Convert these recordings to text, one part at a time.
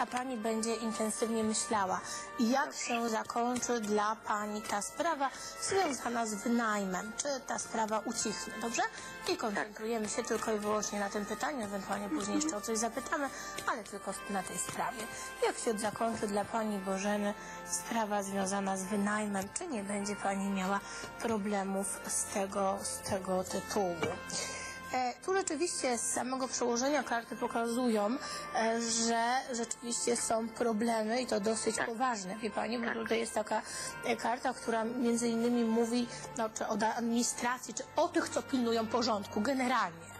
a pani będzie intensywnie myślała, jak się zakończy dla pani ta sprawa związana z wynajmem, czy ta sprawa ucichnie, dobrze? I koncentrujemy się tylko i wyłącznie na tym pytaniu, ewentualnie później jeszcze o coś zapytamy, ale tylko na tej sprawie. Jak się zakończy dla pani Bożeny sprawa związana z wynajmem, czy nie będzie pani miała problemów z tego, z tego tytułu? E, Tu rzeczywiście z samego przełożenia karty pokazują, e, że rzeczywiście są problemy i to dosyć poważne, wie Pani, bo tutaj jest taka e, karta, która między innymi mówi no, czy o administracji, czy o tych, co pilnują porządku generalnie.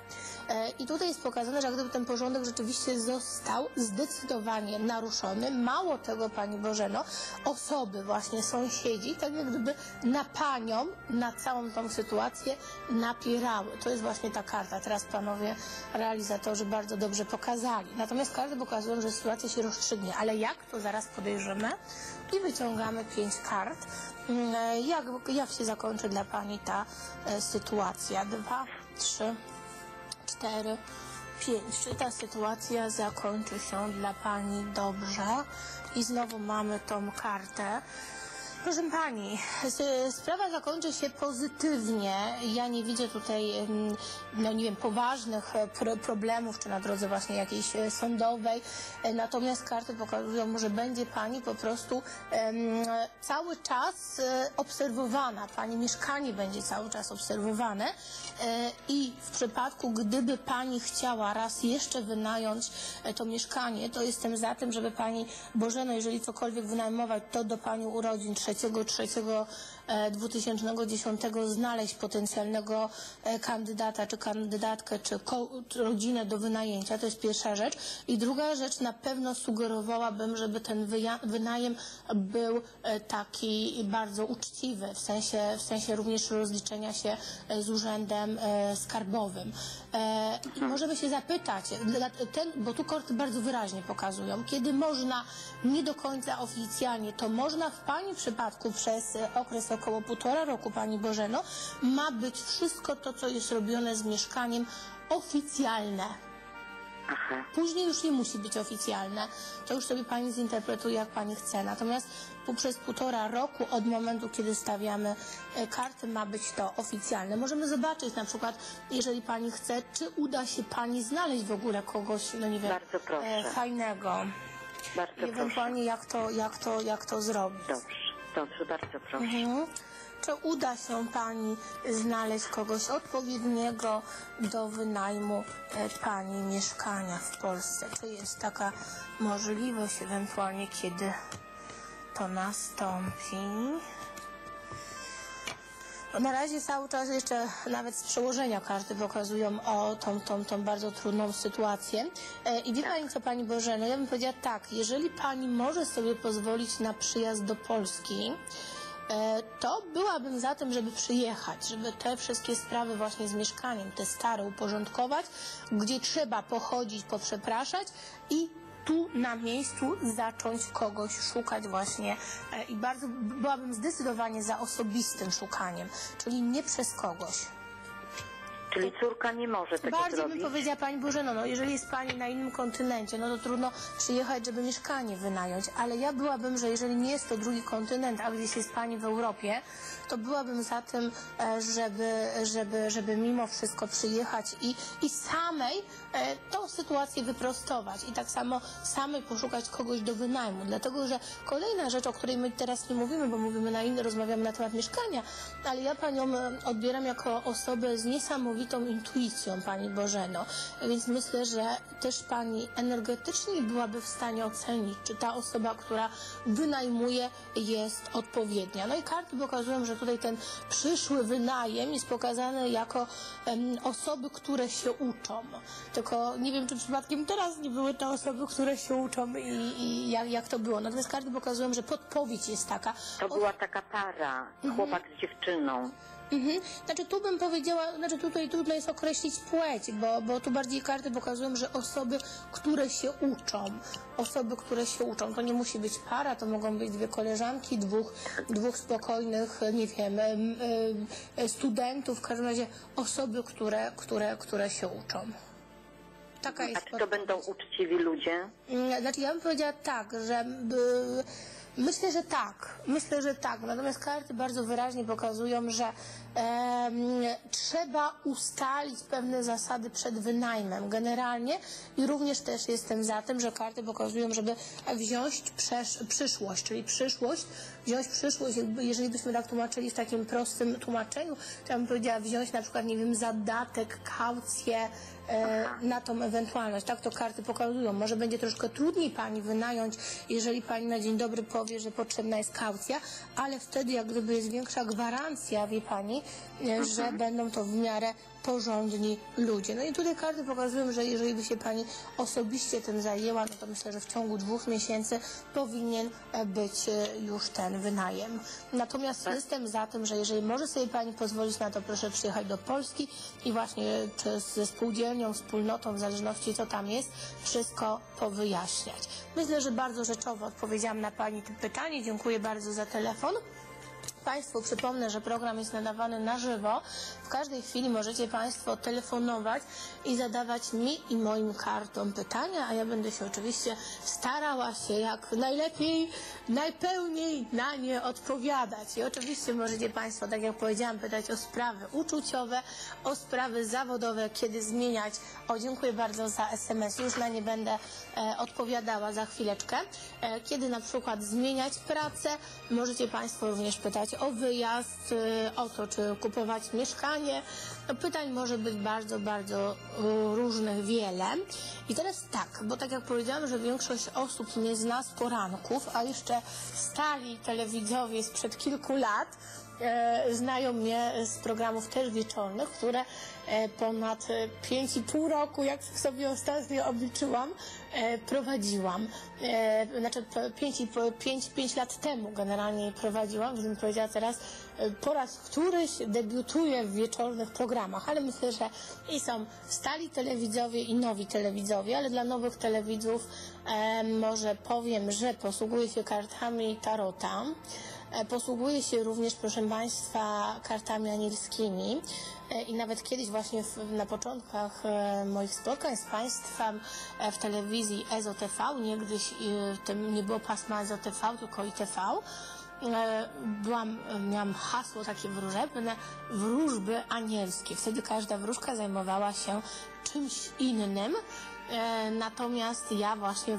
E, I tutaj jest pokazane, że gdyby ten porządek rzeczywiście został zdecydowanie naruszony, mało tego, Pani Bożeno, osoby, właśnie sąsiedzi, tak jak gdyby na Panią, na całą tą sytuację napierały. To jest właśnie ta karta. Teraz Panowie realizatorzy bardzo dobrze pokazali. Natomiast karty pokazują, że sytuacja się rozstrzygnie. Ale jak, to zaraz podejrzymy i wyciągamy pięć kart. Mm, e, Jak, jak się zakończy dla Pani ta e, sytuacja? Dwa, trzy, cztery, pięć. Czy ta sytuacja zakończy się dla Pani dobrze? I znowu mamy tą kartę. Proszę Pani, sprawa zakończy się pozytywnie. Ja nie widzę tutaj, no nie wiem, poważnych e, pro problemów, czy na drodze właśnie jakiejś e, sądowej. E, Natomiast karty pokazują, że będzie Pani po prostu cały czas obserwowana. Pani mieszkanie będzie cały czas obserwowane i w przypadku, gdyby Pani chciała raz jeszcze wynająć to mieszkanie, to jestem za tym, żeby Pani Bożeno, jeżeli cokolwiek wynajmować, to do Pani urodzin 3 3 e, 2010 znaleźć potencjalnego e, kandydata, czy kandydatkę, czy rodzinę do wynajęcia. To jest pierwsza rzecz. I druga rzecz, na pewno sugerowałabym, żeby ten wynajem był e, taki bardzo uczciwy, w sensie, w sensie również rozliczenia się e, z urzędem e, skarbowym. E, I możemy się zapytać, ten, bo tu korty bardzo wyraźnie pokazują, kiedy można nie do końca oficjalnie, to można w Pani przypadku przez e, okres około półtora roku, Pani Bożeno, ma być wszystko to, co jest robione z mieszkaniem oficjalne. Aha. Później już nie musi być oficjalne. To już sobie Pani zinterpretuje, jak Pani chce. Natomiast poprzez półtora roku od momentu, kiedy stawiamy e, karty, ma być to oficjalne. Możemy zobaczyć na przykład, jeżeli Pani chce, czy uda się Pani znaleźć w ogóle kogoś, no nie wiem, Bardzo proszę. e, fajnego. Bardzo I proszę. ewentualnie jak to, jak to, jak to zrobić. Dobrze, dobrze, bardzo proszę. Mhm. Czy uda się Pani znaleźć kogoś odpowiedniego do wynajmu e, Pani mieszkania w Polsce? Czy jest taka możliwość ewentualnie, kiedy to nastąpi? No, Na razie cały czas jeszcze nawet z przełożenia karty pokazują o tą, tą, tą bardzo trudną sytuację. E, I wie Pani co Pani Bożeno, ja bym powiedziała tak, jeżeli Pani może sobie pozwolić na przyjazd do Polski, e, to byłabym za tym, żeby przyjechać, żeby te wszystkie sprawy właśnie z mieszkaniem, te stare uporządkować, gdzie trzeba pochodzić, poprzepraszać i tu na miejscu zacząć kogoś szukać właśnie e, i bardzo byłabym zdecydowanie za osobistym szukaniem, czyli nie przez kogoś. Czyli córka nie może tego Bardziej zrobić. bym powiedziała Pani Bożeno, no jeżeli jest Pani na innym kontynencie, no to trudno przyjechać, żeby mieszkanie wynająć, ale ja byłabym, że jeżeli nie jest to drugi kontynent, a gdzieś jest Pani w Europie, to byłabym za tym, e, żeby, żeby, żeby mimo wszystko przyjechać i, i samej e, tą sytuację wyprostować i tak samo samej poszukać kogoś do wynajmu, dlatego że kolejna rzecz, o której my teraz nie mówimy, bo mówimy na inny, rozmawiamy na temat mieszkania, ale ja Panią e, odbieram jako osobę z niesamowitą intuicją, Pani Bożeno, więc myślę, że też Pani energetycznie byłaby w stanie ocenić, czy ta osoba, która wynajmuje jest odpowiednia. No i karty pokazują, że tutaj ten przyszły wynajem jest pokazany jako em, osoby, które się uczą. Tylko nie wiem, czy przypadkiem teraz nie były te osoby, które się uczą i, i jak, jak to było. Natomiast karty pokazują, że podpowiedź jest taka. To była taka para, chłopak z dziewczyną. Mhm. Znaczy tu bym powiedziała, znaczy tutaj trudno jest określić płeć, bo, bo tu bardziej karty pokazują, że osoby, które się uczą, osoby, które się uczą, to nie musi być para, to mogą być dwie koleżanki, dwóch, dwóch spokojnych, nie wiem, em, em, studentów, w każdym razie osoby, które, które, które się uczą. taka A jest czy to będą uczciwi ludzie? Mm, Znaczy ja bym powiedziała tak, że by, myślę, że tak. Myślę, że tak. Natomiast karty bardzo wyraźnie pokazują, że trzeba ustalić pewne zasady przed wynajmem generalnie i również też jestem za tym, że karty pokazują, żeby wziąć przyszłość, czyli przyszłość, wziąć przyszłość, jeżeli byśmy tak tłumaczyli w takim prostym tłumaczeniu, to ja bym powiedziała wziąć na przykład, nie wiem, zadatek, kaucję, e, na tą ewentualność. Tak to karty pokazują. Może będzie troszkę trudniej pani wynająć, jeżeli pani na dzień dobry powie, że potrzebna jest kaucja, ale wtedy jak gdyby jest większa gwarancja, wie pani, że będą to w miarę porządni ludzie. No i tutaj karty pokazują, że jeżeli by się pani osobiście tym zajęła, no to myślę, że w ciągu dwóch miesięcy powinien e, być e, już ten wynajem. Natomiast jestem za tym, że jeżeli może sobie pani pozwolić na to, proszę przyjechać do Polski i właśnie czy ze spółdzielnią, wspólnotą, w zależności co tam jest, wszystko powyjaśniać. Myślę, że bardzo rzeczowo odpowiedziałam na pani to pytanie. Dziękuję bardzo za telefon. Państwu przypomnę, że program jest nadawany na żywo. W każdej chwili możecie Państwo telefonować i zadawać mi i moim kartom pytania, a ja będę się oczywiście starała się jak najlepiej, najpełniej na nie odpowiadać. I oczywiście możecie Państwo, tak jak powiedziałam, pytać o sprawy uczuciowe, o sprawy zawodowe, kiedy zmieniać. O, dziękuję bardzo za SMS. Już na nie będę e, odpowiadała za chwileczkę. E, kiedy na przykład zmieniać pracę, możecie Państwo również pytać o wyjazd, e, o to, czy kupować mieszkanie. No, pytań może być bardzo, bardzo e, różnych wiele. I teraz tak, bo tak jak powiedziałam, że większość osób mnie zna z poranków, a jeszcze stali telewidzowie sprzed kilku lat, znają mnie z programów też wieczornych, które e, ponad e, 5,5 roku, jak sobie ostatnio obliczyłam, e, prowadziłam. E, znaczy 5, lat temu generalnie prowadziłam, żebym powiedziała teraz e, po raz któryś debiutuję w wieczornych programach, ale myślę, że i są stali telewidzowie i nowi telewidzowie, ale dla nowych telewidzów e, może powiem, że posługuję się kartami Tarota. E, Posługuję się również, proszę Państwa, kartami anielskimi E, i nawet kiedyś właśnie w, na początkach e, moich spotkań z Państwem w telewizji EZO TV, niegdyś nie było pasma EZO TV, tylko ITV, byłam, miałam hasło takie wróżebne, wróżby anielskie. Wtedy każda wróżka zajmowała się czymś innym. E, Natomiast ja właśnie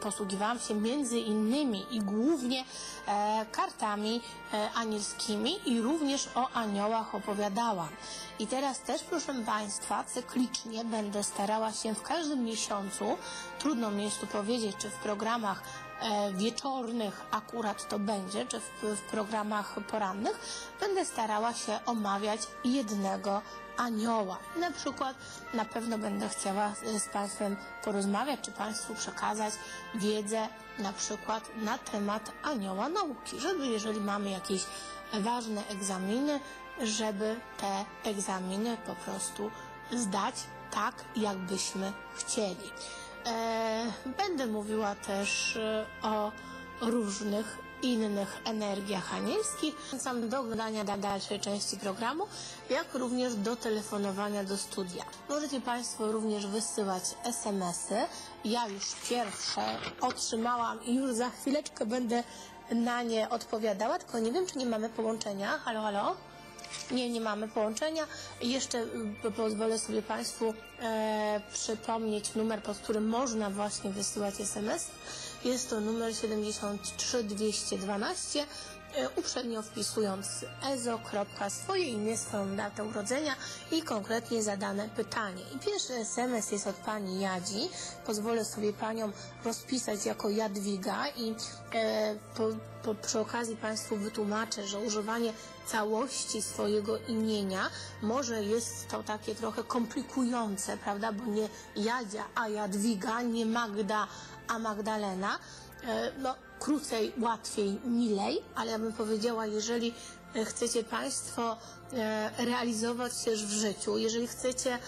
posługiwałam się między innymi i głównie e, kartami e, anielskimi i również o aniołach opowiadałam. I teraz też, proszę Państwa, cyklicznie będę starała się w każdym miesiącu, trudno mi jest tu powiedzieć, czy w programach wieczornych akurat to będzie, czy w, w programach porannych, będę starała się omawiać jednego anioła. Na przykład na pewno będę chciała z, Państwem porozmawiać, czy Państwu przekazać wiedzę na przykład na temat anioła nauki, żeby jeżeli mamy jakieś ważne egzaminy, żeby te egzaminy po prostu zdać tak, jakbyśmy chcieli. E, będę mówiła też e, o różnych innych energiach anielskich. Zachęcam do oglądania da- dalszej części programu, jak również do telefonowania do studia. Możecie Państwo również wysyłać SMS-y. Ja już pierwsze otrzymałam i już za chwileczkę będę na nie odpowiadała, tylko nie wiem, czy nie mamy połączenia. Halo, halo? Nie, nie mamy połączenia. Jeszcze y, pozwolę sobie Państwu e, przypomnieć numer, pod którym można właśnie wysyłać SMS. Jest to numer 73212. e, Uprzednio wpisując ezo. swoje imię, swoją datę urodzenia i konkretnie zadane pytanie. I pierwszy SMS jest od pani Jadzi. Pozwolę sobie panią rozpisać jako Jadwiga i e, po, po, przy okazji Państwu wytłumaczę, że używanie całości swojego imienia może jest to takie trochę komplikujące, prawda, bo nie Jadzia, a Jadwiga, nie Magda, a Magdalena. E, no, krócej, łatwiej, milej, ale ja bym powiedziała, jeżeli e, chcecie Państwo e, realizować się w życiu, jeżeli chcecie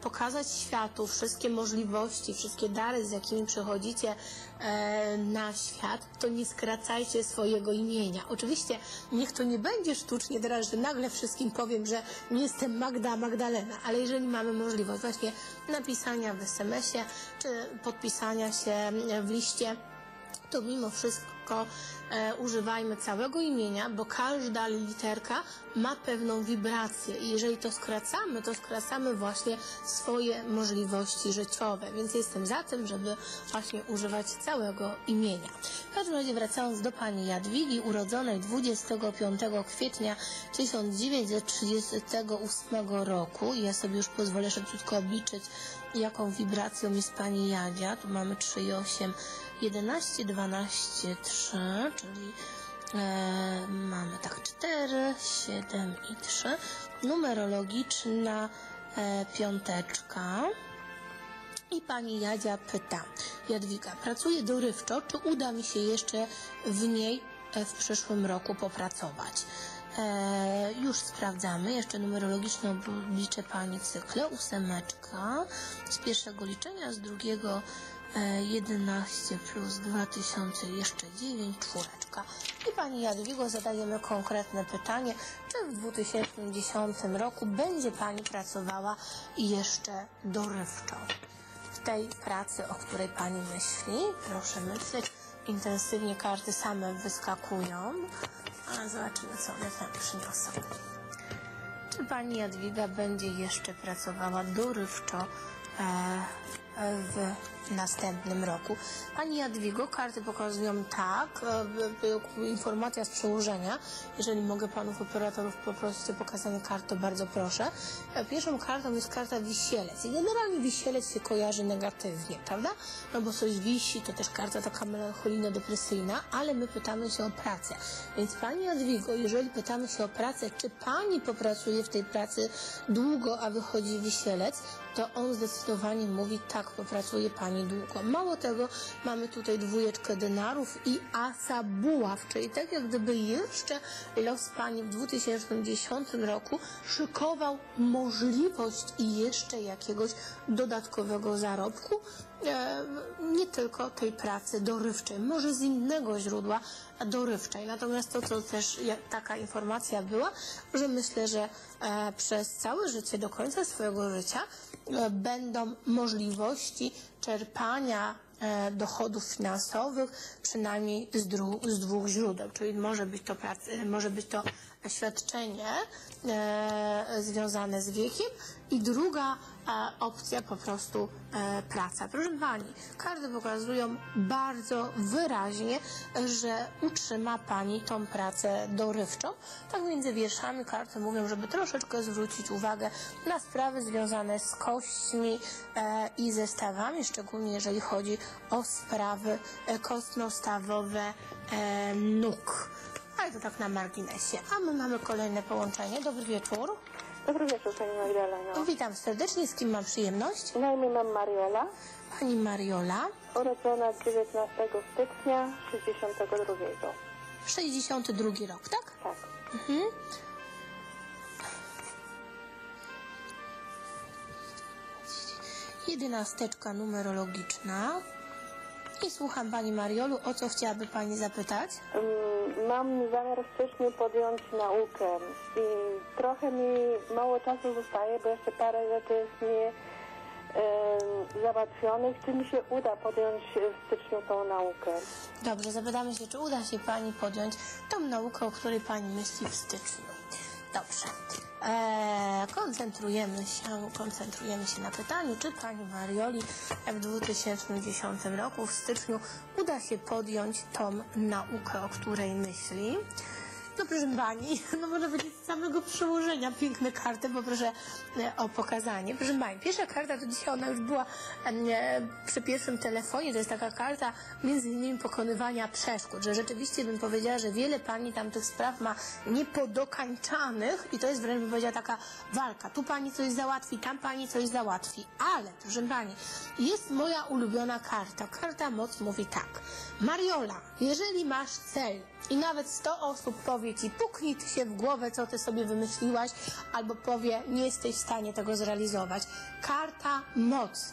pokazać światu wszystkie możliwości, wszystkie dary, z jakimi przychodzicie e, na świat, to nie skracajcie swojego imienia. Oczywiście niech to nie będzie sztucznie teraz, że nagle wszystkim powiem, że nie jestem Magda Magdalena, ale jeżeli mamy możliwość właśnie napisania w SMS-ie, czy podpisania się w liście, to mimo wszystko e, używajmy całego imienia, bo każda literka ma pewną wibrację i jeżeli to skracamy, to skracamy właśnie swoje możliwości życiowe, więc jestem za tym, żeby właśnie używać całego imienia. W każdym razie wracając do pani Jadwigi, urodzonej 25 kwietnia 1938 roku, ja sobie już pozwolę szybciutko obliczyć, jaką wibracją jest pani Jadzia, tu mamy 3,8 11, 12, 3, czyli e, mamy tak 4, 7 i 3. Numerologiczna e, piąteczka. I pani Jadzia pyta, Jadwiga, pracuję dorywczo, czy uda mi się jeszcze w niej e, w przyszłym roku popracować? E, już sprawdzamy, jeszcze numerologicznie obliczę pani cykle, ósemeczka z pierwszego liczenia, z drugiego 11 plus 2000 jeszcze 9, czwóreczka. I pani Jadwigo zadajemy konkretne pytanie, czy w 2010 roku będzie pani pracowała jeszcze dorywczo? w tej pracy, o której Pani myśli. Proszę myśleć. Intensywnie karty same wyskakują. A zobaczymy, co one tam przyniosą. Czy Pani Jadwiga będzie jeszcze pracowała dorywczo e, w następnym roku? Pani Jadwigo, karty pokazują tak, e, informacja z przełożenia. Jeżeli mogę Panów operatorów poprosić o pokazanie kart, to bardzo proszę. E, Pierwszą kartą jest karta wisielec i generalnie wisielec się kojarzy negatywnie, prawda? No bo coś wisi, to też karta taka melancholijno-depresyjna, ale my pytamy się o pracę. Więc Pani Jadwigo, jeżeli pytamy się o pracę, czy Pani popracuje w tej pracy długo, a wychodzi wisielec, to on zdecydowanie mówi tak, popracuje Pani długo. Mało tego, mamy tutaj dwójeczkę denarów i asa buław, czyli tak jak gdyby jeszcze los Pani w 2010 roku szykował możliwość i jeszcze jakiegoś dodatkowego zarobku, nie tylko tej pracy dorywczej, może z innego źródła dorywczej. Natomiast to, co też taka informacja była, że myślę, że e, przez całe życie, do końca swojego życia e, będą możliwości czerpania e, dochodów finansowych przynajmniej z, z dwóch źródeł, czyli może być to, prac- e, może być to świadczenie e, związane z wiekiem i druga e, opcja po prostu e, praca. Proszę Pani, karty pokazują bardzo wyraźnie, że utrzyma Pani tą pracę dorywczą. Tak między wierszami karty mówią, żeby troszeczkę zwrócić uwagę na sprawy związane z kośćmi e, i zestawami, szczególnie jeżeli chodzi o sprawy e, kostno-stawowe e, nóg. Ale to tak na marginesie. A my mamy kolejne połączenie. Dobry wieczór. Dobry wieczór Pani Magdaleno. Witam serdecznie. Z kim mam przyjemność? Na imię mam Mariola, Pani Mariola. urodzona 19 stycznia 62. 62 rok, tak? Tak. Mhm. Jedenasteczka numerologiczna. I słucham Pani Mariolu, o co chciałaby Pani zapytać? Mm, Mam zamiar w styczniu podjąć naukę i trochę mi mało czasu zostaje, bo jeszcze parę rzeczy jest nie załatwionych. Czy mi się uda podjąć w styczniu tą naukę? Dobrze, zapytamy się, czy uda się Pani podjąć tą naukę, o której Pani myśli w styczniu. Dobrze. Eee, koncentrujemy się, koncentrujemy się na pytaniu, czy Pani Marioli w 2010 roku w styczniu uda się podjąć tą naukę, o której myśli. No proszę Pani, no można powiedzieć z samego przełożenia piękne karty, poproszę e, o pokazanie. Proszę Pani, pierwsza karta to dzisiaj ona już była e, przy pierwszym telefonie, to jest taka karta między innymi pokonywania przeszkód, że rzeczywiście bym powiedziała, że wiele Pani tam tych spraw ma niepodokańczanych i to jest wręcz bym powiedziała taka walka. Tu Pani coś załatwi, tam Pani coś załatwi, ale proszę Pani, jest moja ulubiona karta. Karta moc mówi tak. Mariola, jeżeli masz cel i nawet 100 osób powie, ci, puknij ty się w głowę, co ty sobie wymyśliłaś, albo powie, nie jesteś w stanie tego zrealizować. Karta moc.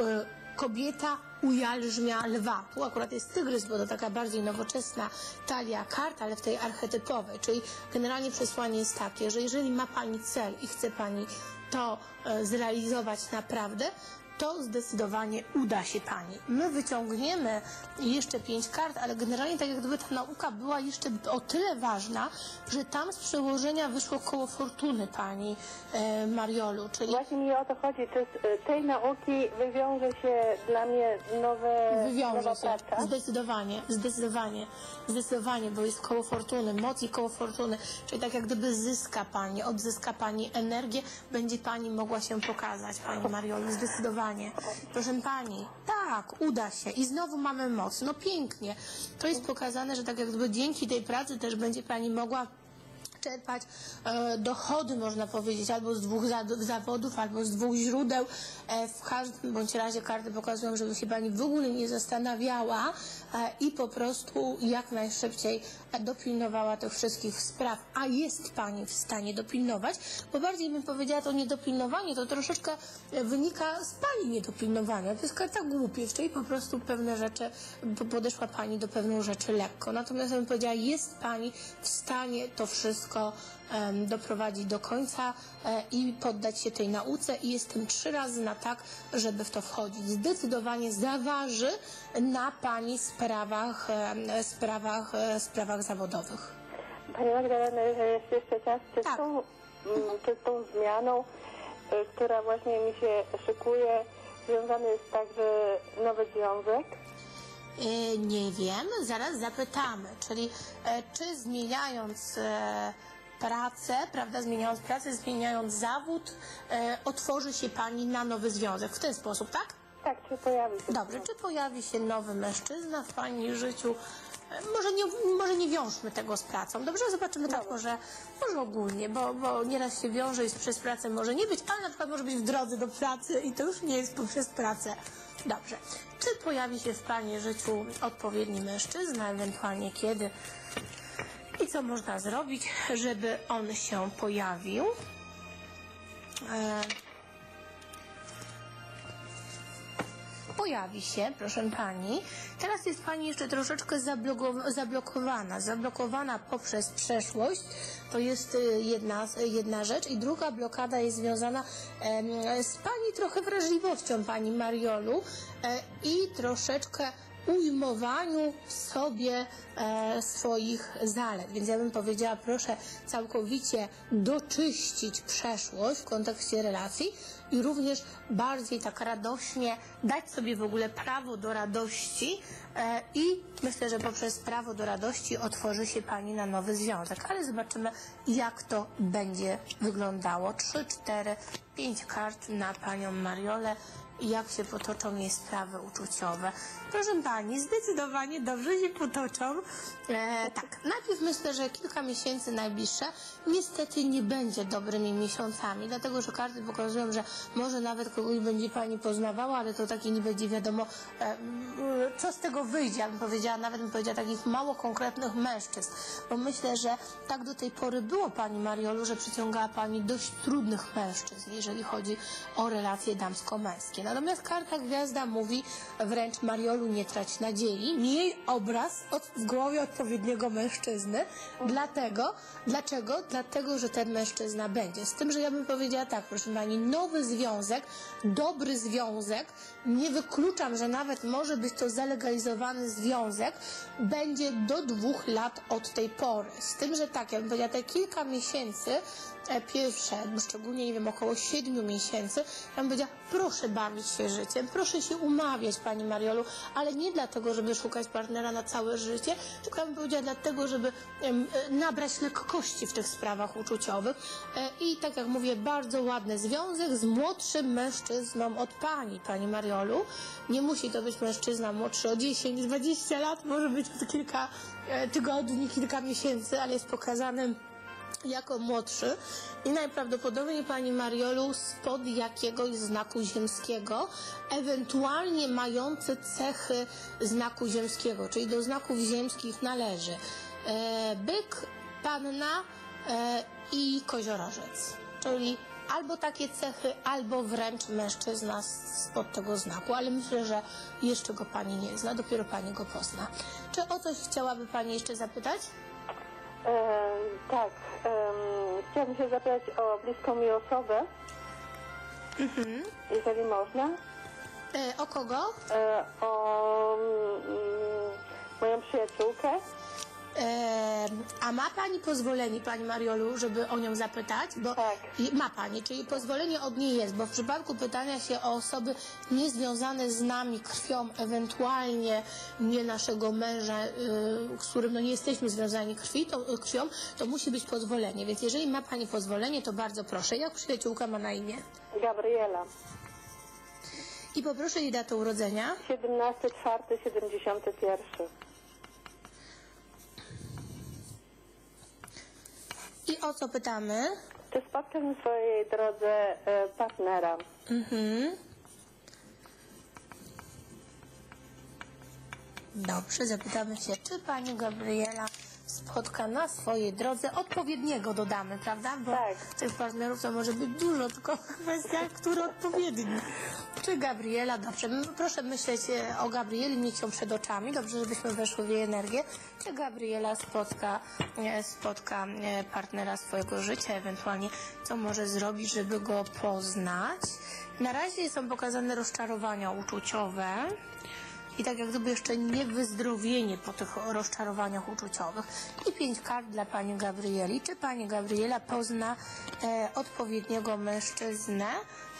Y, Kobieta ujalżmia lwa. Tu akurat jest tygrys, bo to taka bardziej nowoczesna talia kart, ale w tej archetypowej. Czyli generalnie przesłanie jest takie, że jeżeli ma Pani cel i chce Pani to e, zrealizować naprawdę, to zdecydowanie uda się Pani. My wyciągniemy jeszcze pięć kart, ale generalnie tak jak gdyby ta nauka była jeszcze o tyle ważna, że tam z przełożenia wyszło koło fortuny Pani e, Mariolu, czyli Właśnie mi o to chodzi. Czy z y, tej nauki wywiąże się dla mnie nowe, Wywiąże nowa się. praca? Zdecydowanie, zdecydowanie, zdecydowanie, bo jest koło fortuny, moc i koło fortuny. Czyli tak jak gdyby zyska Pani, odzyska Pani energię, będzie Pani mogła się pokazać, Pani Mariolu, zdecydowanie. Proszę Pani, tak, uda się. I znowu mamy moc. No pięknie. To jest pokazane, że tak jak gdyby dzięki tej pracy też będzie Pani mogła czerpać e, dochody, można powiedzieć, albo z dwóch za, zawodów, albo z dwóch źródeł. E, w każdym bądź razie karty pokazują, żeby się Pani w ogóle nie zastanawiała e, i po prostu jak najszybciej dopilnowała tych wszystkich spraw. A jest Pani w stanie dopilnować, bo bardziej bym powiedziała, to niedopilnowanie to troszeczkę wynika z Pani niedopilnowania. To jest karta głupież, czyli po prostu pewne rzeczy, po- podeszła Pani do pewnych rzeczy lekko. Natomiast bym powiedziała, jest Pani w stanie to wszystko em, doprowadzić do końca e, i poddać się tej nauce i jestem trzy razy na tak, żeby w to wchodzić. Zdecydowanie zaważy na Pani sprawach, sprawach, e, sprawach zawodowych. Pani Magdalena, jeżeli jest jeszcze czas, czy, Tak. tą, mm, czy z tą zmianą, y, która właśnie mi się szykuje, związany jest także nowy związek? E, Nie wiem, zaraz zapytamy. Czyli e, czy zmieniając e, pracę, prawda, zmieniając pracę, zmieniając zawód, otworzy się Pani na nowy związek w ten sposób, tak? Tak, czy pojawi się? Dobrze, czy pojawi się nowy mężczyzna w Pani życiu? Może nie, może nie wiążmy tego z pracą. Dobrze, zobaczymy tak może, może ogólnie, bo, bo nieraz się wiąże i przez pracę może nie być, ale na przykład może być w drodze do pracy i to już nie jest poprzez pracę. Dobrze. Czy pojawi się w Pani życiu odpowiedni mężczyzna, ewentualnie kiedy? I co można zrobić, żeby on się pojawił? E, pojawi się, proszę pani. Teraz jest pani jeszcze troszeczkę zabloko- zablokowana. Zablokowana poprzez przeszłość. To jest y, jedna, jedna rzecz. I druga blokada jest związana z pani trochę wrażliwością, pani Mariolu, e, i troszeczkę ujmowaniu sobie e, swoich zalet. Więc ja bym powiedziała, proszę całkowicie doczyścić przeszłość w kontekście relacji i również bardziej tak radośnie dać sobie w ogóle prawo do radości e, i myślę, że poprzez prawo do radości otworzy się Pani na nowy związek. Ale zobaczymy, jak to będzie wyglądało. Trzy, cztery, pięć kart na Panią Mariolę jak się potoczą jej sprawy uczuciowe. Proszę Pani, zdecydowanie dobrze się potoczą. E, tak, najpierw myślę, że kilka miesięcy najbliższe niestety nie będzie dobrymi miesiącami, dlatego że karty pokazują, że może nawet kogoś będzie Pani poznawała, ale to takie nie będzie wiadomo, e, co z tego wyjdzie, ja bym powiedziała, nawet bym powiedziała takich mało konkretnych mężczyzn, bo myślę, że tak do tej pory było Pani Mariolu, że przyciągała Pani dość trudnych mężczyzn, jeżeli chodzi o relacje damsko-męskie. Natomiast karta gwiazda mówi wręcz Mariolu nie trać nadziei, miej obraz od, w głowie odpowiedniego mężczyzny. Dlatego, dlaczego? Dlatego, że ten mężczyzna będzie. Z tym, że ja bym powiedziała tak, proszę Pani, nowy związek, dobry związek, nie wykluczam, że nawet może być to zalegalizowany związek, będzie do dwóch lat od tej pory. Z tym, że tak, ja bym powiedziała, te kilka miesięcy, pierwsze, no szczególnie, nie wiem, około siedmiu miesięcy, ja bym powiedziała, proszę bawić się życiem, proszę się umawiać, Pani Mariolu, ale nie dlatego, żeby szukać partnera na całe życie, tylko ja bym powiedziała dlatego, żeby e, nabrać lekkości w tych sprawach uczuciowych E, i tak jak mówię, bardzo ładny związek z młodszym mężczyzną od Pani, Pani Mariolu. Nie musi to być mężczyzna młodszy o 10-20 lat, może być to kilka e, tygodni, kilka miesięcy, ale jest pokazanym jako młodszy i najprawdopodobniej pani Mariolu spod jakiegoś znaku ziemskiego, ewentualnie mający cechy znaku ziemskiego, czyli do znaków ziemskich należy e, byk, panna e, i koziorożec. Czyli albo takie cechy, albo wręcz mężczyzna spod tego znaku, ale myślę, że jeszcze go pani nie zna, dopiero pani go pozna. Czy o coś chciałaby pani jeszcze zapytać? E, tak, em, chciałabym się zapytać o bliską mi osobę, Mhm. jeżeli można. E, o kogo? E, o mm, moją przyjaciółkę. A ma pani pozwolenie, pani Mariolu, żeby o nią zapytać? Bo Tak. ma pani, czyli pozwolenie od niej jest, bo w przypadku pytania się o osoby niezwiązane z nami krwią, ewentualnie nie naszego męża, y, z którym no, nie jesteśmy związani krwi, to, y, krwią, to musi być pozwolenie. Więc jeżeli ma pani pozwolenie, to bardzo proszę. Jak przyjaciółka ma na imię? Gabriela. I poproszę jej datę urodzenia. 17.4.71. I o co pytamy? Czy spotkam w swojej drodze e, partnera? Mhm. Dobrze, zapytamy się, czy pani Gabriela spotka na swojej drodze odpowiedniego dodamy, prawda? Bo Tak. tych partnerów to może być dużo, tylko kwestia, który odpowiedni. Czy Gabriela, dobrze, proszę myśleć e, o Gabrieli, mieć ją przed oczami, dobrze, żebyśmy weszły w jej energię. Czy Gabriela spotka, e, spotka e, partnera swojego życia, ewentualnie co może zrobić, żeby go poznać. Na razie są pokazane rozczarowania uczuciowe. I tak jak gdyby jeszcze nie wyzdrowienie po tych rozczarowaniach uczuciowych. I pięć kart dla pani Gabrieli. Czy pani Gabriela pozna e, odpowiedniego mężczyznę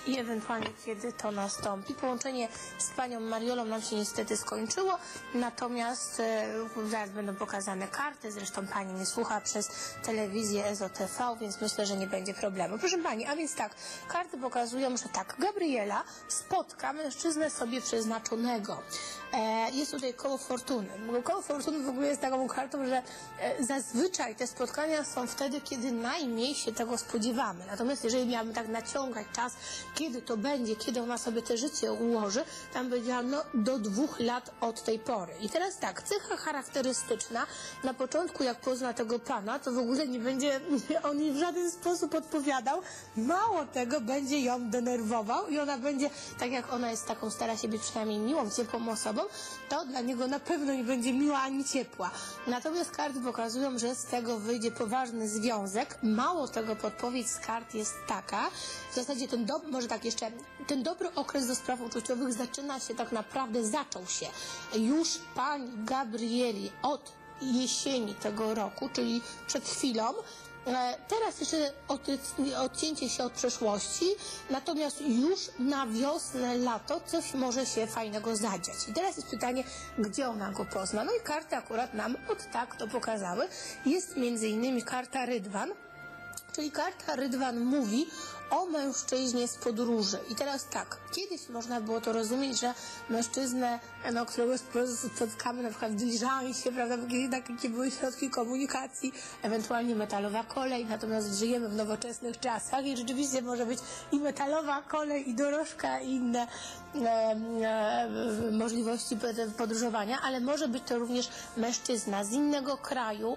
i ewentualnie kiedy to nastąpi. Połączenie z panią Mariolą nam się niestety skończyło, natomiast e, zaraz będą pokazane karty, zresztą pani nie słucha przez telewizję EZO-TV, więc myślę, że nie będzie problemu. Proszę pani, a więc tak, karty pokazują, że tak, Gabriela spotka mężczyznę sobie przeznaczonego. E, jest tutaj koło fortuny. Koło fortuny w ogóle jest taką kartą, że e, zazwyczaj te spotkania są wtedy, kiedy najmniej się tego spodziewamy. Natomiast jeżeli miałabym tak naciągać czas, kiedy to będzie, kiedy ona sobie te życie ułoży, tam powiedziałam, no do dwóch lat od tej pory. I teraz tak, cecha charakterystyczna, na początku jak pozna tego pana, to w ogóle nie będzie on jej w żaden sposób odpowiadał. Mało tego, będzie ją denerwował i ona będzie, tak jak ona jest taką, stara się być przynajmniej miłą, ciepłą osobą, to dla niego na pewno nie będzie miła ani ciepła. Natomiast karty pokazują, że z tego wyjdzie poważny związek. Mało tego, podpowiedź z kart jest taka, w zasadzie ten do, może tak jeszcze, ten dobry okres do spraw uczuciowych zaczyna się tak naprawdę, zaczął się już pani Gabrieli od jesieni tego roku, czyli przed chwilą, E, Teraz jeszcze odci- odcięcie się od przeszłości, natomiast już na wiosnę, lato coś może się fajnego zadziać. I teraz jest pytanie, gdzie ona go pozna. No i karty akurat nam od tak to pokazały. Jest między innymi karta Rydwan, Czyli karta Rydwan mówi o mężczyźnie z podróży. I teraz tak, kiedyś można było to rozumieć, że mężczyznę, no, którego spo- spotkamy na przykład w diliżansie, prawda, bo kiedyś takie były środki komunikacji, ewentualnie metalowa kolej, natomiast żyjemy w nowoczesnych czasach i rzeczywiście może być i metalowa kolej, i dorożka, i inne e, e, możliwości pod- podróżowania, ale może być to również mężczyzna z innego kraju,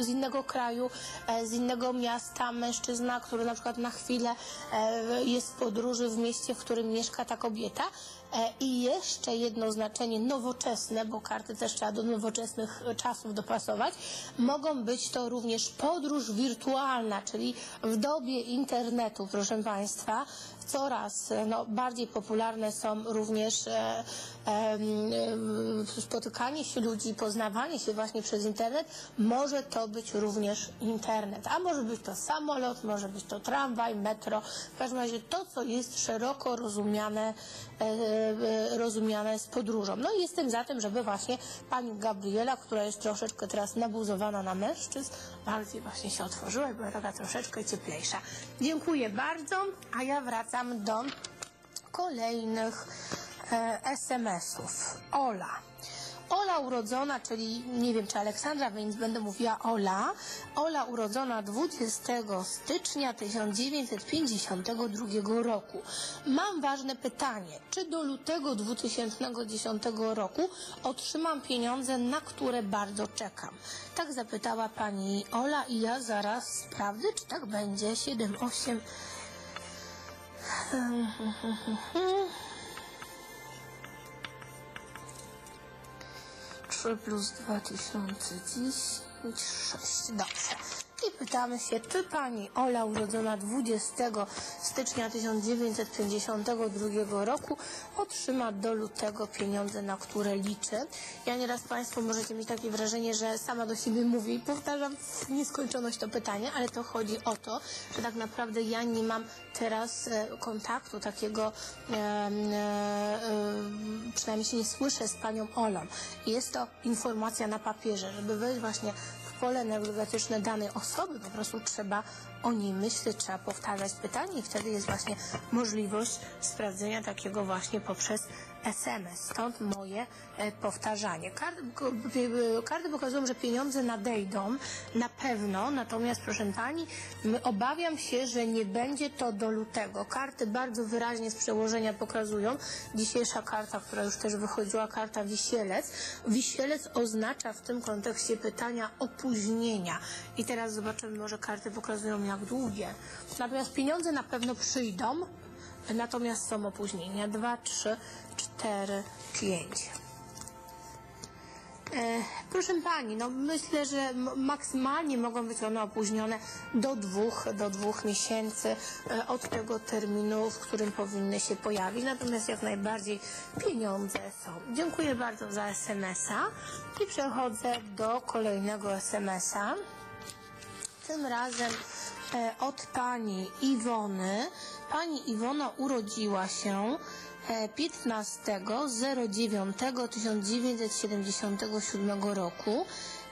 z innego kraju, e, z innego miasta, mężczyzna, który na przykład na chwilę jest w podróży w mieście, w którym mieszka ta kobieta. E, I jeszcze jedno znaczenie nowoczesne, bo karty też trzeba do nowoczesnych e, czasów dopasować, mogą być to również podróż wirtualna, czyli w dobie internetu, proszę Państwa, coraz e, no, bardziej popularne są również e, em, em, spotykanie się ludzi, poznawanie się właśnie przez internet. Może to być również internet, a może być to samolot, może być to tramwaj, metro. W każdym razie to, co jest szeroko rozumiane, e, e, rozumiane z podróżą. No i jestem za tym, żeby właśnie pani Gabriela, która jest troszeczkę teraz nabuzowana na mężczyzn, bardziej właśnie się otworzyła i była taka troszeczkę cieplejsza. Dziękuję bardzo, a ja wracam do kolejnych e, SMS-ów. Ola. Ola urodzona, czyli nie wiem czy Aleksandra, więc będę mówiła Ola. Ola urodzona 20 stycznia 1952 roku. Mam ważne pytanie. Czy do lutego 2010 roku otrzymam pieniądze, na które bardzo czekam? Tak zapytała pani Ola i ja zaraz sprawdzę, czy tak będzie. 7, 8... 3 plus 2010, 6. Dobrze. I pytamy się, czy pani Ola, urodzona 20 stycznia 1952 roku, otrzyma do lutego pieniądze, na które liczy. Ja nieraz Państwo możecie mieć takie wrażenie, że sama do siebie mówię i powtarzam w nieskończoność to pytanie, ale to chodzi o to, że tak naprawdę ja nie mam teraz e, kontaktu takiego, e, e, przynajmniej się nie słyszę z panią Olą. Jest to informacja na papierze, żeby wejść właśnie pole nawigatyczne danej osoby, po prostu trzeba o niej myśleć, trzeba powtarzać pytanie i wtedy jest właśnie możliwość sprawdzenia takiego właśnie poprzez SMS. Stąd moje e, powtarzanie. Karty, e, karty pokazują, że pieniądze nadejdą na pewno, natomiast proszę Pani, obawiam się, że nie będzie to do lutego. Karty bardzo wyraźnie z przełożenia pokazują. Dzisiejsza karta, która już też wychodziła, karta wisielec. Wisielec oznacza w tym kontekście pytania opóźnienia. I teraz zobaczymy, może karty pokazują jak długie. Natomiast pieniądze na pewno przyjdą, natomiast są opóźnienia. 2, 3, 4, 5. E, proszę Pani, no myślę, że maksymalnie mogą być one opóźnione do dwóch, do dwóch miesięcy e, od tego terminu, w którym powinny się pojawić. Natomiast jak najbardziej pieniądze są. Dziękuję bardzo za SMS-a i przechodzę do kolejnego SMS-a. Tym razem od pani Iwony. Pani Iwona urodziła się e, 15.09.1977 roku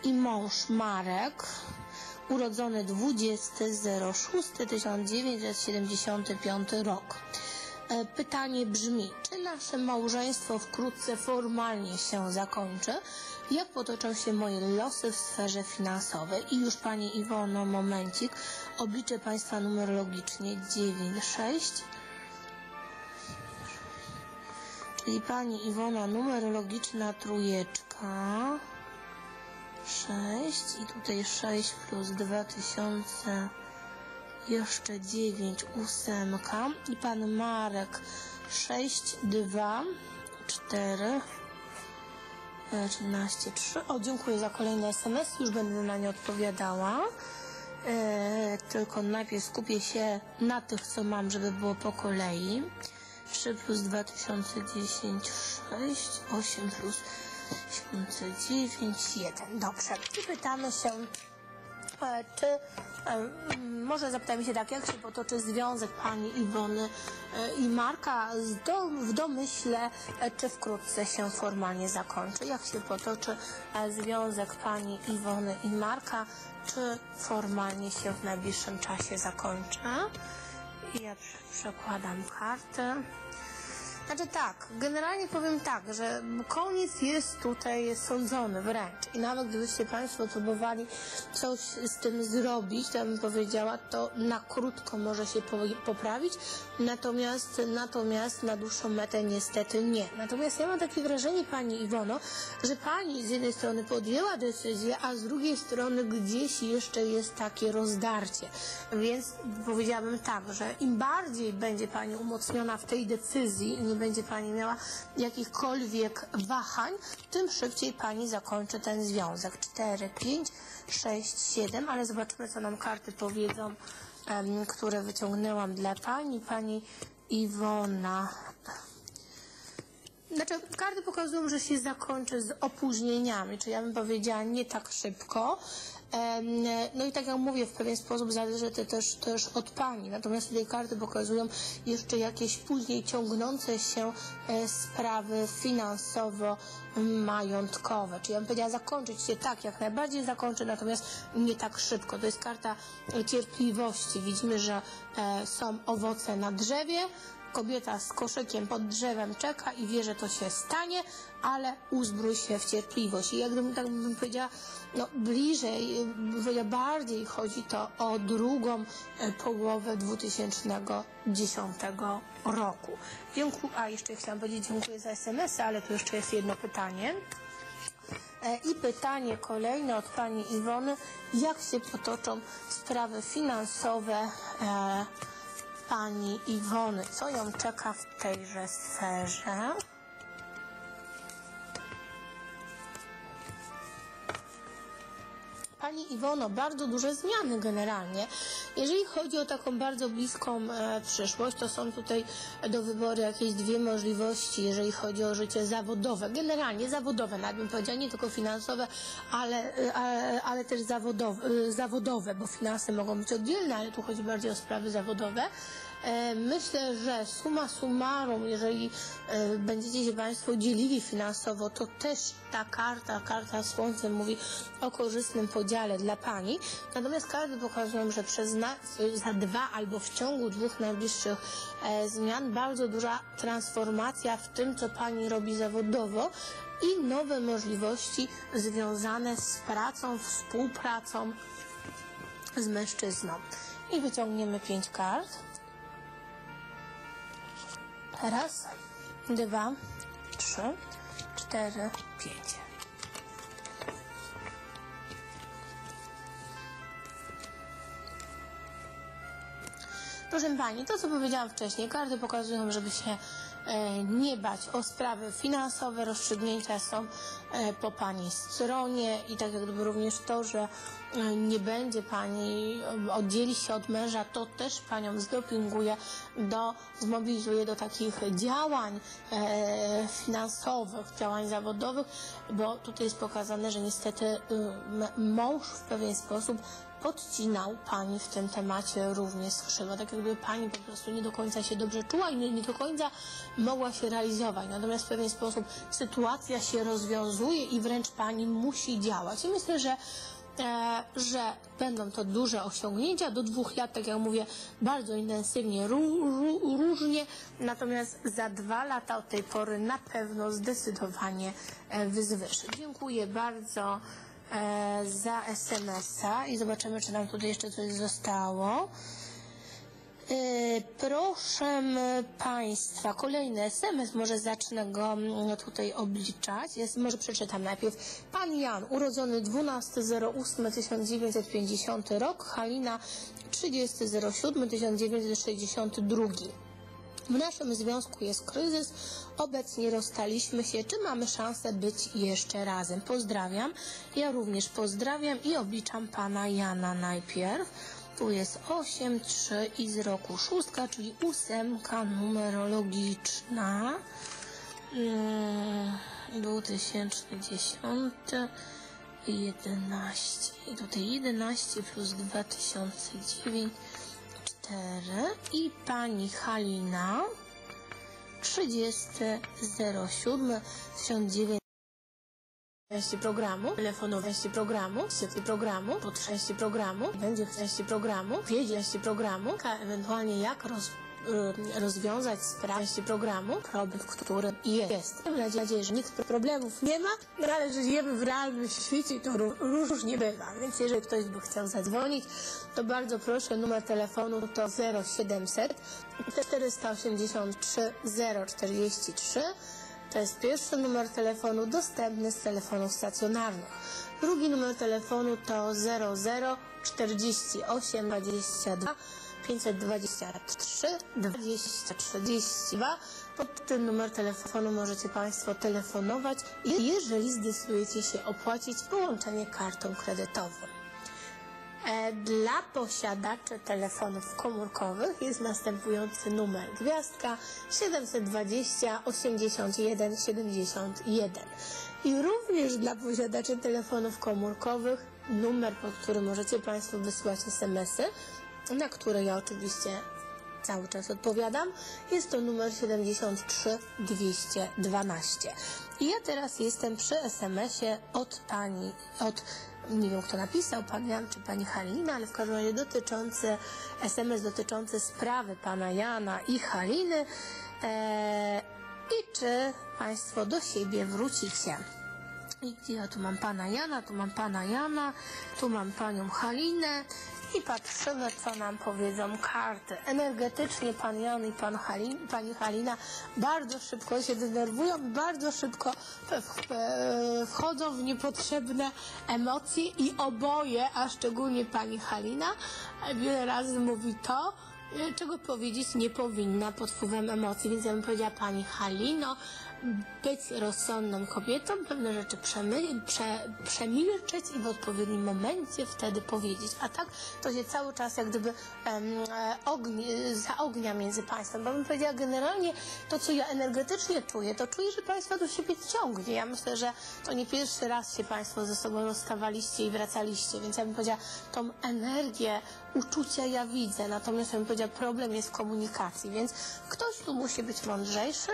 i mąż Marek urodzony 20.06.1975 rok. E, Pytanie brzmi, czy nasze małżeństwo wkrótce formalnie się zakończy? Jak potoczą się moje losy w sferze finansowej? I już Pani Iwono, momencik, obliczę Państwa numerologicznie 9, 6. Czyli Pani Iwona, numerologiczna trójeczka. 6 i tutaj 6 plus 2000 jeszcze 9 ósemka. I pan Marek 6 2 4 13 3 o dziękuję za kolejny SMS już będę na nie odpowiadała e, tylko najpierw skupię się na tych co mam żeby było po kolei. 3 plus 2010 6 8 plus 2009 1 dobrze i pytamy się Czy e, m, może zapytajmy się tak, jak się potoczy związek pani Iwony e, i Marka w domyśle, e, czy wkrótce się formalnie zakończy? Jak się potoczy e, związek pani Iwony i Marka, czy formalnie się w najbliższym czasie zakończy? Ja prze- przekładam kartę. Znaczy tak, generalnie powiem tak, że koniec jest tutaj sądzony wręcz i nawet gdybyście Państwo próbowali coś z tym zrobić, to ja bym powiedziała, to na krótko może się po, poprawić, natomiast, natomiast na dłuższą metę niestety nie. Natomiast ja mam takie wrażenie Pani Iwono, że Pani z jednej strony podjęła decyzję, a z drugiej strony gdzieś jeszcze jest takie rozdarcie. Więc powiedziałabym tak, że im bardziej będzie Pani umocniona w tej decyzji będzie Pani miała jakichkolwiek wahań, tym szybciej Pani zakończy ten związek. 4, 5, 6, 7, ale zobaczmy, co nam karty powiedzą, em, które wyciągnęłam dla Pani. Pani Iwona. Znaczy, karty pokazują, że się zakończy z opóźnieniami, czy ja bym powiedziała nie tak szybko. No i tak jak mówię, w pewien sposób zależy to też, też od Pani. Natomiast tutaj karty pokazują jeszcze jakieś później ciągnące się e, sprawy finansowo-majątkowe. Czyli ja bym powiedziała zakończyć się tak, jak najbardziej zakończy, natomiast nie tak szybko. To jest karta e, cierpliwości. Widzimy, że e, są owoce na drzewie, kobieta z koszykiem pod drzewem czeka i wie, że to się stanie, ale uzbrój się w cierpliwość. I jakbym tak bym powiedziała, no bliżej, bardziej chodzi to o drugą e, połowę 2010 roku. Dziękuję, a jeszcze chciałam powiedzieć dziękuję za SMS-y, ale tu jeszcze jest jedno pytanie. E, I pytanie kolejne od pani Iwony. Jak się potoczą sprawy finansowe e, pani Iwony? Co ją czeka w tejże sferze? Pani Iwono, bardzo duże zmiany generalnie. Jeżeli chodzi o taką bardzo bliską e, przyszłość, to są tutaj do wyboru jakieś dwie możliwości, jeżeli chodzi o życie zawodowe. Generalnie zawodowe, nawet bym powiedziała, nie tylko finansowe, ale, ale, ale też zawodowe, e, zawodowe, bo finanse mogą być oddzielne, ale tu chodzi bardziej o sprawy zawodowe. E, Myślę, że suma summarum, jeżeli e, będziecie się Państwo dzielili finansowo, to też ta karta, karta Słońce mówi o korzystnym podziale dla Pani. Natomiast karty pokazują, że przez na, za dwa albo w ciągu dwóch najbliższych e, zmian bardzo duża transformacja w tym, co Pani robi zawodowo i nowe możliwości związane z pracą, współpracą z mężczyzną. I wyciągniemy pięć kart. Raz, dwa, trzy, cztery, pięć. Proszę Pani, to co powiedziałam wcześniej, karty pokazują, żeby się e, nie bać o sprawy finansowe, rozstrzygnięcia są po Pani stronie i tak jak gdyby również to, że e, nie będzie Pani e, oddzieli się od męża, to też Panią zdopinguje do, zmobilizuje do takich działań e, finansowych, działań zawodowych, bo tutaj jest pokazane, że niestety mąż w pewien sposób podcinał Pani w tym temacie również skrzydła. Tak jakby Pani po prostu nie do końca się dobrze czuła i nie, nie do końca mogła się realizować. Natomiast w pewien sposób sytuacja się rozwiązuje i wręcz Pani musi działać. I myślę, że e, że będą to duże osiągnięcia. Do dwóch lat, tak jak mówię, bardzo intensywnie, ró, ró, różnie. Natomiast za dwa lata od tej pory na pewno zdecydowanie e. Dziękuję bardzo za SMS-a i zobaczymy, czy nam tutaj jeszcze coś zostało. E, Proszę Państwa, kolejny SMS, może zacznę go mm, tutaj obliczać. Jest, może przeczytam najpierw. Pan Jan, urodzony 12.08.1950 rok, Halina 30.07.1962. W naszym związku jest kryzys, obecnie rozstaliśmy się. Czy mamy szansę być jeszcze razem? Pozdrawiam. Ja również pozdrawiam i obliczam pana Jana najpierw. Tu jest 8, 3 i z roku szóstka, czyli ósemka numerologiczna. Mm, 2010 i 11. I tutaj 11 plus 2009 4 i pani Halina 30.07 1900 części programu, telefonowej części programu, części programu, po części programu, będzie części programu, wiedzie programu, a ewentualnie jak roz, rozwiązać sprawę programu, problem, w którym jest. Mam nadzieję, że nikt problemów nie ma, no ale że żyjemy w realnym świecie i to ró- różnie bywa. Więc jeżeli ktoś by chciał zadzwonić, to bardzo proszę, numer telefonu to 0700 483 043 to jest pierwszy numer telefonu dostępny z telefonów stacjonarnych. Drugi numer telefonu to 00 48 22 523 20 42. Pod ten numer telefonu możecie Państwo telefonować, jeżeli zdecydujecie się opłacić połączenie kartą kredytową. E, Dla posiadaczy telefonów komórkowych jest następujący numer gwiazdka 720 81 71 i również dla posiadaczy telefonów komórkowych numer, pod który możecie Państwo wysłać SMS-y, na które ja oczywiście cały czas odpowiadam. Jest to numer 73 212. I ja teraz jestem przy SMS-ie od pani, od nie wiem kto napisał, pan Jan czy pani Halina, ale w każdym razie dotyczący, SMS dotyczący sprawy pana Jana i Haliny. E, I czy państwo do siebie wrócicie? I gdzie ja tu mam pana Jana, tu mam pana Jana, tu mam panią Halinę i patrzymy, co nam powiedzą karty. Energetycznie pan Jan i pan Halin, pani Halina bardzo szybko się denerwują, bardzo szybko e, wchodzą w niepotrzebne emocje i oboje, a szczególnie pani Halina, wiele razy mówi to, e, czego powiedzieć nie powinna pod wpływem emocji, więc ja bym powiedziała pani Halino, być rozsądną kobietą, pewne rzeczy przemy- prze- przemilczeć i w odpowiednim momencie wtedy powiedzieć. A tak to się cały czas jak gdyby em, e, ogni, zaognia między państwem. Bo bym powiedziała generalnie to, co ja energetycznie czuję, to czuję, że państwa do siebie ciągnie. Ja myślę, że to nie pierwszy raz się państwo ze sobą rozstawaliście i wracaliście, więc ja bym powiedziała, tą energię uczucia ja widzę, natomiast ja bym powiedziała, problem jest w komunikacji, więc ktoś tu musi być mądrzejszy,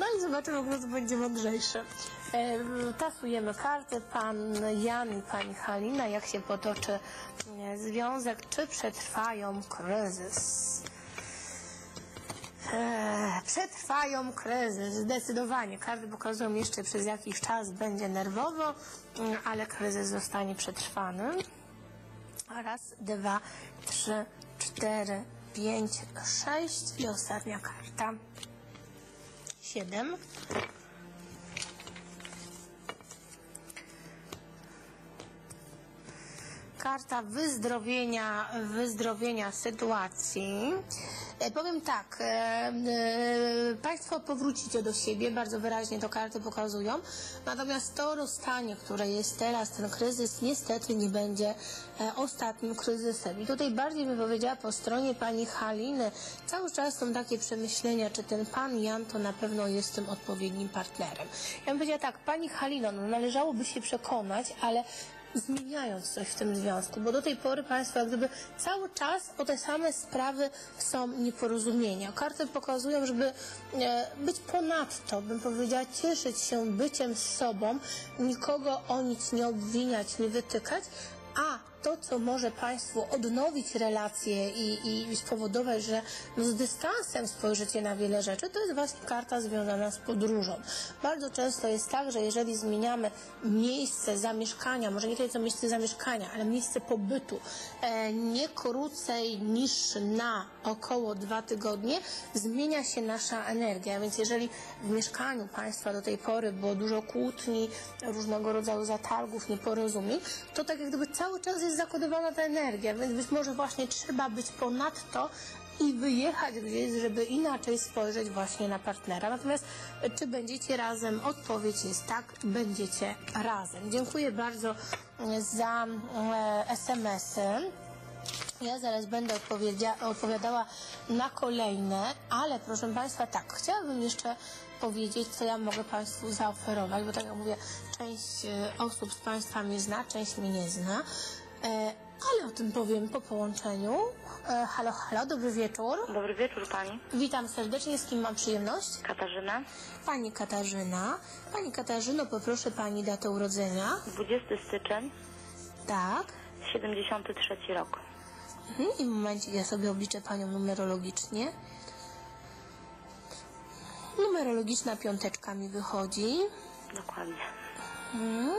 no i zobaczymy, kto będzie mądrzejszy. Tasujemy karty. Pan Jan i pani Halina, jak się potoczy e, związek, czy przetrwają kryzys. E, przetrwają kryzys, zdecydowanie. Karty pokazują jeszcze przez jakiś czas będzie nerwowo, mm, ale kryzys zostanie przetrwany. Raz, dwa, trzy, cztery, pięć, sześć i ostatnia karta. Siedem. Karta wyzdrowienia, wyzdrowienia sytuacji. E, powiem tak, e, e, Państwo powrócicie do siebie, bardzo wyraźnie to karty pokazują, natomiast to rozstanie, które jest teraz, ten kryzys, niestety nie będzie ostatnim kryzysem. I tutaj bardziej bym powiedziała po stronie Pani Haliny, cały czas są takie przemyślenia, czy ten Pan Jan to na pewno jest tym odpowiednim partnerem. Ja bym powiedziała tak, Pani Halino, no należałoby się przekonać, ale zmieniając coś w tym związku, bo do tej pory Państwo jak gdyby cały czas o te same sprawy są nieporozumienia. Karty pokazują, żeby e, być ponadto, bym powiedziała, cieszyć się byciem z sobą, nikogo o nic nie obwiniać, nie wytykać, a to, co może Państwu odnowić relacje i, i spowodować, że no z dystansem spojrzycie na wiele rzeczy, to jest właśnie karta związana z podróżą. Bardzo często jest tak, że jeżeli zmieniamy miejsce zamieszkania, może nie tyle co miejsce zamieszkania, ale miejsce pobytu, e, nie krócej niż na około dwa tygodnie, zmienia się nasza energia. Więc jeżeli w mieszkaniu Państwa do tej pory było dużo kłótni, różnego rodzaju zatargów, nieporozumień, to tak jak gdyby cały czas jest zakodowana ta energia, więc być może właśnie trzeba być ponadto i wyjechać gdzieś, żeby inaczej spojrzeć właśnie na partnera. Natomiast e, czy będziecie razem? Odpowiedź jest tak, będziecie razem. Dziękuję bardzo e, za e, SMS-y. Ja zaraz będę odpowiadała na kolejne, ale proszę Państwa, tak, chciałabym jeszcze powiedzieć, co ja mogę Państwu zaoferować, bo tak jak mówię, część e, osób z Państwa mnie zna, część mnie nie zna, ale o tym powiem po połączeniu. E, halo, halo, dobry wieczór. Dobry wieczór pani. Witam serdecznie, z kim mam przyjemność? Katarzyna. Pani Katarzyna. Pani Katarzyno, poproszę Pani datę urodzenia. 20 styczeń, Tak. 73 rok. Mhm. I momencik, ja sobie obliczę Panią numerologicznie. Numerologiczna piąteczka mi wychodzi. Dokładnie. Mhm.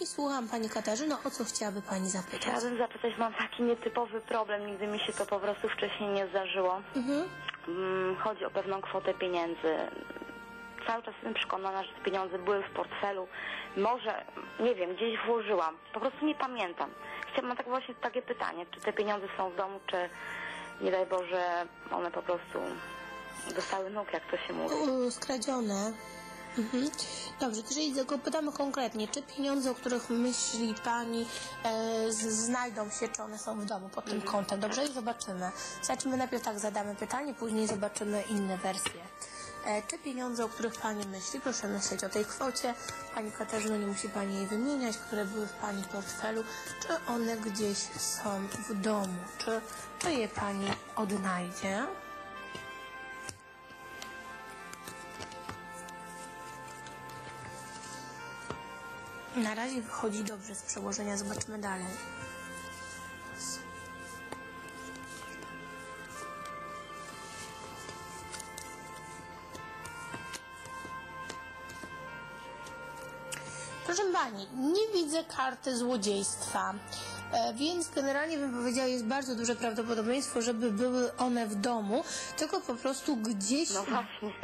I słucham Pani Katarzyno, o co chciałaby Pani zapytać? Chciałabym zapytać, mam taki nietypowy problem, nigdy mi się to po prostu wcześniej nie zdarzyło. Mhm. Mm, Chodzi o pewną kwotę pieniędzy. Cały czas jestem przekonana, że te pieniądze były w portfelu. Może, nie wiem, gdzieś włożyłam. Po prostu nie pamiętam. Chciałam, tak właśnie takie pytanie, czy te pieniądze są w domu, czy nie daj Boże, one po prostu dostały nóg, jak to się mówi. U, Skradzione. Mhm. Dobrze, tylko pytamy konkretnie, czy pieniądze, o których myśli Pani, e, z, znajdą się, czy one są w domu pod tym kątem? Dobrze, i zobaczymy. Zobaczymy, najpierw tak zadamy pytanie, później zobaczymy inne wersje. E, czy pieniądze, o których Pani myśli, proszę myśleć o tej kwocie. Pani Katarzyno, nie musi Pani jej wymieniać, które były w Pani portfelu, czy one gdzieś są w domu, czy, czy je Pani odnajdzie? Na razie wychodzi dobrze z przełożenia, zobaczymy dalej. Proszę Pani, nie widzę karty złodziejstwa, więc generalnie bym powiedziała, jest bardzo duże prawdopodobieństwo, żeby były one w domu, tylko po prostu gdzieś, No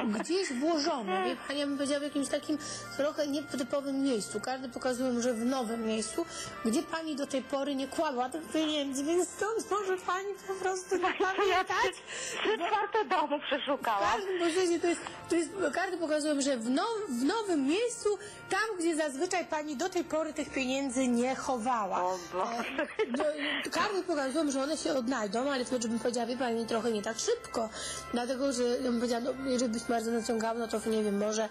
gdzieś włożone. Wie Pani, ja bym powiedziała w jakimś takim trochę nietypowym miejscu. Karty pokazują, że w nowym miejscu, gdzie Pani do tej pory nie kładła tych pieniędzy, więc stąd może Pani po prostu To pamiętać. trzy, czwarte domu W przeszukałam. każdym razie to jest, to jest, karty pokazują, że w, now, w nowym miejscu, tam gdzie zazwyczaj pani do tej pory tych pieniędzy nie chowała. O Boże. No, karty pokazują, że one się odnajdą, ale to, żebym powiedziała, wie pani, trochę nie tak szybko. Dlatego, że ja bym powiedziała, no, jeżeli byś bardzo naciągała, no to nie wiem, może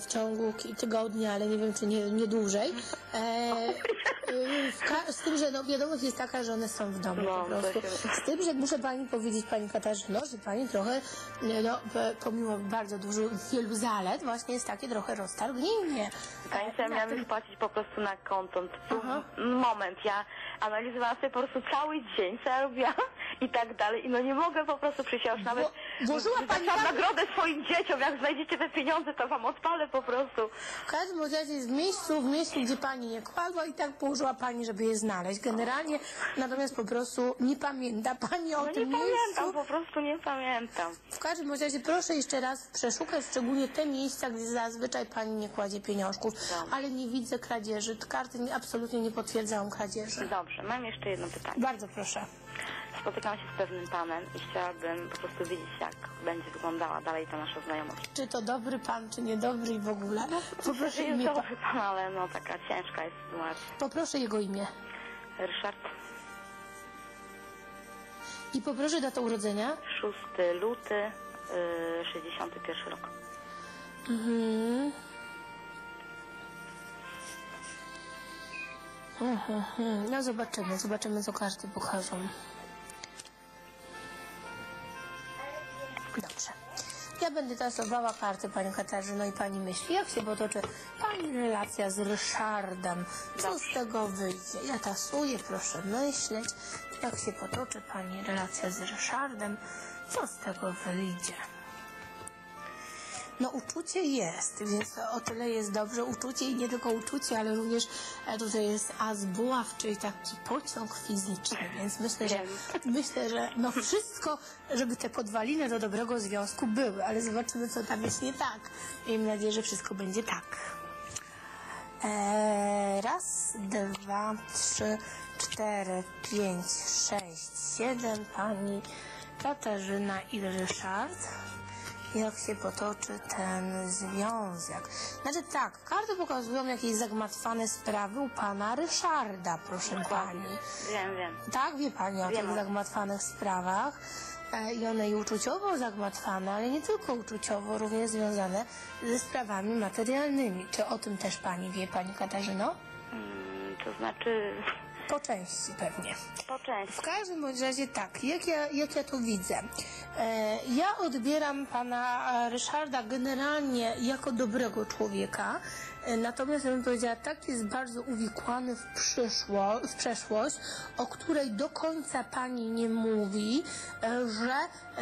w ciągu tygodnia, ale nie wiem, czy nie, nie dłużej. E, e, z tym, że no, wiadomość jest taka, że one są w domu No, po prostu. Z tym, że muszę pani powiedzieć, pani Katarzyno, że pani trochę, nie, no, pomimo bardzo dużo, wielu zalet, właśnie jest takie trochę roztargnięcie. Pani E, na miałam tym- płacić po prostu na konto. To był Aha. moment, ja analizowałam sobie po prostu cały dzień, co ja robiłam i tak dalej. I no nie mogę po prostu już nawet włożyła pani tam- nagrodę swoim dzieciom, jak znajdziecie te pieniądze, to wam odpalę po prostu. W każdym razie w miejscu, w miejscu, gdzie pani nie kładła i tak położyła pani, żeby je znaleźć. Generalnie, natomiast po prostu nie pamięta pani o No nie tym pamiętam, miejscu. po prostu nie pamiętam. W każdym razie proszę jeszcze raz przeszukać szczególnie te miejsca, gdzie zazwyczaj pani nie kładzie pieniążków, ale nie widzę kradzieży. Karty nie, absolutnie nie potwierdzają kradzieży. Dobrze, mam jeszcze jedno pytanie. Bardzo proszę. Spotykam się z pewnym panem i chciałabym po prostu wiedzieć, jak będzie wyglądała dalej ta nasza znajomość. Czy to dobry pan, czy niedobry i w ogóle? Poproszę, Jest imię, dobry pan, ale no taka ciężka jest sytuacja. poproszę jego imię. Ryszard, I poproszę datę urodzenia. 6 luty, yy, 61 rok. Mhm. No zobaczymy, zobaczymy co karty pokażą. Dobrze. Ja będę tasowała karty Pani Katarzyno i Pani myśli, jak się potoczy Pani relacja z Ryszardem. Co z tego wyjdzie? Ja tasuję, proszę myśleć, jak się potoczy Pani relacja z Ryszardem. Co z tego wyjdzie? No uczucie jest, więc o tyle jest dobrze. Uczucie i nie tylko uczucie, ale również e, tutaj jest as buław, czyli taki pociąg fizyczny, więc myślę, że myślę, że no wszystko, żeby te podwaliny do dobrego związku były, ale zobaczymy, co tam jest nie tak. Miejmy nadzieję, że wszystko będzie tak. Eee, raz, dwa, trzy, cztery, pięć, sześć, siedem. Pani Katarzyna i Ryszard. Jak się potoczy ten związek? Znaczy tak, karty pokazują jakieś zagmatwane sprawy u pana Ryszarda, proszę pani. Wiem, wiem. Tak, wie pani o Wiem tych zagmatwanych sprawach. E, I one i uczuciowo zagmatwane, ale nie tylko uczuciowo, również związane ze sprawami materialnymi. Czy o tym też pani wie, pani Katarzyno? Mm, to znaczy, Po części pewnie. po części. W każdym bądź razie tak, jak ja, jak ja to widzę. E, ja odbieram pana e, Ryszarda generalnie jako dobrego człowieka, e, natomiast ja bym powiedziała, tak jest bardzo uwikłany w, przyszło, w przeszłość, o której do końca pani nie mówi, e, że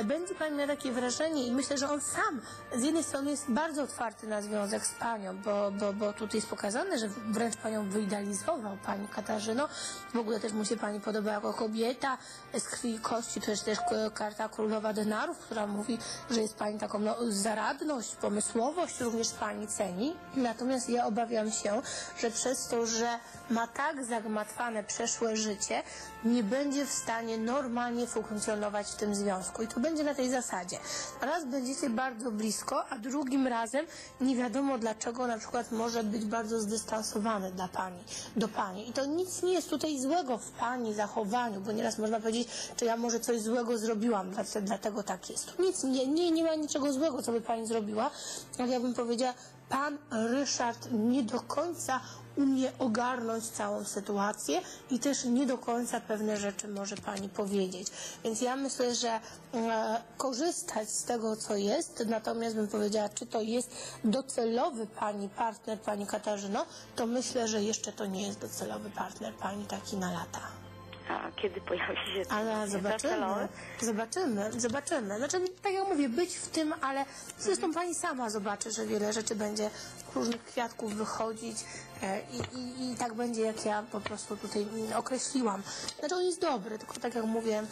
będzie pani miała takie wrażenie i myślę, że on sam z jednej strony jest bardzo otwarty na związek z panią, bo, bo, bo tutaj jest pokazane, że wręcz panią wyidealizował pani Katarzyno. W ogóle też mu się pani podoba jako kobieta z krwi i kości, przecież też karta królowa denarów, która mówi, że jest pani taką no, zaradność, pomysłowość również pani ceni. Natomiast ja obawiam się, że przez to, że ma tak zagmatwane przeszłe życie, nie będzie w stanie normalnie funkcjonować w tym związku. I to będzie na tej zasadzie. Raz będziecie bardzo blisko, a drugim razem nie wiadomo dlaczego na przykład może być bardzo zdystansowany dla pani, do pani. I to nic nie jest tutaj złego w pani zachowaniu, bo nieraz można powiedzieć, czy ja może coś złego zrobiłam, dlate- dlatego tak jest. Nic, nie, nie, nie ma niczego złego, co by pani zrobiła, ale ja bym powiedziała, pan Ryszard nie do końca umie ogarnąć całą sytuację i też nie do końca pewne rzeczy może Pani powiedzieć. Więc ja myślę, że e, korzystać z tego, co jest, natomiast bym powiedziała, czy to jest docelowy Pani partner, Pani Katarzyno, to myślę, że jeszcze to nie jest docelowy partner Pani taki na lata. A kiedy pojawi się Ale zobaczymy, zobaczymy, zobaczymy. Znaczy, tak jak mówię, być w tym, ale zresztą pani sama zobaczy, że wiele rzeczy będzie różnych kwiatków wychodzić e, i, i, i tak będzie, jak ja po prostu tutaj określiłam. Znaczy, on jest dobry, tylko tak jak mówię,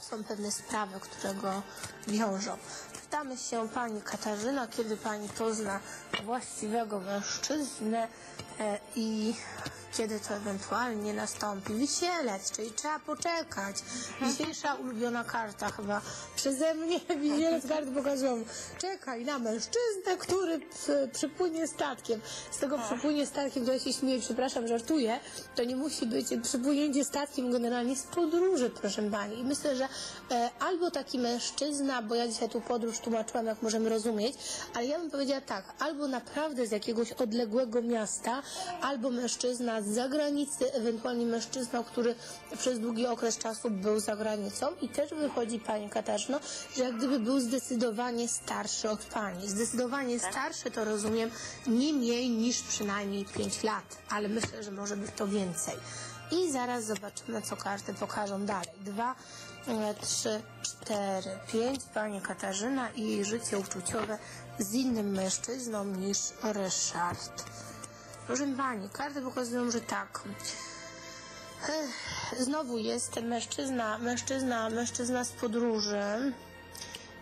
są pewne sprawy, które go wiążą. Pytamy się pani Katarzyna, kiedy pani pozna właściwego mężczyznę e, i kiedy to ewentualnie nastąpi. Wisielec, czyli trzeba poczekać. Dzisiejsza ulubiona karta chyba przeze mnie wisielec kart pokazują. Czekaj na mężczyznę, który przypłynie statkiem. Z tego przypłynie statkiem, to ja się śmieję, przepraszam, żartuję, to nie musi być przypłynięcie statkiem generalnie z podróży, proszę pani. I myślę, że e, albo taki mężczyzna, bo ja dzisiaj tu podróż tłumaczyłam, jak możemy rozumieć, ale ja bym powiedziała tak, albo naprawdę z jakiegoś odległego miasta, albo mężczyzna z zagranicy, ewentualnie mężczyzna, który przez długi okres czasu był za granicą i też wychodzi pani Katarzyno, że jak gdyby był zdecydowanie starszy od pani. Zdecydowanie starszy to rozumiem nie mniej niż przynajmniej 5 lat, ale myślę, że może być to więcej. I zaraz zobaczymy, co karty pokażą dalej. Dwa, e, trzy, cztery, pięć. Pani Katarzyna i jej życie uczuciowe z innym mężczyzną niż Ryszard. Proszę Pani, karty pokazują, że tak. Ech, Znowu jest ten mężczyzna, mężczyzna, mężczyzna z podróży.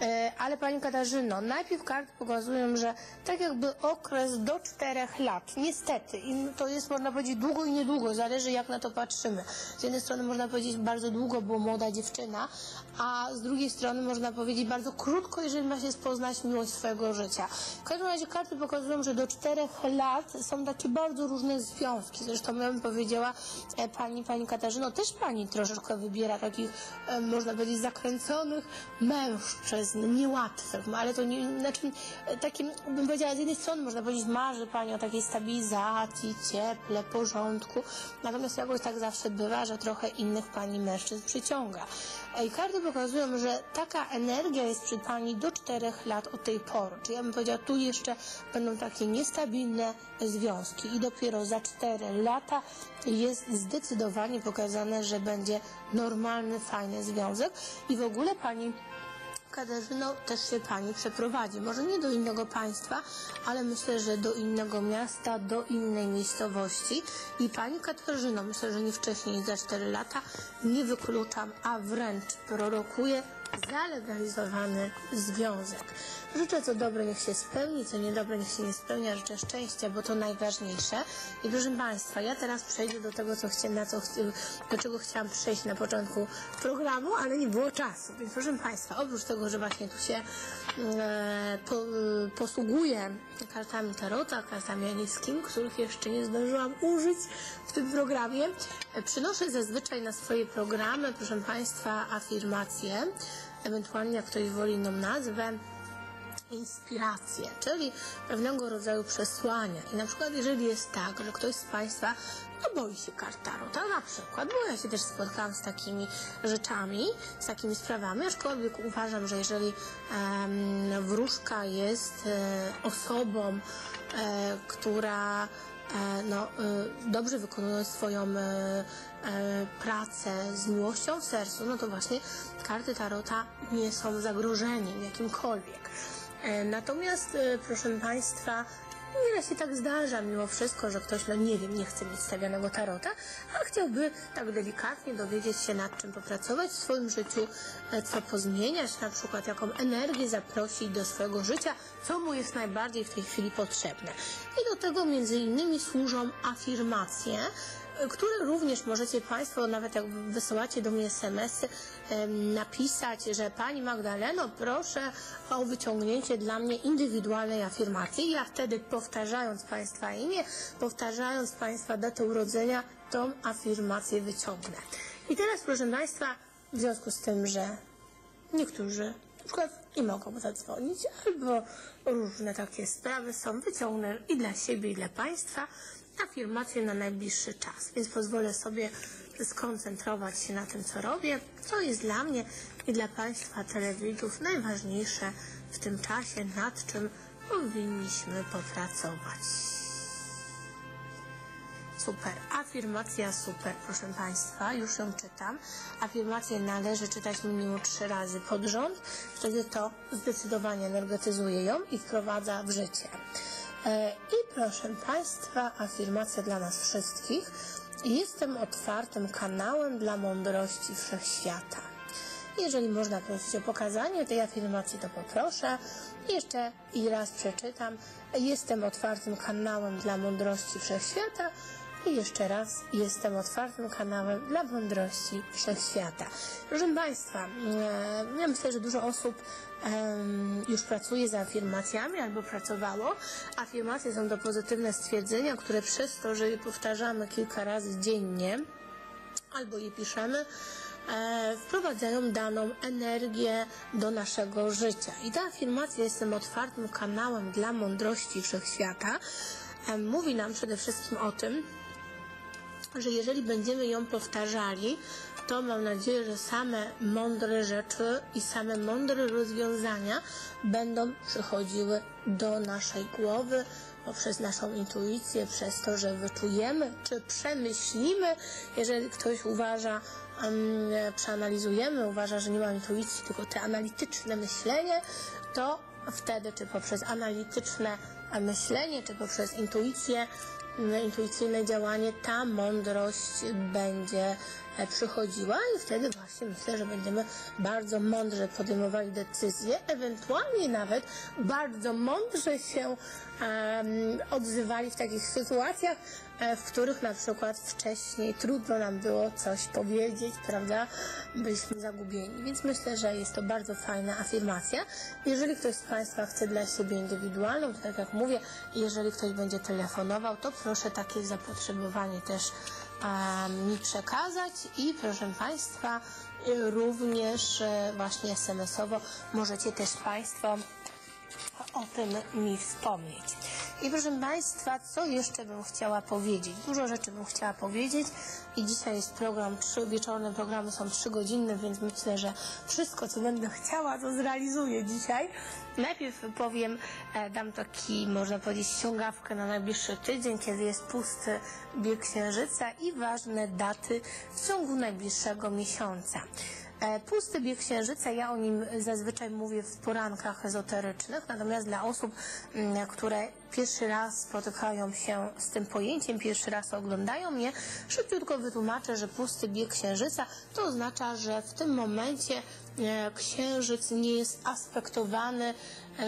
E, Ale Pani Katarzyno, najpierw karty pokazują, że tak jakby okres do czterech lat, niestety, i to jest można powiedzieć długo i niedługo, zależy jak na to patrzymy. Z jednej strony można powiedzieć bardzo długo, bo młoda dziewczyna, a z drugiej strony można powiedzieć bardzo krótko, jeżeli ma się poznać miłość swojego życia. W każdym razie karty pokazują, że do czterech lat są takie bardzo różne związki. Zresztą ja bym powiedziała e, Pani, Pani Katarzyno, też Pani troszeczkę wybiera takich, e, można powiedzieć, zakręconych mężczyzn, niełatwych, ale to nie, znaczy e, takim, bym powiedziała, z jednej strony można powiedzieć, marzy Pani o takiej stabilizacji, cieple, porządku, natomiast jakoś tak zawsze bywa, że trochę innych Pani mężczyzn przyciąga. I karty pokazują, że taka energia jest przy Pani do czterech lat od tej pory. Czyli ja bym powiedziała, tu jeszcze będą takie niestabilne związki i dopiero za cztery lata jest zdecydowanie pokazane, że będzie normalny, fajny związek i w ogóle Pani Katarzyno, też się Pani przeprowadzi. Może nie do innego państwa, ale myślę, że do innego miasta, do innej miejscowości. I Pani Katarzyno, myślę, że nie wcześniej niż za 4 lata, nie wykluczam, a wręcz prorokuję zalegalizowany związek. Życzę co dobre niech się spełni, co niedobre niech się nie spełnia. Życzę szczęścia, bo to najważniejsze. I proszę Państwa, ja teraz przejdę do tego, co chciałem, na co, do czego chciałam przejść na początku programu, ale nie było czasu. Więc proszę Państwa, oprócz tego, że właśnie tu się e, po, e, posługuję kartami Tarota, kartami anielskimi, których jeszcze nie zdążyłam użyć w tym programie, e, przynoszę zazwyczaj na swoje programy, proszę Państwa, afirmacje, ewentualnie jak ktoś woli inną nazwę, inspiracje, czyli pewnego rodzaju przesłania. I na przykład jeżeli jest tak, że ktoś z Państwa no, boi się kart tarota, na przykład, bo ja się też spotkałam z takimi rzeczami, z takimi sprawami, aczkolwiek uważam, że jeżeli wróżka jest e, osobą, e, która e, no, dobrze wykonując swoją pracę z miłością w sercu, no to właśnie karty Tarota nie są zagrożeniem jakimkolwiek. E, Natomiast, e, proszę Państwa, nieraz się tak zdarza mimo wszystko, że ktoś, no nie wiem, nie chce mieć stawianego tarota, a chciałby tak delikatnie dowiedzieć się nad czym popracować w swoim życiu, e, co pozmieniać, na przykład jaką energię zaprosić do swojego życia, co mu jest najbardziej w tej chwili potrzebne. I do tego między innymi służą afirmacje, które również możecie Państwo, nawet jak wysyłacie do mnie SMS-y, napisać, że Pani Magdaleno, proszę o wyciągnięcie dla mnie indywidualnej afirmacji. Ja wtedy powtarzając Państwa imię, powtarzając Państwa datę urodzenia, tą afirmację wyciągnę. I teraz, proszę Państwa, w związku z tym, że niektórzy na przykład nie mogą zadzwonić, albo różne takie sprawy są, wyciągnę i dla siebie, i dla Państwa afirmacje na najbliższy czas, więc pozwolę sobie skoncentrować się na tym, co robię, co jest dla mnie i dla Państwa telewidzów najważniejsze w tym czasie, nad czym powinniśmy popracować. Super. Afirmacja super, proszę Państwa. Już ją czytam. Afirmację należy czytać minimum trzy razy pod rząd. Wtedy to zdecydowanie energetyzuje ją i wprowadza w życie. E, I proszę Państwa, afirmacja dla nas wszystkich. Jestem otwartym kanałem dla mądrości wszechświata. Jeżeli można prosić o pokazanie tej afirmacji, to poproszę. Jeszcze i raz przeczytam. Jestem otwartym kanałem dla mądrości wszechświata. I jeszcze raz, jestem otwartym kanałem dla mądrości wszechświata. Proszę Państwa, e, ja myślę, że dużo osób już pracuje z afirmacjami albo pracowało. Afirmacje są to pozytywne stwierdzenia, które przez to, że je powtarzamy kilka razy dziennie, albo je piszemy, e, wprowadzają daną energię do naszego życia. I ta afirmacja jestem otwartym kanałem dla mądrości wszechświata. E, mówi nam przede wszystkim o tym, że jeżeli będziemy ją powtarzali, to mam nadzieję, że same mądre rzeczy i same mądre rozwiązania będą przychodziły do naszej głowy poprzez naszą intuicję, przez to, że wyczujemy czy przemyślimy. Jeżeli ktoś uważa, um, przeanalizujemy, uważa, że nie ma intuicji, tylko te analityczne myślenie, to wtedy, czy poprzez analityczne myślenie, czy poprzez intuicję, intuicyjne działanie, ta mądrość będzie przychodziła i wtedy właśnie myślę, że będziemy bardzo mądrze podejmowali decyzje, ewentualnie nawet bardzo mądrze się um, odzywali w takich sytuacjach, e, w których na przykład wcześniej trudno nam było coś powiedzieć, prawda? Byliśmy zagubieni. Więc myślę, że jest to bardzo fajna afirmacja. Jeżeli ktoś z Państwa chce dla siebie indywidualną, to tak jak mówię, jeżeli ktoś będzie telefonował, to proszę takie zapotrzebowanie też mi przekazać i proszę Państwa, również e, właśnie SMS-owo możecie też Państwo o tym mi wspomnieć. I proszę Państwa, co jeszcze bym chciała powiedzieć? Dużo rzeczy bym chciała powiedzieć i dzisiaj jest program, trzy, wieczorne programy są trzygodzinne, więc myślę, że wszystko, co będę chciała, to zrealizuję dzisiaj. Najpierw powiem, e, dam taki, można powiedzieć, ściągawkę na najbliższy tydzień, kiedy jest pusty bieg księżyca i ważne daty w ciągu najbliższego miesiąca. E, Pusty bieg księżyca, ja o nim zazwyczaj mówię w porankach ezoterycznych, natomiast dla osób, mm, które pierwszy raz spotykają się z tym pojęciem, pierwszy raz oglądają mnie, szybciutko wytłumaczę, że pusty bieg księżyca to oznacza, że w tym momencie e, księżyc nie jest aspektowany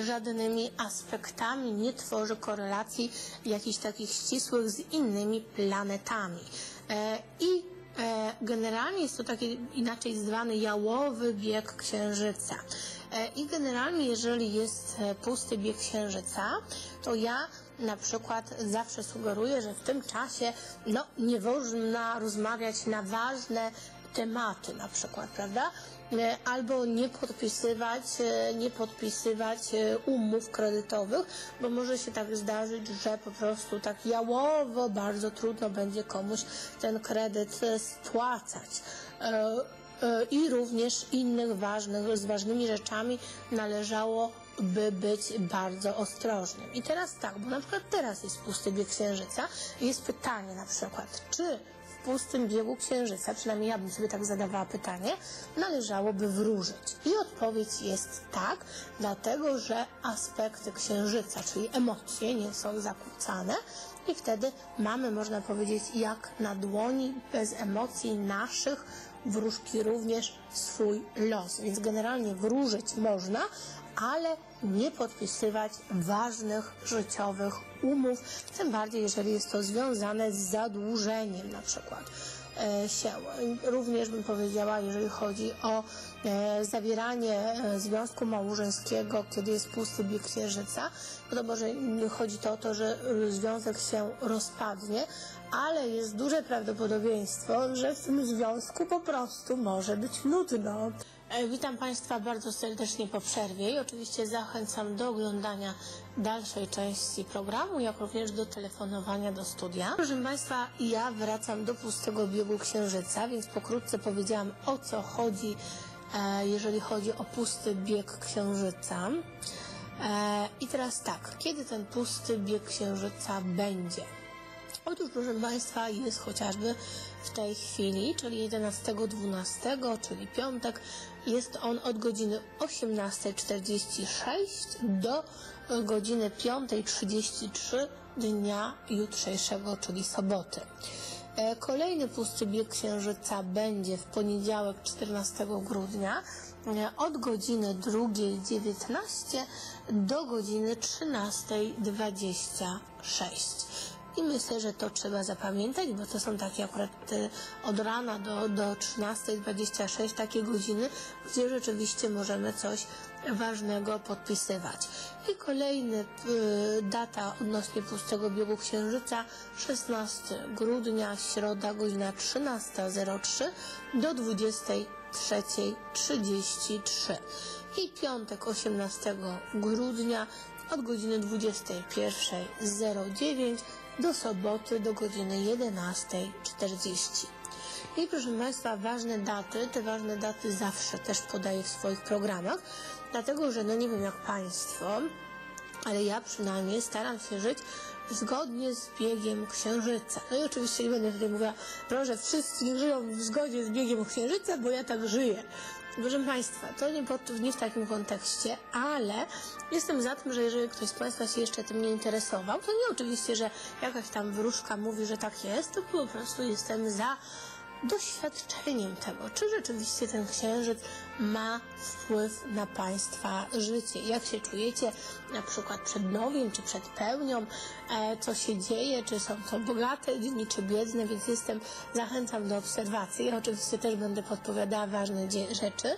żadnymi aspektami, nie tworzy korelacji jakichś takich ścisłych z innymi planetami. E, I Generalnie jest to taki inaczej zwany jałowy bieg księżyca. E, I generalnie, jeżeli jest e, pusty bieg księżyca, to ja na przykład zawsze sugeruję, że w tym czasie no, nie można rozmawiać na ważne tematy na przykład, prawda? E, Albo nie podpisywać, e, nie podpisywać e, umów kredytowych, bo może się tak zdarzyć, że po prostu tak jałowo bardzo trudno będzie komuś ten kredyt spłacać. I również innych ważnych, z ważnymi rzeczami należało by być bardzo ostrożnym. I teraz tak, bo na przykład teraz jest pusty bieg księżyca i jest pytanie na przykład, czy pustym biegu księżyca, przynajmniej ja bym sobie tak zadawała pytanie, należałoby wróżyć. I odpowiedź jest tak, dlatego że aspekty księżyca, czyli emocje, nie są zakłócane i wtedy mamy, można powiedzieć, jak na dłoni, bez emocji naszych, wróżki również swój los. Więc generalnie wróżyć można, ale nie podpisywać ważnych życiowych umów, tym bardziej jeżeli jest to związane z zadłużeniem na przykład e, się. Również bym powiedziała, jeżeli chodzi o e, zawieranie e, związku małżeńskiego, kiedy jest pusty bieg księżyca, to może chodzi to o to, że związek się rozpadnie, ale jest duże prawdopodobieństwo, że w tym związku po prostu może być nudno. E, Witam Państwa bardzo serdecznie po przerwie i oczywiście zachęcam do oglądania dalszej części programu, jak również do telefonowania do studia. Proszę Państwa, ja wracam do pustego biegu Księżyca, więc pokrótce powiedziałam o co chodzi, e, jeżeli chodzi o pusty bieg Księżyca. E, I teraz tak, kiedy ten pusty bieg Księżyca będzie? Otóż, proszę Państwa, jest chociażby w tej chwili, czyli 11.12, czyli piątek, jest on od godziny 18.46 do e, godziny 5.33 dnia jutrzejszego, czyli soboty. E, Kolejny pusty bieg księżyca będzie w poniedziałek 14 grudnia e, od godziny 2.19 do godziny 13.26. I myślę, że to trzeba zapamiętać, bo to są takie akurat e, od rana do, do 13.26 takie godziny, gdzie rzeczywiście możemy coś ważnego podpisywać. I kolejny y, data odnośnie pustego biegu księżyca 16 grudnia, środa, godzina 13.03 do 23.33 i piątek 18 grudnia od godziny 21.09 do soboty do godziny 11.40. I proszę Państwa, ważne daty, te ważne daty zawsze też podaję w swoich programach, dlatego że no nie wiem jak Państwo, ale ja przynajmniej staram się żyć zgodnie z biegiem Księżyca. No i oczywiście nie będę tutaj mówiła, proszę, wszyscy żyją w zgodzie z biegiem Księżyca, bo ja tak żyję. Proszę Państwa, to nie, pod, nie w takim kontekście, ale jestem za tym, że jeżeli ktoś z Państwa się jeszcze tym nie interesował, to nie oczywiście, że jakaś tam wróżka mówi, że tak jest, to po prostu jestem za doświadczeniem tego, czy rzeczywiście ten księżyc ma wpływ na Państwa życie. Jak się czujecie na przykład przed nowiem, czy przed pełnią, e, co się dzieje, czy są to bogate dni, czy biedne, więc jestem, zachęcam do obserwacji. Ja oczywiście też będę podpowiadała ważne rzeczy.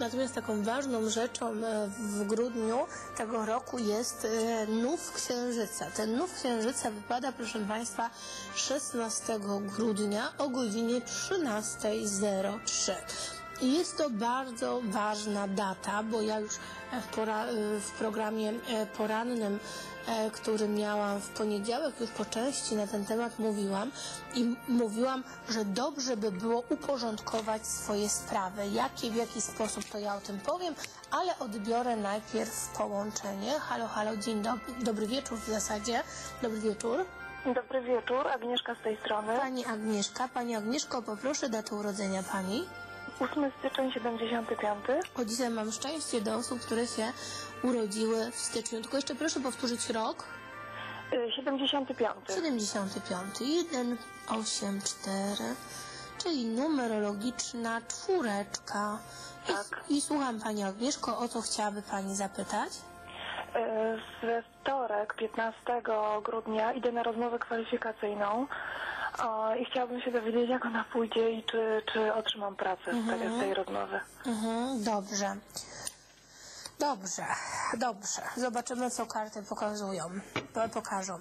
Natomiast taką ważną rzeczą e, w grudniu tego roku jest e, nów księżyca. Ten nów księżyca wypada, proszę Państwa, 16 grudnia o godzinie 13.03. I jest to bardzo ważna data, bo ja już w, pora, w programie e, porannym, e, który miałam w poniedziałek, już po części na ten temat mówiłam i mówiłam, że dobrze by było uporządkować swoje sprawy. Jakie, w jaki sposób, to ja o tym powiem, ale odbiorę najpierw połączenie. Halo, halo, dzień dobry, dobry wieczór w zasadzie. Dobry wieczór. Dobry wieczór, Agnieszka z tej strony. Pani Agnieszka. Pani Agnieszko, poproszę datę urodzenia Pani. 8 styczeń 75. O dzisiaj mam szczęście do osób, które się urodziły w styczniu. Tylko jeszcze proszę powtórzyć rok. Y, 75. 75. 1, 8, 4. Czyli numerologiczna czwóreczka. I, Tak. I słucham Pani Agnieszko, o co chciałaby Pani zapytać? Y, We wtorek, 15 grudnia, idę na rozmowę kwalifikacyjną o, i chciałabym się dowiedzieć, jak ona pójdzie i czy, czy otrzymam pracę tej, z tej rozmowy. Mhm, dobrze. Dobrze, dobrze. Zobaczymy, co karty pokazują. Po- Pokażą.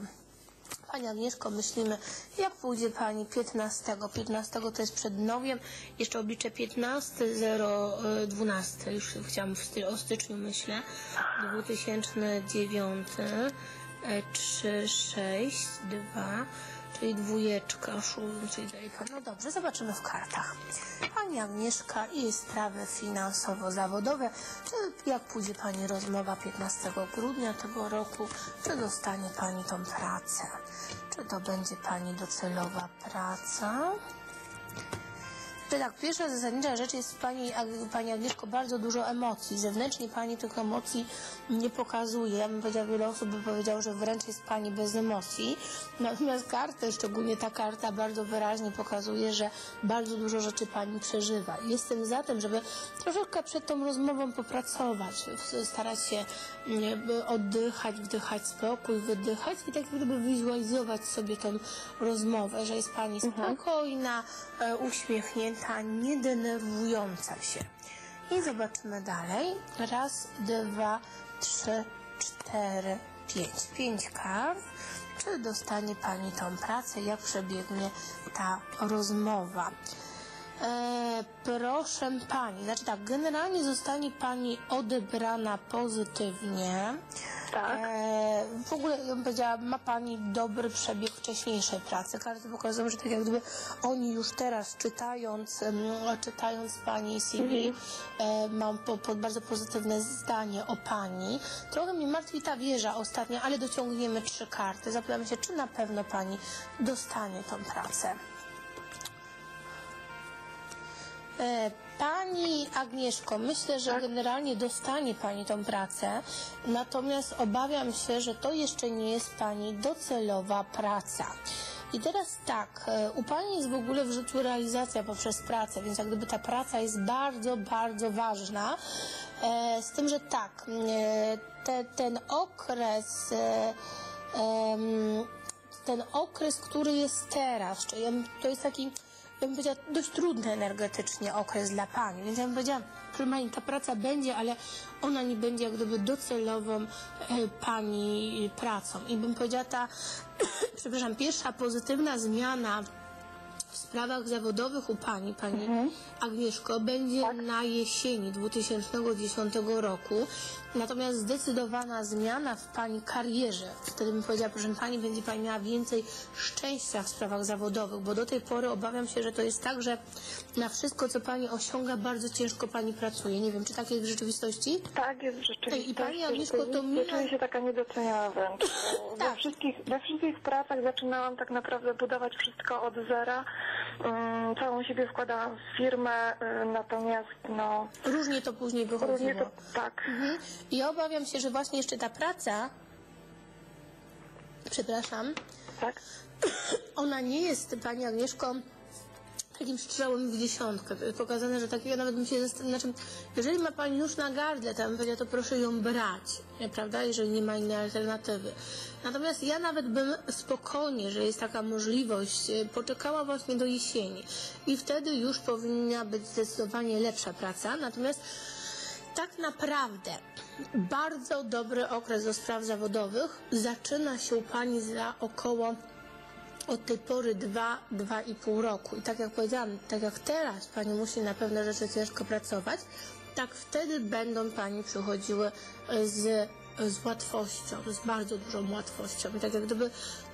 Pani Agnieszko, myślimy, jak pójdzie Pani 15. 15 to jest przed nowiem. Jeszcze obliczę 15, 0, 12. Już chciałam w stylu, o styczniu myślę. 2009, e, 3, 6, 2, czyli dwójeczka, szóstka, czyli. No dobrze, zobaczymy w kartach. Pani Agnieszka i sprawy finansowo-zawodowe. Czy jak pójdzie Pani rozmowa 15 grudnia tego roku, czy dostanie Pani tą pracę? Czy to będzie Pani docelowa praca? Tak, pierwsza zasadnicza rzecz jest Pani, Pani Agnieszko bardzo dużo emocji. Zewnętrznie Pani tych emocji nie pokazuje. Ja bym powiedziała, wiele osób by powiedziało, że wręcz jest Pani bez emocji. Natomiast karty, szczególnie ta karta bardzo wyraźnie pokazuje, że bardzo dużo rzeczy Pani przeżywa. Jestem za tym, żeby troszeczkę przed tą rozmową popracować, starać się mm, by oddychać, wdychać spokój, wydychać i tak gdyby wizualizować sobie tą rozmowę, że jest Pani spokojna, e, uśmiechnięta, nie denerwująca się. I zobaczymy dalej. Raz, dwa, trzy, cztery, pięć. Pięć kart. Czy dostanie Pani tą pracę? Jak przebiegnie ta rozmowa? E, proszę pani, znaczy tak, generalnie zostanie pani odebrana pozytywnie. Tak. E, w ogóle ja bym powiedziała, ma pani dobry przebieg wcześniejszej pracy. Karty pokazują, że tak jak gdyby oni już teraz czytając, em, czytając pani CV, e, mam po, po bardzo pozytywne zdanie o pani. Trochę mnie martwi ta wieża ostatnia, ale dociągniemy trzy karty. Zapytam się, czy na pewno pani dostanie tą pracę. Pani Agnieszko, myślę, że generalnie dostanie Pani tą pracę, natomiast obawiam się, że to jeszcze nie jest Pani docelowa praca. I teraz tak, e, u Pani jest w ogóle w życiu realizacja poprzez pracę, więc jak gdyby ta praca jest bardzo, bardzo ważna. E, z tym, że tak, e, te, ten okres, e, ten okres, który jest teraz, czyli to jest taki, ja bym powiedziała, dość trudny energetycznie okres dla Pani. Więc ja bym powiedziała, proszę Pani, ta praca będzie, ale ona nie będzie jak gdyby docelową e, Pani pracą. I bym powiedziała, ta, przepraszam, pierwsza pozytywna zmiana w sprawach zawodowych u Pani, Pani Agnieszko, będzie na jesieni 2010 roku. Natomiast zdecydowana zmiana w Pani karierze, wtedy bym powiedziała, proszę Pani, będzie Pani miała więcej szczęścia w sprawach zawodowych, bo do tej pory obawiam się, że to jest tak, że na wszystko, co Pani osiąga, bardzo ciężko Pani pracuje. Nie wiem, czy tak jest w rzeczywistości? Tak jest w rzeczywistości. I pani Agnieszko, to mimo- Czuję się taka niedoceniana wręcz. We, Tak. wszystkich, we wszystkich pracach zaczynałam tak naprawdę budować wszystko od zera. Um, całą siebie wkładałam w firmę, y, natomiast no, Różnie to później wychodziło. różnie to tak. Mhm. I ja obawiam się, że właśnie jeszcze ta praca, przepraszam, Tak? ona nie jest, Pani Agnieszko, takim strzałem w dziesiątkę. Pokazane, że takiego nawet bym się zastanawiała, znaczy, jeżeli ma Pani nóż na gardle, to ja bym powiedziała, to proszę ją brać, prawda, jeżeli nie ma innej alternatywy. Natomiast ja nawet bym spokojnie, że jest taka możliwość, e, poczekała właśnie do jesieni i wtedy już powinna być zdecydowanie lepsza praca. Natomiast tak naprawdę bardzo dobry okres do spraw zawodowych zaczyna się u Pani za około od tej pory 2-2,5 roku. I tak jak powiedziałam, tak jak teraz Pani musi na pewne rzeczy ciężko pracować, tak wtedy będą Pani przychodziły e, z, z łatwością, z bardzo dużą łatwością. I tak jak gdyby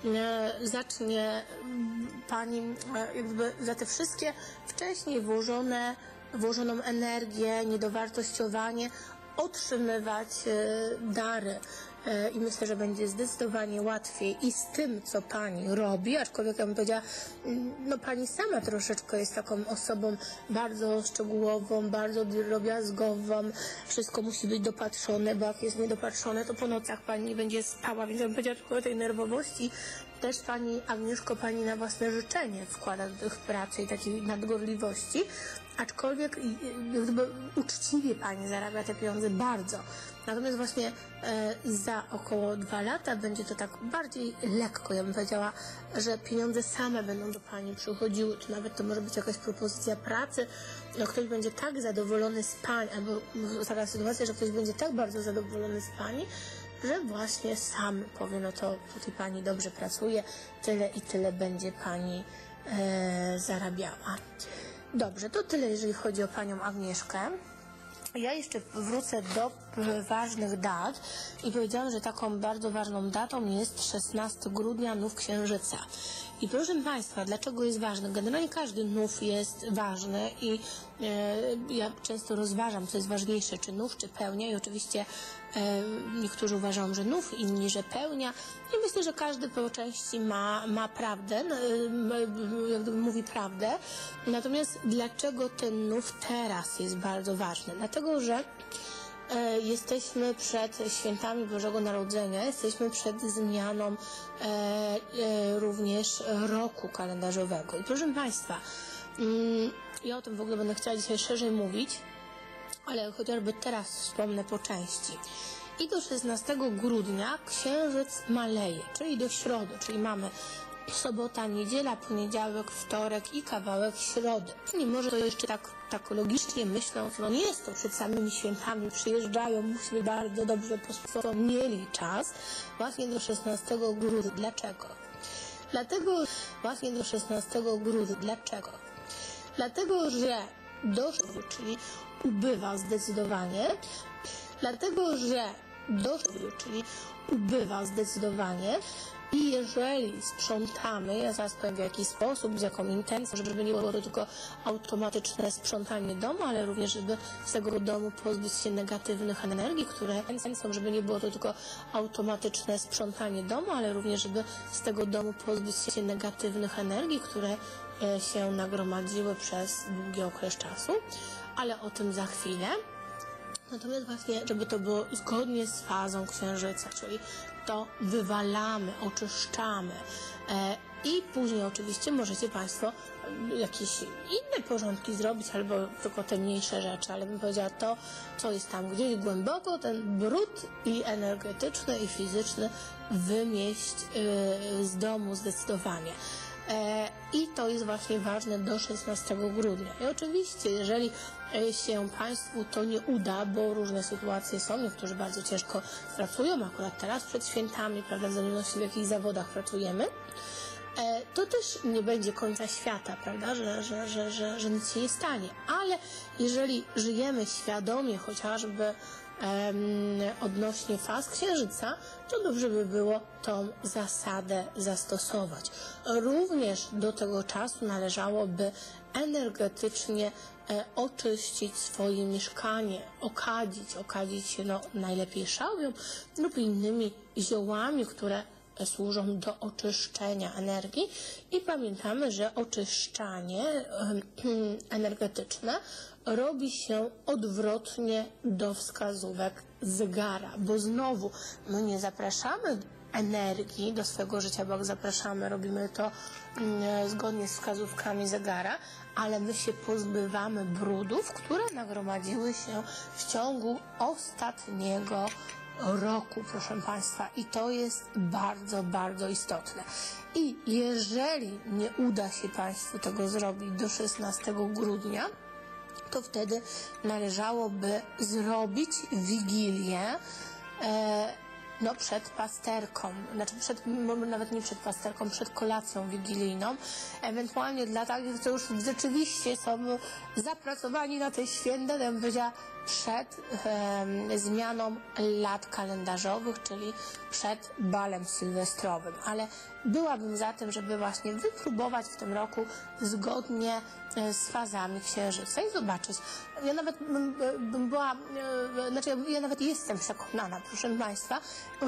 e, zacznie mm, Pani e, jak gdyby za te wszystkie wcześniej włożone, włożoną energię, niedowartościowanie otrzymywać e, dary. E, I myślę, że będzie zdecydowanie łatwiej i z tym, co pani robi, aczkolwiek ja bym powiedziała, mm, no pani sama troszeczkę jest taką osobą bardzo szczegółową, bardzo drobiazgową, wszystko musi być dopatrzone, bo jak jest niedopatrzone, to po nocach pani będzie spała, więc ja bym powiedziała tylko o tej nerwowości. Też pani Agnieszko, pani na własne życzenie wkłada do tych pracy i takiej nadgorliwości, aczkolwiek i- i- jak gdyby uczciwie pani zarabia te pieniądze bardzo. Natomiast właśnie e, za około dwa lata będzie to tak bardziej lekko. Ja bym powiedziała, że pieniądze same będą do pani przychodziły, czy nawet to może być jakaś propozycja pracy. No ktoś będzie tak zadowolony z pani, albo taka sytuacja, że ktoś będzie tak bardzo zadowolony z pani, że właśnie sam powie, no to tutaj pani dobrze pracuje, tyle i tyle będzie pani e, zarabiała. Dobrze, to tyle, jeżeli chodzi o panią Agnieszkę. Ja jeszcze wrócę do ważnych dat i powiedziałam, że taką bardzo ważną datą jest 16 grudnia, nów księżyca. I proszę Państwa, dlaczego jest ważny? Generalnie każdy nów jest ważny i e, ja często rozważam, co jest ważniejsze, czy nów, czy pełnia i oczywiście niektórzy uważają, że nów, inni, że pełnia i myślę, że każdy po części ma, ma prawdę, e, jak gdyby mówi prawdę. Natomiast dlaczego ten nów teraz jest bardzo ważny? Dlatego, że e, jesteśmy przed świętami Bożego Narodzenia, jesteśmy przed zmianą e, e, również roku kalendarzowego. I proszę Państwa, mm, ja o tym w ogóle będę chciała dzisiaj szerzej mówić, ale chociażby teraz wspomnę po części. I do 16 grudnia księżyc maleje, czyli do środy, czyli mamy sobota, niedziela, poniedziałek, wtorek i kawałek środy. Mimo, że to jeszcze tak, tak logicznie myśląc, no nie jest to przed samymi świętami, przyjeżdżają, musimy bardzo dobrze mieli czas właśnie do 16 grudnia. Dlaczego? Dlatego właśnie do 16 grudnia. Dlaczego? Dlatego, że doszło, czyli ubywa zdecydowanie, dlatego, że doszło, czyli ubywa zdecydowanie i jeżeli sprzątamy, ja zaraz powiem w jaki sposób, z jaką intencją, żeby nie było to tylko automatyczne sprzątanie domu, ale również, żeby z tego domu pozbyć się negatywnych energii, które intencją, żeby nie było to tylko automatyczne sprzątanie domu, ale również, żeby z tego domu pozbyć się negatywnych energii, które się nagromadziły przez długi okres czasu, ale o tym za chwilę. Natomiast właśnie, żeby to było zgodnie z fazą księżyca, czyli to wywalamy, oczyszczamy. E, I później oczywiście możecie Państwo e, jakieś inne porządki zrobić, albo tylko te mniejsze rzeczy, ale bym powiedziała to, co jest tam gdzieś głęboko, ten brud i energetyczny, i fizyczny wymieść e, z domu zdecydowanie. E, I to jest właśnie ważne do 16 grudnia. I oczywiście, jeżeli e, się Państwu to nie uda, bo różne sytuacje są, niektórzy bardzo ciężko pracują, akurat teraz przed świętami, prawda, w zależności w jakich zawodach pracujemy, e, to też nie będzie końca świata, prawda, że, że, że, że, że nic się nie stanie. Ale jeżeli żyjemy świadomie chociażby odnośnie faz księżyca, to dobrze by było tą zasadę zastosować. Również do tego czasu należałoby energetycznie e, oczyścić swoje mieszkanie, okadzić, okadzić się no, najlepiej szałwią lub innymi ziołami, które służą do oczyszczenia energii i pamiętamy, że oczyszczanie energetyczne robi się odwrotnie do wskazówek zegara, bo znowu my nie zapraszamy energii do swojego życia, bo jak zapraszamy, robimy to mm, zgodnie z wskazówkami zegara, ale my się pozbywamy brudów, które nagromadziły się w ciągu ostatniego roku, proszę Państwa, i to jest bardzo, bardzo istotne. I jeżeli nie uda się Państwu tego zrobić do 16 grudnia, to wtedy należałoby zrobić wigilię e, no, przed pasterką, znaczy przed, nawet nie przed pasterką, przed kolacją wigilijną, ewentualnie dla takich, co już rzeczywiście są zapracowani na te święta, bym powiedziała, przed em, zmianą lat kalendarzowych, czyli przed balem sylwestrowym. Ale byłabym za tym, żeby właśnie wypróbować w tym roku zgodnie e, z fazami księżyca i zobaczyć. Ja nawet bym, bym była, e, znaczy ja- nawet jestem przekonana, proszę Państwa,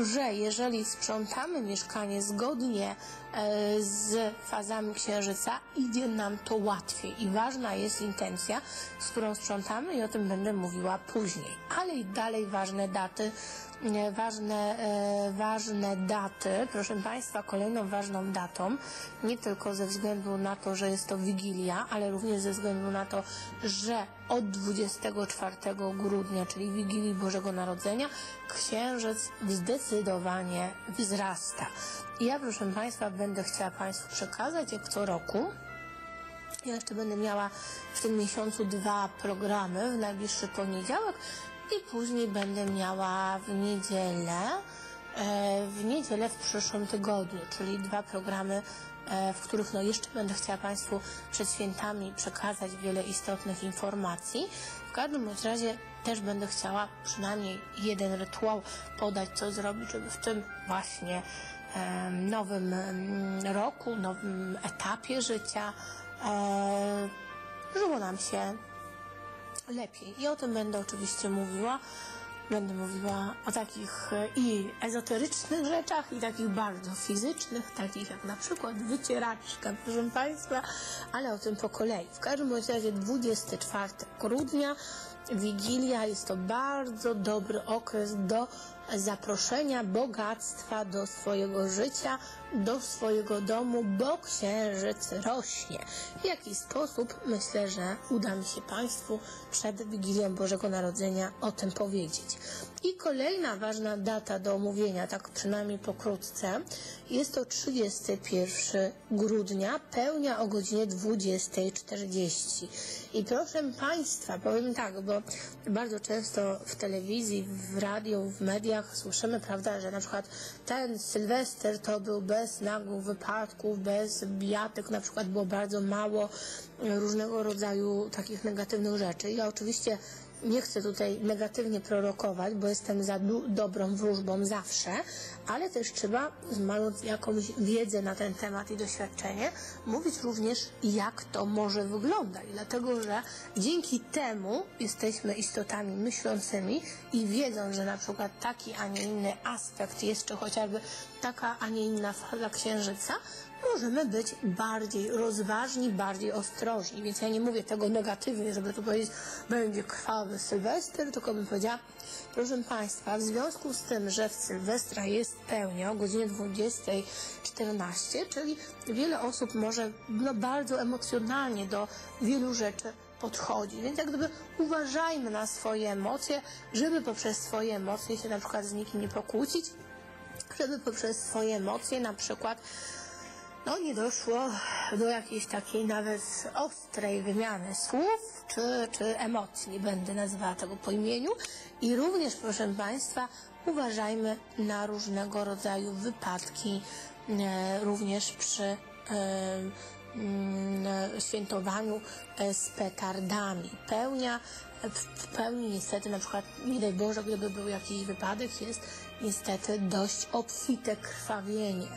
że jeżeli sprzątamy mieszkanie zgodnie e, z fazami księżyca, idzie nam to łatwiej i ważna jest intencja, z którą sprzątamy i o tym będę mówiła później. Ale i dalej ważne daty, e, ważne, e, ważne daty, proszę Państwa, kolejną ważną datą, nie tylko ze względu na to, że jest to Wigilia, ale również ze względu na to, że od 24 grudnia, czyli Wigilii Bożego Narodzenia, księżyc zdecydowanie wzrasta. I ja, proszę Państwa, będę chciała Państwu przekazać, jak co roku, ja jeszcze będę miała w tym miesiącu dwa programy, w najbliższy poniedziałek i później będę miała w niedzielę, e, w niedzielę w przyszłym tygodniu, czyli dwa programy, e, w których no jeszcze będę chciała Państwu przed świętami przekazać wiele istotnych informacji. W każdym razie też będę chciała przynajmniej jeden rytuał podać, co zrobić, żeby w tym właśnie em, nowym em, roku, nowym etapie życia e, żyło nam się lepiej. I o tym będę oczywiście mówiła. Będę mówiła o takich e, i ezoterycznych rzeczach, i takich bardzo fizycznych, takich jak na przykład wycieraczka, proszę Państwa, ale o tym po kolei. W każdym razie 24 grudnia, Wigilia, jest to bardzo dobry okres do zaproszenia bogactwa do swojego życia, do swojego domu, bo księżyc rośnie. W jaki sposób? Myślę, że uda mi się Państwu przed Wigilią Bożego Narodzenia o tym powiedzieć. I kolejna ważna data do omówienia, tak przynajmniej pokrótce, jest to 31 grudnia, pełnia o godzinie 20.40. I proszę Państwa, powiem tak, bo bardzo często w telewizji, w radiu, w mediach słyszymy, prawda, że na przykład ten Sylwester to był bez nagłych wypadków, bez bijatek, na przykład było bardzo mało różnego rodzaju takich negatywnych rzeczy. Ja oczywiście nie chcę tutaj negatywnie prorokować, bo jestem za dobrą wróżbą zawsze, ale też trzeba, mając jakąś wiedzę na ten temat i doświadczenie, mówić również, jak to może wyglądać. Dlatego, że dzięki temu jesteśmy istotami myślącymi i wiedząc, że na przykład taki, a nie inny aspekt jest, czy chociażby taka, a nie inna faza księżyca, możemy być bardziej rozważni, bardziej ostrożni. Więc ja nie mówię tego negatywnie, żeby tu powiedzieć, będzie krwawy Sylwester, tylko bym powiedziała, proszę Państwa, w związku z tym, że w Sylwestra jest pełnia o godzinie 20.14, czyli wiele osób może no, bardzo emocjonalnie do wielu rzeczy podchodzi. Więc jak gdyby uważajmy na swoje emocje, żeby poprzez swoje emocje się na przykład z nikim nie pokłócić, żeby poprzez swoje emocje na przykład no nie doszło do jakiejś takiej nawet ostrej wymiany słów czy, czy emocji, nie będę nazywała tego po imieniu. I również, proszę Państwa, uważajmy na różnego rodzaju wypadki, e, również przy e, mm, świętowaniu e, z petardami. Pełnia, w, w pełni niestety, na przykład, nie daj Boże, gdyby był jakiś wypadek, jest niestety dość obfite krwawienie.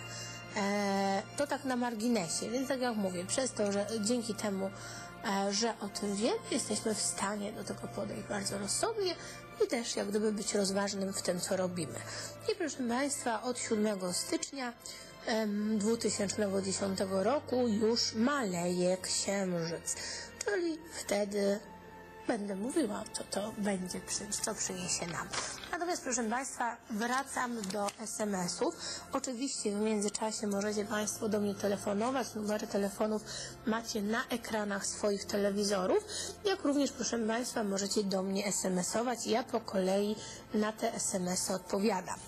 E, to tak na marginesie, więc tak jak mówię, przez to, że dzięki temu, e, że o tym wiemy, jesteśmy w stanie do tego podejść bardzo rozsądnie i też jak gdyby być rozważnym w tym, co robimy. I proszę Państwa, od 7 stycznia em, 2010 roku już maleje księżyc, czyli wtedy będę mówiła, co to będzie, co przyniesie nam. Natomiast, proszę Państwa, wracam do SMS-ów. Oczywiście w międzyczasie możecie Państwo do mnie telefonować. Numery telefonów macie na ekranach swoich telewizorów. Jak również, proszę Państwa, możecie do mnie SMS-ować. Ja po kolei na te SMS-y odpowiadam.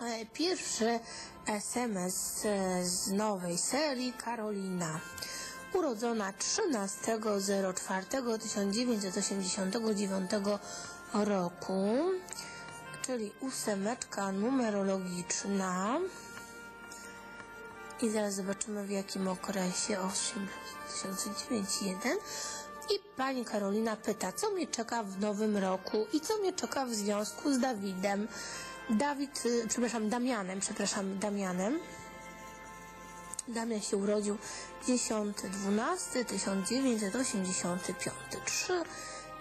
E, Pierwszy SMS e, z nowej serii Karolina. Urodzona 13.04.1989 roku, czyli ósemeczka numerologiczna. I zaraz zobaczymy w jakim okresie 8 2009 I pani Karolina pyta, co mnie czeka w nowym roku i co mnie czeka w związku z Dawidem. Dawid, y, przepraszam, Damianem, przepraszam, Damianem. Damian się urodził 10-12-1985. 3,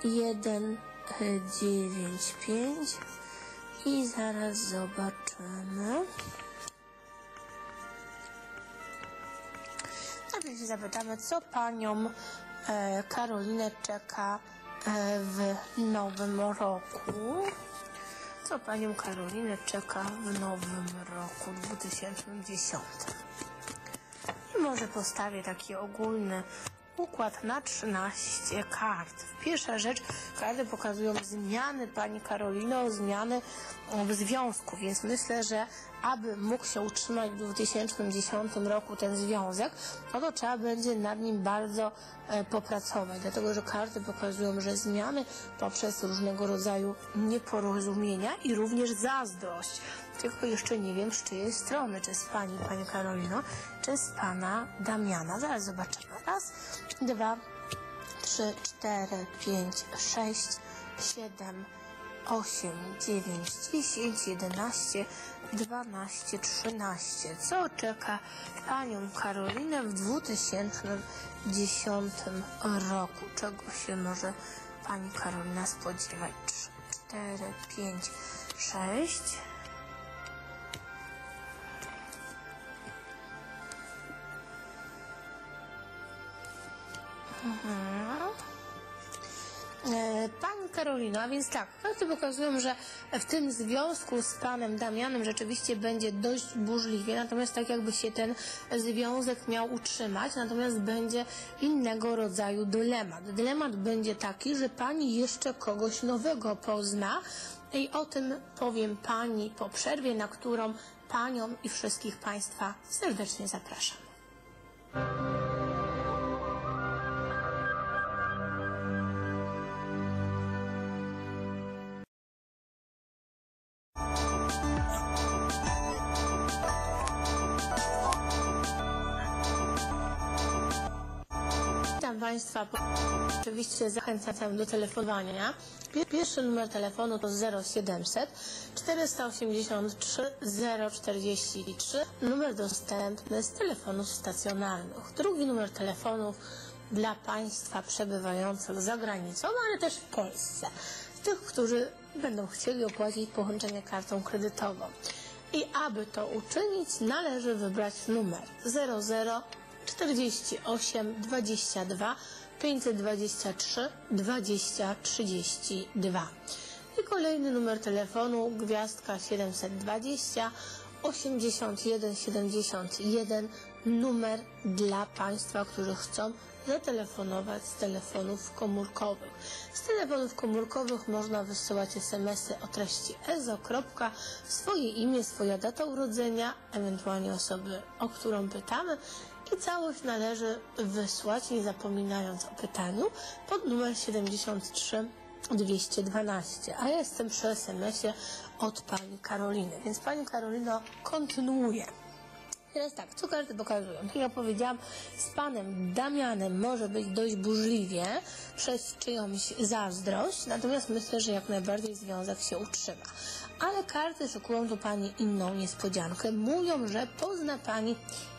1, 9, 5 i zaraz zobaczymy. Najpierw się zapytamy, co panią e, Karolinę czeka e, w nowym roku. Co panią Karolinę czeka w nowym roku 2010? Może postawię taki ogólny układ na 13 kart. Pierwsza rzecz, karty pokazują zmiany Pani Karolino, zmiany w związku, więc myślę, że aby mógł się utrzymać w 2010 roku ten związek, no to trzeba będzie nad nim bardzo e, popracować, dlatego że karty pokazują, że zmiany poprzez różnego rodzaju nieporozumienia i również zazdrość tylko jeszcze nie wiem z czyjej strony, czy z Pani, Pani Karolino, czy z Pana Damiana. Zaraz zobaczymy. Raz, dwa, trzy, cztery, pięć, sześć, siedem, 8, 9, 10, 11, 12, 13. Co czeka panią Karolinę w 2010 roku? Czego się może pani Karolina spodziewać? 4, 5, 6, Mhm. E, Pan Karolina, więc tak, fakty pokazują, że w tym związku z panem Damianem rzeczywiście będzie dość burzliwie, natomiast tak jakby się ten związek miał utrzymać, natomiast będzie innego rodzaju dylemat. Dylemat będzie taki, że pani jeszcze kogoś nowego pozna i o tym powiem pani po przerwie, na którą panią i wszystkich państwa serdecznie zapraszam. Państwa. Oczywiście zachęcam do telefonowania. Pier- Pierwszy numer telefonu to 0700 483 043. Numer dostępny z telefonów stacjonarnych. Drugi numer telefonów dla Państwa przebywających za granicą, ale też w Polsce. Tych, którzy będą chcieli opłacić połączenie kartą kredytową. I aby to uczynić, należy wybrać numer 00 48 22 523 20 32 i kolejny numer telefonu gwiazdka 720 81 71 numer dla Państwa, którzy chcą zatelefonować z telefonów komórkowych. Z telefonów komórkowych można wysyłać SMS-y o treści EZO. Swoje imię, swoja data urodzenia, ewentualnie osoby, o którą pytamy i całość należy wysłać, nie zapominając o pytaniu, pod numer 73 212. A jestem przy SMS-ie od pani Karoliny, więc pani Karolino kontynuuje. Teraz tak, co karty pokazują? Jak ja powiedziałam, z panem Damianem może być dość burzliwie przez czyjąś zazdrość, natomiast myślę, że jak najbardziej związek się utrzyma. Ale karty szykują do pani inną niespodziankę. Mówią, że pozna pani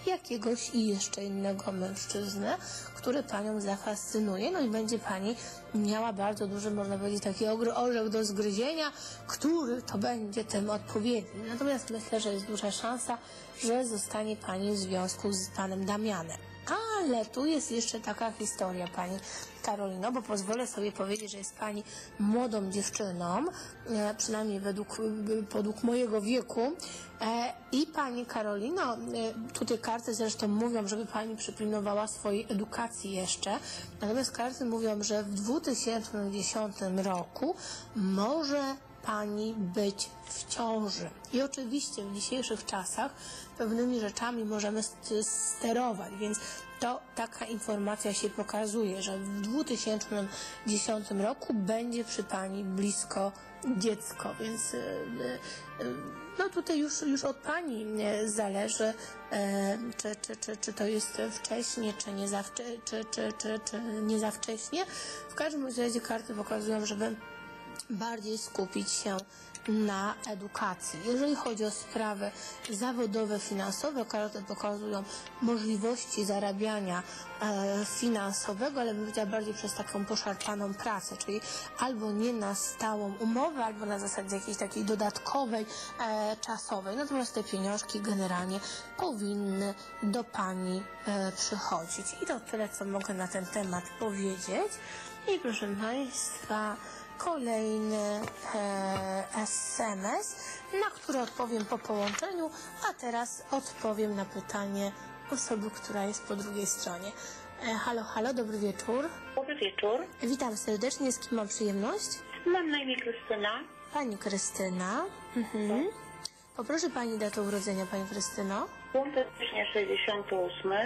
jakiegoś i jeszcze innego mężczyznę, który panią zafascynuje, no i będzie pani miała bardzo duży, można powiedzieć, taki orzech do zgryzienia, który to będzie tym odpowiedni. Natomiast myślę, że jest duża szansa, że zostanie pani w związku z panem Damianem. Ale tu jest jeszcze taka historia, pani Karolino, bo pozwolę sobie powiedzieć, że jest pani młodą dziewczyną, e, przynajmniej według, podług mojego wieku. E, I pani Karolino, e, tutaj karty zresztą mówią, żeby pani przypilnowała swojej edukacji jeszcze. Natomiast karty mówią, że w 2010 roku może pani być w ciąży. I oczywiście w dzisiejszych czasach pewnymi rzeczami możemy st- sterować, więc to taka informacja się pokazuje, że w 2010 roku będzie przy pani blisko dziecko, więc e, e, no tutaj już, już od pani e, zależy, czy, czy, czy, czy to jest wcześnie, czy nie za, wcze- czy, czy, czy, czy nie za wcześnie. W każdym razie karty pokazują, żeby bardziej skupić się na edukacji. Jeżeli chodzi o sprawy zawodowe, finansowe, karty pokazują możliwości zarabiania e, finansowego, ale bym powiedziała bardziej przez taką poszarpaną pracę, czyli albo nie na stałą umowę, albo na zasadzie jakiejś takiej dodatkowej, e, czasowej. Natomiast te pieniążki generalnie powinny do Pani e, przychodzić. I to tyle, co mogę na ten temat powiedzieć. I proszę Państwa, kolejny e, SMS, na który odpowiem po połączeniu, a teraz odpowiem na pytanie osoby, która jest po drugiej stronie. E, halo, halo, dobry wieczór. Dobry wieczór. Witam serdecznie, z kim mam przyjemność? Mam na imię Krystyna. Pani Krystyna. Mhm. Poproszę Pani datę urodzenia, Pani Krystyno. 5 stycznia 68. E,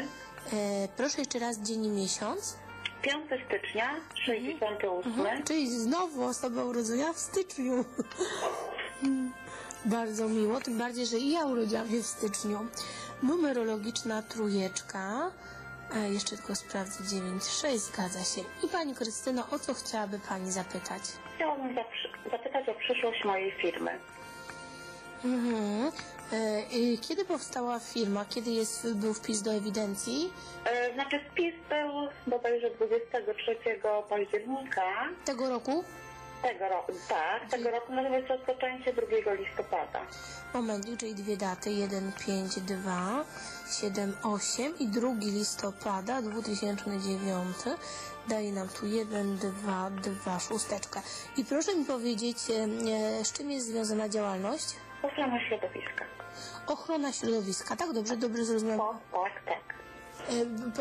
proszę jeszcze raz dzień i miesiąc. 5 stycznia 68. Mhm. Czyli znowu osoba urodzona w styczniu. Bardzo miło, tym bardziej, że i ja urodziłam się w styczniu. Numerologiczna trójeczka. E, jeszcze tylko sprawdzę 9-6, zgadza się. I Pani Krystyno, o co chciałaby Pani zapytać? Chciałabym zapytać o przyszłość mojej firmy. Mhm. E, kiedy powstała firma? Kiedy jest, był wpis do ewidencji? E, znaczy wpis był bodajże 23 października Tego roku? tego roku. Tak, tego roku natomiast rozpoczęcie 2 listopada. Momentu, czyli dwie daty, 1, 5, 2, 7, 8 i 2 listopada 2009 daje nam tu 1, 2, 2, szósteczkę. I proszę mi powiedzieć, e, z czym jest związana działalność? Ochrona środowiska. Ochrona środowiska, tak? Dobrze, dobrze zrozumiałam. Tak, tak.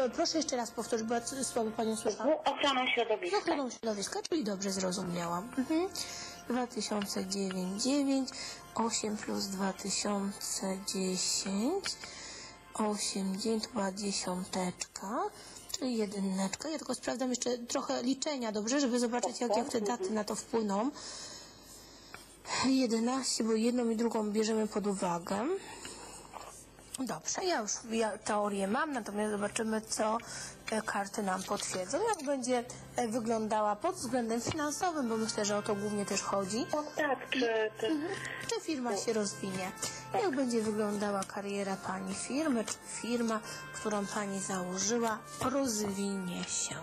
E, proszę jeszcze raz powtórzyć, bo ja słabo Panią słyszałam. Z ochroną Z środowiska. ochroną środowiska, czyli dobrze zrozumiałam. Mhm. 2009, 9, 8 plus 2010, 8, dzień to była dziesiąteczka, czyli jedyneczka. Ja tylko sprawdzam jeszcze trochę liczenia, dobrze, żeby zobaczyć, jak, jak te daty na to wpłyną. 11, bo jedną i drugą bierzemy pod uwagę. Dobrze, ja już ja teorię mam, natomiast zobaczymy, co e, karty nam potwierdzą. Jak będzie e, wyglądała pod względem finansowym, bo myślę, że o to głównie też chodzi. No tak, czy, czy Czy firma się rozwinie? Jak będzie wyglądała kariera pani firmy? Czy firma, którą pani założyła, rozwinie się?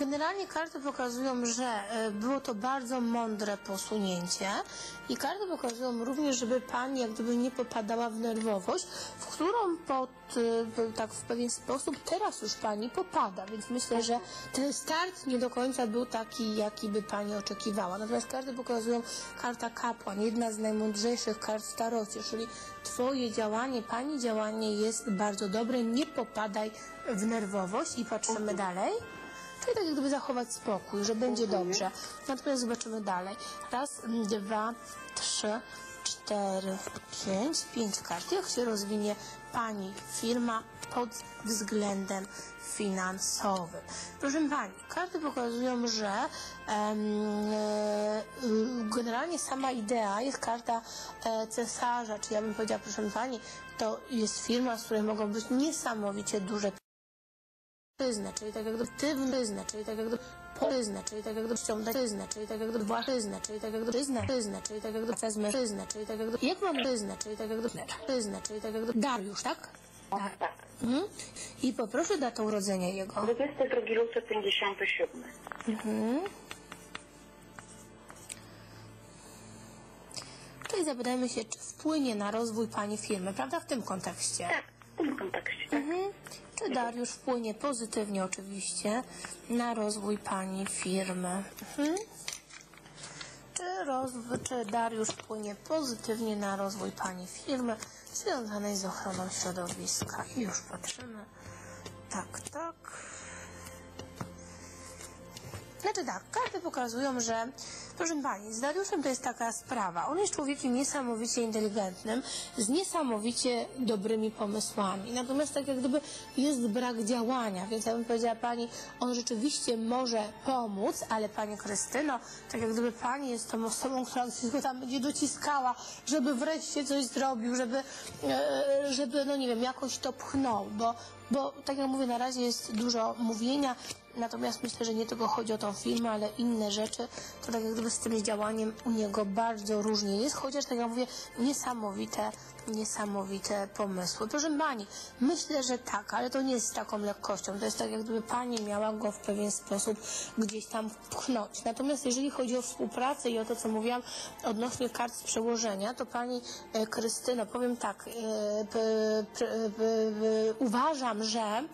Generalnie karty pokazują, że e, było to bardzo mądre posunięcie i karty pokazują również, żeby pani jak gdyby nie popadała w nerwowość, w którą pod, e, tak w pewien sposób teraz już pani popada, więc myślę, że ten start nie do końca był taki, jaki by pani oczekiwała. Natomiast karty pokazują karta kapłan, jedna z najmądrzejszych kart w tarocie, czyli twoje działanie, pani działanie jest bardzo dobre, nie popadaj w nerwowość i patrzymy dalej. Czyli tak jak gdyby zachować spokój, że będzie dobrze. Natomiast zobaczymy dalej. Raz, dwa, trzy, cztery, pięć. Pięć kart. Jak się rozwinie Pani firma pod względem finansowym? Proszę Pani, karty pokazują, że e, generalnie sama idea jest karta e, cesarza, czy ja bym powiedziała, proszę Pani, to jest firma, z której mogą być niesamowicie duże Pyznę, czyli tak jak do tywnyznę, czyli tak jak do poryznę, czyli tak jak do ściągać pyznę, czyli tak jak do właszyznę, czyli tak jak do pyznę, czyli tak jak do cezmę, pyznę, czyli tak jak do jak mam pyznę, czyli tak jak do pyznę, czyli tak jak do Dariusz, tak? tak, tak. Mhm. I poproszę datę urodzenia jego. 22 luty 57. Mhm. Czyli zapytajmy się, czy wpłynie na rozwój Pani firmy, prawda? W tym kontekście. Tak, Tak. Mhm. Czy Dariusz wpłynie pozytywnie oczywiście na rozwój Pani firmy? Mhm. Czy, rozw- czy Dariusz wpłynie pozytywnie na rozwój Pani firmy związanej z ochroną środowiska? I już patrzymy. Tak, tak. Znaczy tak, karty pokazują, że proszę Pani, z Dariuszem to jest taka sprawa. On jest człowiekiem niesamowicie inteligentnym, z niesamowicie dobrymi pomysłami. Natomiast tak jak gdyby jest brak działania, więc ja bym powiedziała Pani, on rzeczywiście może pomóc, ale Pani Krystyno, tak jak gdyby Pani jest tą osobą, która go tam będzie dociskała, żeby wreszcie coś zrobił, żeby, e, żeby no nie wiem, jakoś to pchnął, bo bo tak jak mówię, na razie jest dużo mówienia, natomiast myślę, że nie tylko chodzi o tą firmę, ale inne rzeczy, to tak jak gdyby z tym działaniem u niego bardzo różnie jest, chociaż tak jak mówię, niesamowite, niesamowite pomysły. Proszę Pani, myślę, że tak, ale to nie jest z taką lekkością, to jest tak jak gdyby Pani miała go w pewien sposób gdzieś tam pchnąć. Natomiast jeżeli chodzi o współpracę i o to, co mówiłam odnośnie kart z przełożenia, to Pani e, Krystyno, powiem tak, e, p, p, p, uważam, że e,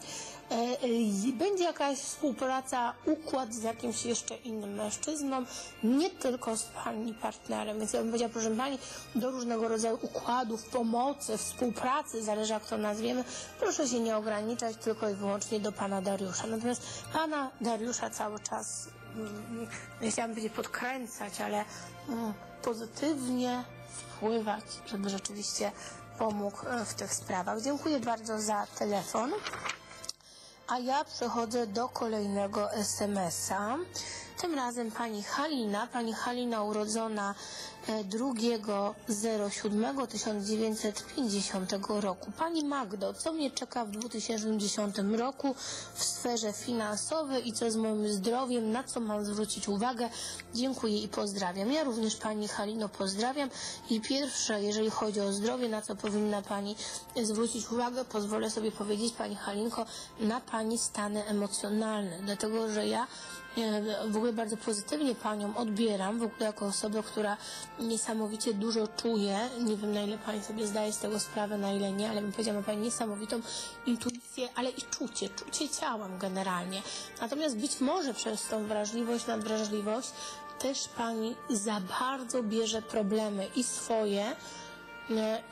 e, będzie jakaś współpraca, układ z jakimś jeszcze innym mężczyzną, nie tylko z Pani partnerem. Więc ja bym powiedziała, proszę Pani, do różnego rodzaju układów, pomocy, współpracy, zależy jak to nazwiemy, proszę się nie ograniczać tylko i wyłącznie do Pana Dariusza. Natomiast Pana Dariusza cały czas, mm, nie chciałam powiedzieć podkręcać, ale mm, pozytywnie wpływać, żeby rzeczywiście pomógł e, w tych sprawach. Dziękuję bardzo za telefon. A ja przechodzę do kolejnego SMS-a. Tym razem pani Halina, pani Halina urodzona e, 2.07.1950 roku. Pani Magdo, co mnie czeka w 2010 roku w sferze finansowej i co z moim zdrowiem, na co mam zwrócić uwagę? Dziękuję i pozdrawiam. Ja również pani Halino pozdrawiam i pierwsze, jeżeli chodzi o zdrowie, na co powinna pani zwrócić uwagę, pozwolę sobie powiedzieć pani Halinko, na pani stany emocjonalne, dlatego że ja e, w ogóle bardzo pozytywnie Panią odbieram, w ogóle jako osobę, która niesamowicie dużo czuje. Nie wiem, na ile Pani sobie zdaje z tego sprawę, na ile nie, ale bym powiedziała, Pani niesamowitą intuicję, ale i czucie, czucie ciałem generalnie. Natomiast być może przez tą wrażliwość, nadwrażliwość też Pani za bardzo bierze problemy i swoje, e,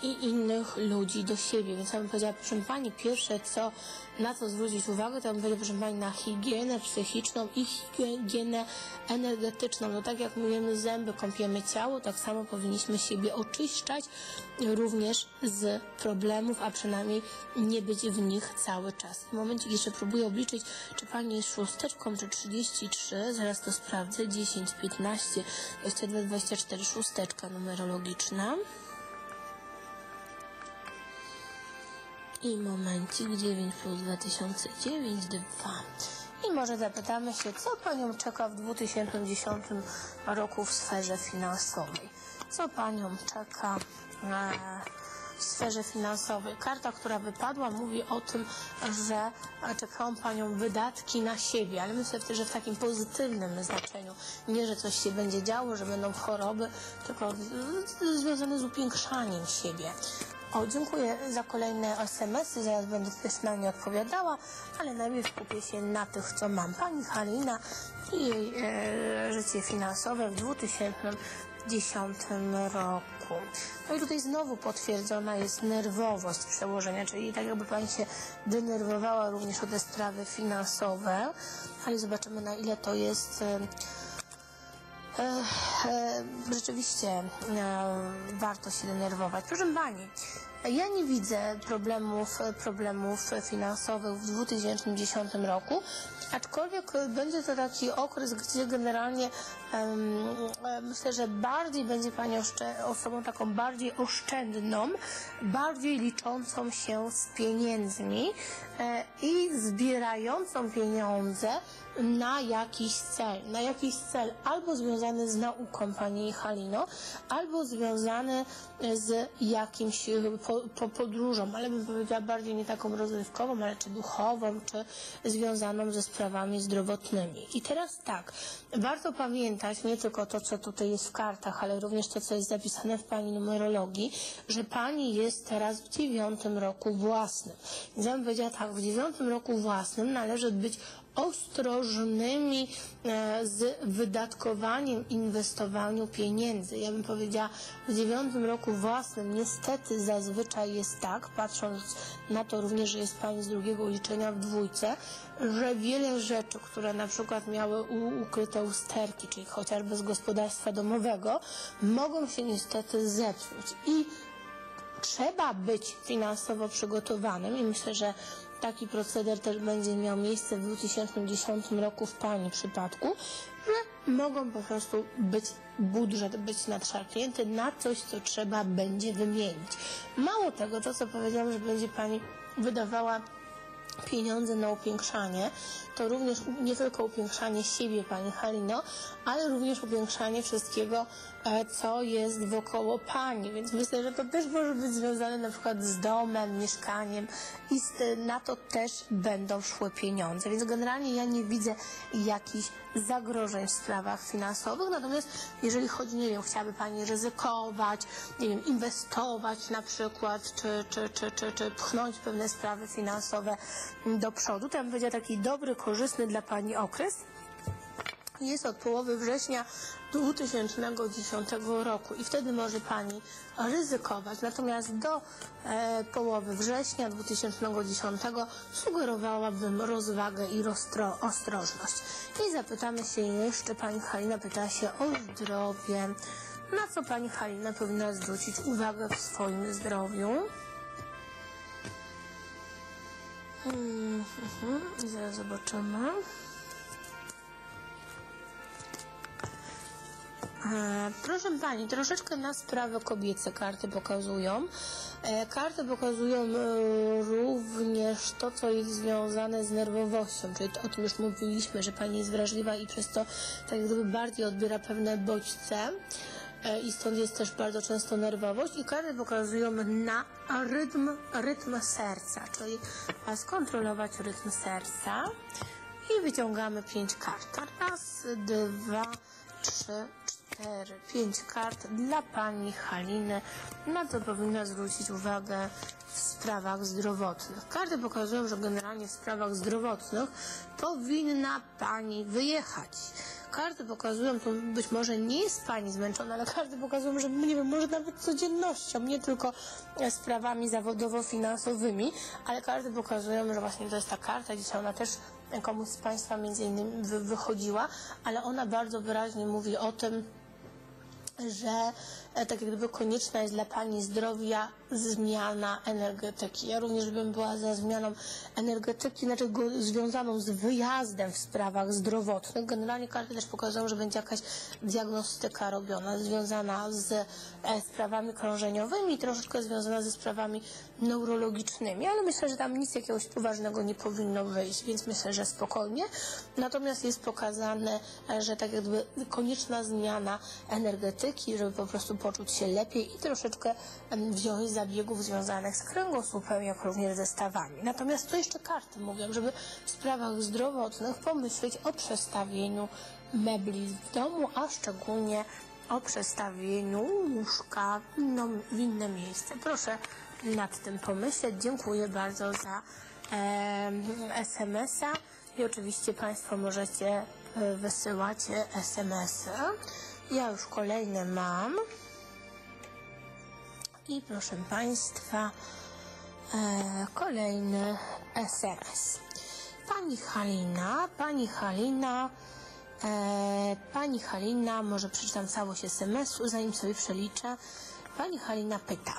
i innych ludzi do siebie. Więc ja bym powiedziała, proszę Pani, pierwsze co, na co zwrócić uwagę, to bym powiedziała, proszę Pani, na higienę psychiczną i higienę energetyczną. No tak jak myjemy zęby, kąpiemy ciało, tak samo powinniśmy siebie oczyszczać również z problemów, a przynajmniej nie być w nich cały czas. W momencie, jeszcze próbuję obliczyć, czy Pani jest szósteczką, czy 33, zaraz to sprawdzę, 10, 15, 22, 24, szósteczka numerologiczna. I momencik 9 plus 2009, 2. I może zapytamy się, co Panią czeka w 2010 roku w sferze finansowej. Co Panią czeka e, w sferze finansowej? Karta, która wypadła, mówi o tym, że czekają Panią wydatki na siebie, ale myślę że w takim pozytywnym znaczeniu. Nie, że coś się będzie działo, że będą choroby, tylko związane z upiększaniem siebie. O, dziękuję za kolejne SMS-y, zaraz będę też na nie odpowiadała, ale najpierw skupię się na tych, co mam. Pani Halina i jej e, życie finansowe w 2010 roku. No i tutaj znowu potwierdzona jest nerwowość przełożenia, czyli tak jakby Pani się denerwowała również o te sprawy finansowe, ale zobaczymy na ile to jest... E, rzeczywiście e, warto się denerwować. Proszę Pani, ja nie widzę problemów, problemów finansowych w 2010 roku, aczkolwiek będzie to taki okres, gdzie generalnie e, myślę, że bardziej będzie Pani osobą taką bardziej oszczędną, bardziej liczącą się z pieniędzmi e, i zbierającą pieniądze na jakiś cel, na jakiś cel albo związany z nauką Pani Halino, albo związany z jakimś e, po, po, podróżą, ale bym powiedziała bardziej nie taką rozrywkową, ale czy duchową, czy związaną ze sprawami zdrowotnymi. I teraz tak, warto pamiętać nie tylko to, co tutaj jest w kartach, ale również to, co jest zapisane w Pani numerologii, że Pani jest teraz w dziewiątym roku własnym. Więc ja bym powiedziała tak, w dziewiątym roku własnym należy być ostrożnymi e, z wydatkowaniem, inwestowaniu pieniędzy. Ja bym powiedziała, w dziewiątym roku własnym niestety zazwyczaj jest tak, patrząc na to również, że jest Pani z drugiego liczenia w dwójce, że wiele rzeczy, które na przykład miały ukryte usterki, czyli chociażby z gospodarstwa domowego, mogą się niestety zepsuć. I trzeba być finansowo przygotowanym i myślę, że taki proceder też będzie miał miejsce w 2010 roku w Pani przypadku, że mogą po prostu być budżet być nadszarpnięty na coś, co trzeba będzie wymienić. Mało tego, to co powiedziałam, że będzie Pani wydawała pieniądze na upiększanie, to również nie tylko upiększanie siebie, Pani Halino, ale również upiększanie wszystkiego, co jest wokoło Pani. Więc myślę, że to też może być związane na przykład z domem, mieszkaniem i na to też będą szły pieniądze. Więc generalnie ja nie widzę jakichś zagrożeń w sprawach finansowych. Natomiast jeżeli chodzi, nie wiem, chciałaby Pani ryzykować, nie wiem, inwestować na przykład, czy, czy, czy, czy, czy pchnąć pewne sprawy finansowe do przodu, to ja bym powiedziała taki dobry, korzystny dla Pani okres jest od połowy września 2010 roku i wtedy może Pani ryzykować. Natomiast do e, połowy września 2010 sugerowałabym rozwagę i rostro, ostrożność. I zapytamy się jeszcze, Pani Halina pyta się o zdrowie. Na co Pani Halina powinna zwrócić uwagę w swoim zdrowiu? Mm, mhm, zaraz zobaczymy. Proszę Pani, troszeczkę na sprawy kobiece karty pokazują. E, Karty pokazują e, również to, co jest związane z nerwowością, czyli to, o tym już mówiliśmy, że Pani jest wrażliwa i przez to tak gdyby bardziej odbiera pewne bodźce. E, i stąd jest też bardzo często nerwowość. I karty pokazują na rytm, rytm serca, czyli e, skontrolować rytm serca. I wyciągamy pięć kart. Raz, dwa, trzy, cztery, pięć kart dla pani Haliny, na co powinna zwrócić uwagę w sprawach zdrowotnych. Karty pokazują, że generalnie w sprawach zdrowotnych powinna pani wyjechać. karty pokazują, to być może nie jest pani zmęczona, ale karty pokazują, że nie wiem, może nawet codziennością, nie tylko e, sprawami zawodowo-finansowymi, ale karty pokazują, że właśnie to jest ta karta, dzisiaj ona też komuś z Państwa między innymi wy- wychodziła, ale ona bardzo wyraźnie mówi o tym, że e, tak jak gdyby konieczna jest dla Pani zdrowia zmiana energetyki. Ja również bym była za zmianą energetyki, znaczy go, związaną z wyjazdem w sprawach zdrowotnych. Generalnie karty też pokazują, że będzie jakaś diagnostyka robiona, związana z e, sprawami krążeniowymi, troszeczkę związana ze sprawami neurologicznymi, ale myślę, że tam nic jakiegoś poważnego nie powinno wyjść, więc myślę, że spokojnie. Natomiast jest pokazane, e, że tak jakby konieczna zmiana energetyki, żeby po prostu poczuć się lepiej i troszeczkę wziąć zabiegów związanych z kręgosłupem, jak również ze stawami. Natomiast to jeszcze karty mówią, żeby w sprawach zdrowotnych pomyśleć o przestawieniu mebli w domu, a szczególnie o przestawieniu łóżka w inne miejsce. Proszę nad tym pomyśleć. Dziękuję bardzo za em, SMS-a i oczywiście Państwo możecie e, wysyłać e, SMS-y. Ja już kolejne mam. I proszę Państwa, e, kolejny SMS. Pani Halina, Pani Halina, e, Pani Halina, może przeczytam całość SMS-u, zanim sobie przeliczę. Pani Halina pyta.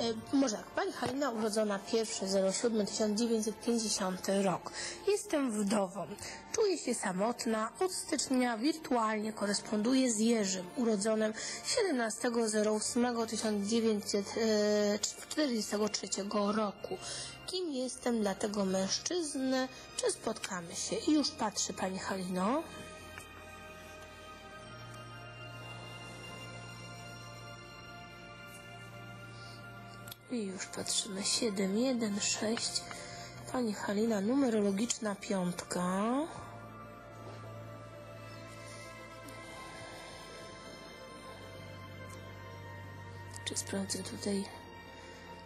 E, może tak, Pani Halina urodzona 1.07.1950 rok. Jestem wdową. Czuję się samotna. Od stycznia wirtualnie koresponduję z Jerzym, urodzonym 17.08.1943 roku. Kim jestem dla tego mężczyzny? Czy spotkamy się? I już patrzy Pani Halino. I już patrzymy. 7, 1, 6. Pani Halina, numerologiczna piątka. Czy sprawdzę tutaj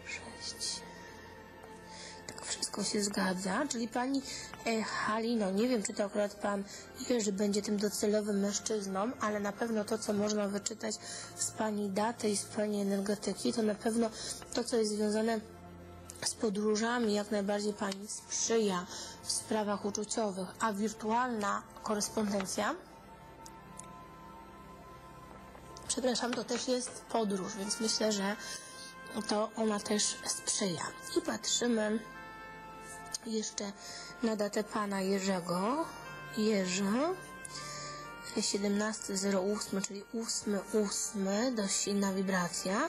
6. Wszystko się zgadza. Czyli pani e, Halino, nie wiem, czy to akurat pan Jerzy będzie tym docelowym mężczyzną, ale na pewno to, co można wyczytać z pani daty i z pani energetyki, to na pewno to, co jest związane z podróżami, jak najbardziej pani sprzyja w sprawach uczuciowych, a wirtualna korespondencja przepraszam, to też jest podróż, więc myślę, że to ona też sprzyja. I patrzymy jeszcze na datę pana Jerzego. Jerzy 17.08, czyli 8.8, dość silna wibracja.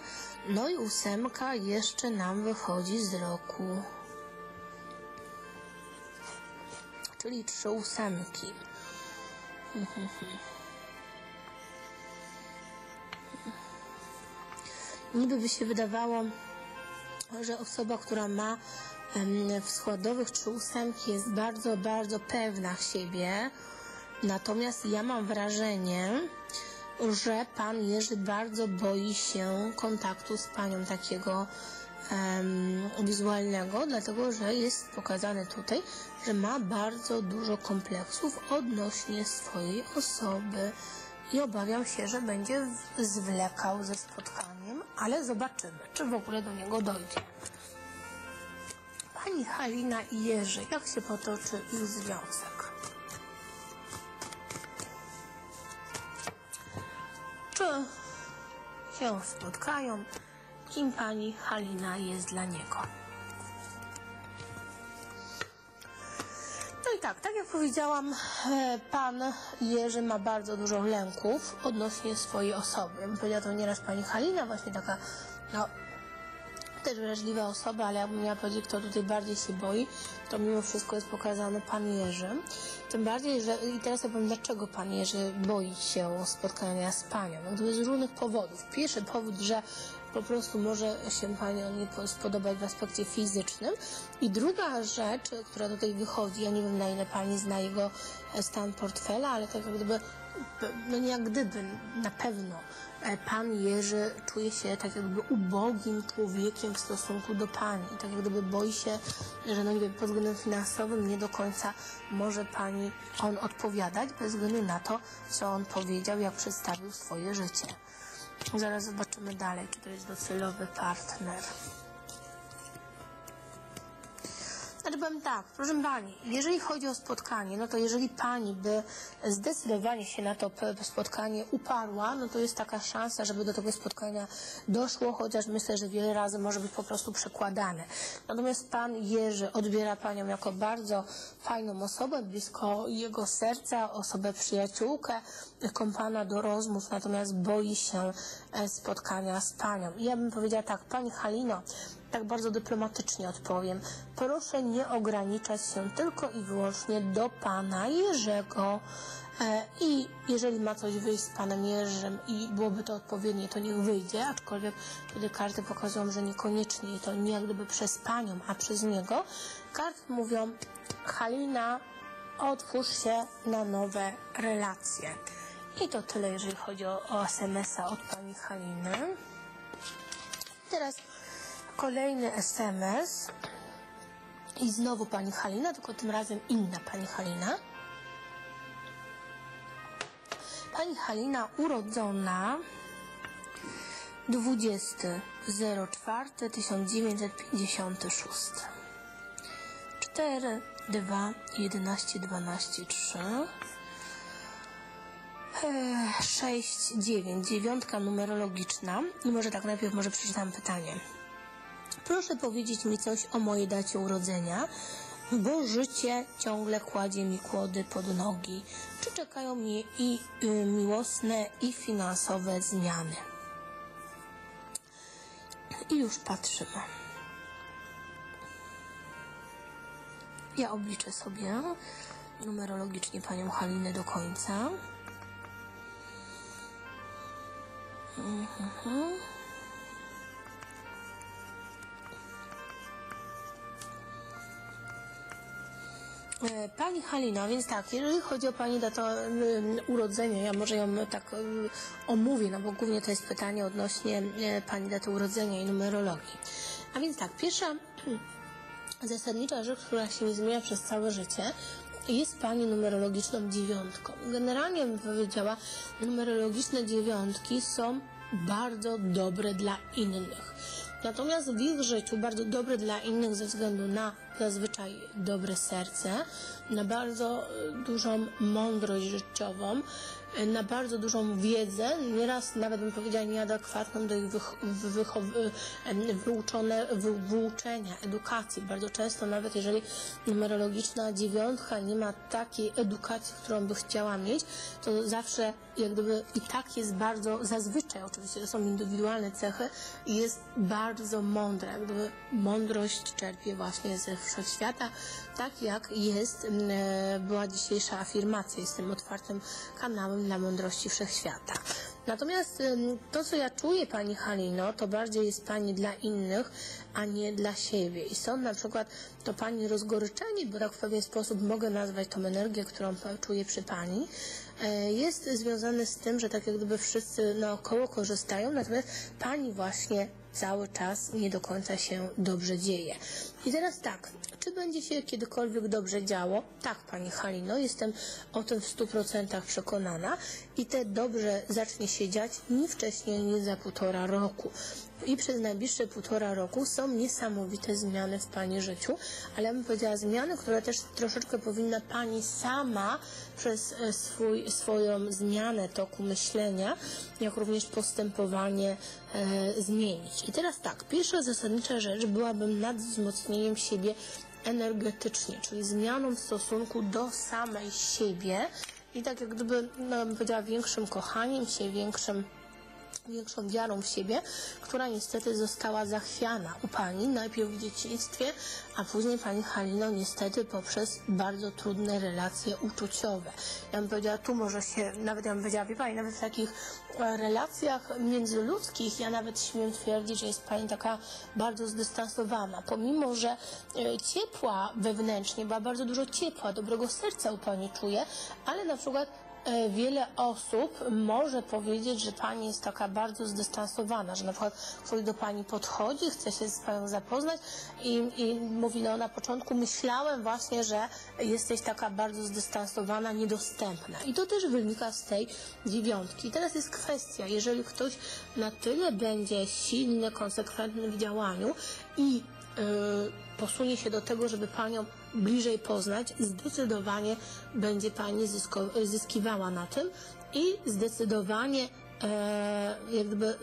No i ósemka jeszcze nam wychodzi z roku. Czyli trzy ósemki. Niby by się wydawało, że osoba, która ma w składowych trzy ósemki jest bardzo, bardzo pewna siebie. Natomiast ja mam wrażenie, że pan Jerzy bardzo boi się kontaktu z panią takiego em, wizualnego, dlatego że jest pokazane tutaj, że ma bardzo dużo kompleksów odnośnie swojej osoby i obawiam się, że będzie zwlekał ze spotkaniem, ale zobaczymy, czy w ogóle do niego dojdzie. Pani Halina i Jerzy, jak się potoczy ich związek? Czy się spotkają? Kim pani Halina jest dla niego? No i tak, tak jak powiedziałam, e, pan Jerzy ma bardzo dużo lęków odnośnie swojej osoby. Powiedziała to nieraz pani Halina, właśnie taka, no, też wrażliwa osoba, ale jakbym miała powiedzieć, kto tutaj bardziej się boi, to mimo wszystko jest pokazany pan Jerzy. Tym bardziej, że i teraz ja powiem, dlaczego pan Jerzy boi się spotkania z panią. No, gdyby z różnych powodów. Pierwszy powód, że po prostu może się pani nie po- spodobać w aspekcie fizycznym. I druga rzecz, która tutaj wychodzi, ja nie wiem na ile pani zna jego e, stan portfela, ale tak jak gdyby, no nie jak gdyby, na pewno pan Jerzy czuje się tak jakby ubogim człowiekiem w stosunku do pani. Tak jak gdyby boi się, że no nie pod względem finansowym nie do końca może pani on odpowiadać, bez względu na to, co on powiedział, jak przedstawił swoje życie. Zaraz zobaczymy dalej, czy to jest docelowy partner. Znaczy powiem tak, proszę Pani, jeżeli chodzi o spotkanie, no to jeżeli Pani by zdecydowanie się na to spotkanie uparła, no to jest taka szansa, żeby do tego spotkania doszło, chociaż myślę, że wiele razy może być po prostu przekładane. Natomiast Pan Jerzy odbiera Panią jako bardzo fajną osobę, blisko jego serca, osobę przyjaciółkę, kompana do rozmów, natomiast boi się spotkania z Panią. I ja bym powiedziała tak, Pani Halino, tak bardzo dyplomatycznie odpowiem. Proszę nie ograniczać się tylko i wyłącznie do pana Jerzego. E, I jeżeli ma coś wyjść z panem Jerzym i byłoby to odpowiednie, to niech wyjdzie, aczkolwiek kiedy karty pokazują, że niekoniecznie i to nie jak gdyby przez panią, a przez niego, karty mówią Halina, otwórz się na nowe relacje. I to tyle, jeżeli chodzi o, o SMS-a od pani Haliny. Teraz kolejny SMS. I znowu pani Halina, tylko tym razem inna pani Halina. Pani Halina urodzona 20.04.1956 4, 2, 11, 12, 3 6, 9, dziewiątka numerologiczna. Może tak najpierw może przeczytam pytanie. Proszę powiedzieć mi coś o mojej dacie urodzenia, bo życie ciągle kładzie mi kłody pod nogi. Czy czekają mnie i y, miłosne, i finansowe zmiany? I już patrzymy. Ja obliczę sobie numerologicznie panią Halinę do końca. Mhm. E, Pani Halina, więc tak, jeżeli chodzi o Pani datę ym, urodzenia, ja może ją tak ym, omówię, no bo głównie to jest pytanie odnośnie e, Pani daty urodzenia i numerologii. A więc tak, pierwsza zasadnicza rzecz, która się nie zmienia przez całe życie, jest Pani numerologiczną dziewiątką. Generalnie bym powiedziała, numerologiczne dziewiątki są bardzo dobre dla innych. Natomiast w ich życiu bardzo dobre dla innych ze względu na zazwyczaj dobre serce, na bardzo e, dużą mądrość życiową, na bardzo dużą wiedzę, nieraz nawet bym powiedziała nieadekwatną do ich wyuczone, wy, wyuczenia, edukacji. Bardzo często nawet jeżeli numerologiczna dziewiątka nie ma takiej edukacji, którą by chciała mieć, to zawsze jak gdyby i tak jest bardzo, zazwyczaj. Oczywiście to są indywidualne cechy jest bardzo mądra, jak gdyby mądrość czerpie właśnie ze wszechświata, tak jak jest, m, e, była dzisiejsza afirmacja, jestem otwartym kanałem dla mądrości wszechświata. Natomiast to, co ja czuję, Pani Halino, to bardziej jest Pani dla innych, a nie dla siebie. I stąd na przykład to Pani rozgoryczenie, bo tak w pewien sposób mogę nazwać tą energię, którą czuję przy Pani, e, jest związane z tym, że tak jak gdyby wszyscy naokoło korzystają, natomiast Pani właśnie cały czas nie do końca się dobrze dzieje. I teraz tak, czy będzie się kiedykolwiek dobrze działo? Tak, Pani Halino, jestem o tym w 100% przekonana i te dobrze zacznie się dziać nie wcześniej niż za półtora roku. I przez najbliższe półtora roku są niesamowite zmiany w Pani życiu, ale ja bym powiedziała zmiany, które też troszeczkę powinna Pani sama przez e, swój, swoją zmianę toku myślenia, jak również postępowanie e, zmienić. I teraz tak, pierwsza zasadnicza rzecz byłabym nad wzmocnieniem siebie energetycznie, czyli zmianą w stosunku do samej siebie i tak jak gdyby, no, bym powiedziała, większym kochaniem się, większym większą wiarą w siebie, która niestety została zachwiana u Pani, najpierw w dzieciństwie, a później Pani Halino niestety poprzez bardzo trudne relacje uczuciowe. Ja bym powiedziała, tu może się, nawet ja bym powiedziała, wie Pani, nawet w takich e, relacjach międzyludzkich, ja nawet śmiem twierdzić, że jest Pani taka bardzo zdystansowana, pomimo, że e, ciepła wewnętrznie, była bardzo dużo ciepła, dobrego serca u Pani czuje, ale na przykład wiele osób może powiedzieć, że pani jest taka bardzo zdystansowana, że na przykład ktoś do pani podchodzi, chce się z panią zapoznać i, i mówi no na początku myślałem właśnie, że jesteś taka bardzo zdystansowana, niedostępna. I to też wynika z tej dziewiątki. I teraz jest kwestia, jeżeli ktoś na tyle będzie silny, konsekwentny w działaniu i y, posunie się do tego, żeby Panią bliżej poznać, zdecydowanie będzie Pani zyskiwała na tym i zdecydowanie e, jakby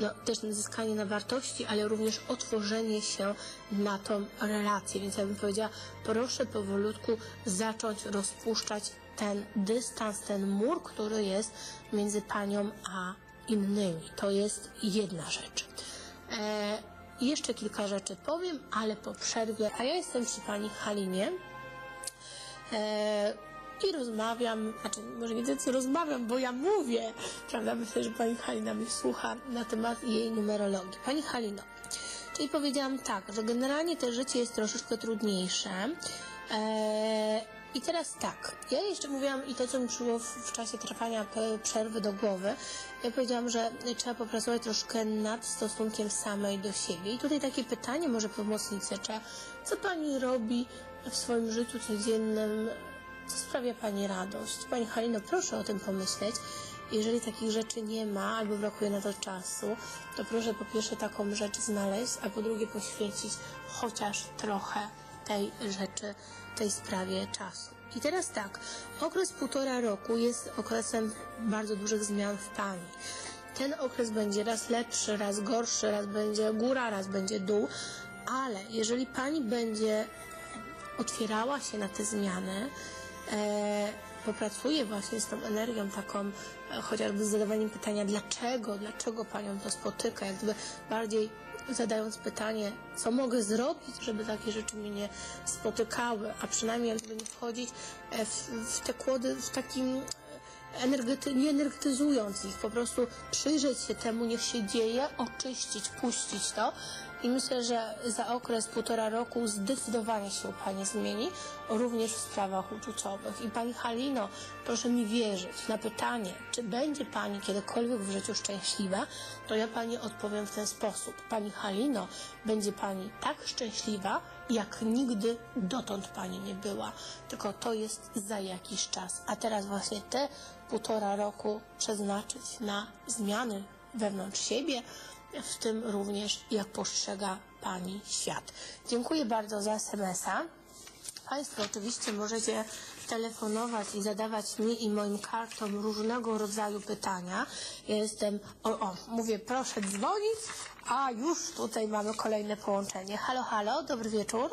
no, też zyskanie na wartości, ale również otworzenie się na tą relację. Więc ja bym powiedziała, proszę powolutku zacząć rozpuszczać ten dystans, ten mur, który jest między Panią a innymi. To jest jedna rzecz. E, jeszcze kilka rzeczy powiem, ale po przerwie. A ja jestem przy pani Halinie e, i rozmawiam, znaczy może nie tyle co rozmawiam, bo ja mówię, prawda? Myślę, że pani Halina mnie słucha na temat jej numerologii. Pani Halino, czyli powiedziałam tak, że generalnie to życie jest troszeczkę trudniejsze. E, i teraz tak, ja jeszcze mówiłam i to, co mi przyszło w, w czasie trwania przerwy do głowy, ja powiedziałam, że trzeba popracować troszkę nad stosunkiem samej do siebie. I tutaj takie pytanie może pomocnicze, co Pani robi w swoim życiu codziennym, co sprawia Pani radość? Pani Halino, proszę o tym pomyśleć. Jeżeli takich rzeczy nie ma albo brakuje na to czasu, to proszę po pierwsze taką rzecz znaleźć, a po drugie poświęcić chociaż trochę tej rzeczy, tej sprawie czasu. I teraz tak, okres półtora roku jest okresem bardzo dużych zmian w Pani. Ten okres będzie raz lepszy, raz gorszy, raz będzie góra, raz będzie dół, ale jeżeli Pani będzie otwierała się na te zmiany, e, popracuje właśnie z tą energią taką, e, chociażby z zadawaniem pytania dlaczego, dlaczego Panią to spotyka, jak gdyby bardziej zadając pytanie, co mogę zrobić, żeby takie rzeczy mnie nie spotykały, a przynajmniej jakby nie wchodzić e, w, w te kłody w takim energety, nie energetyzując ich, po prostu przyjrzeć się temu, niech się dzieje, oczyścić, puścić to. I myślę, że za okres półtora roku zdecydowanie się u Pani zmieni, również w sprawach uczuciowych. I Pani Halino, proszę mi wierzyć na pytanie, czy będzie Pani kiedykolwiek w życiu szczęśliwa, to ja Pani odpowiem w ten sposób. Pani Halino, będzie Pani tak szczęśliwa, jak nigdy dotąd Pani nie była. Tylko to jest za jakiś czas. A teraz właśnie te półtora roku przeznaczyć na zmiany wewnątrz siebie, w tym również jak postrzega Pani świat. Dziękuję bardzo za SMS-a. Państwo oczywiście możecie telefonować i zadawać mi i moim kartom różnego rodzaju pytania. Ja jestem, o, o, mówię proszę dzwonić, a już tutaj mamy kolejne połączenie. Halo, halo, dobry wieczór.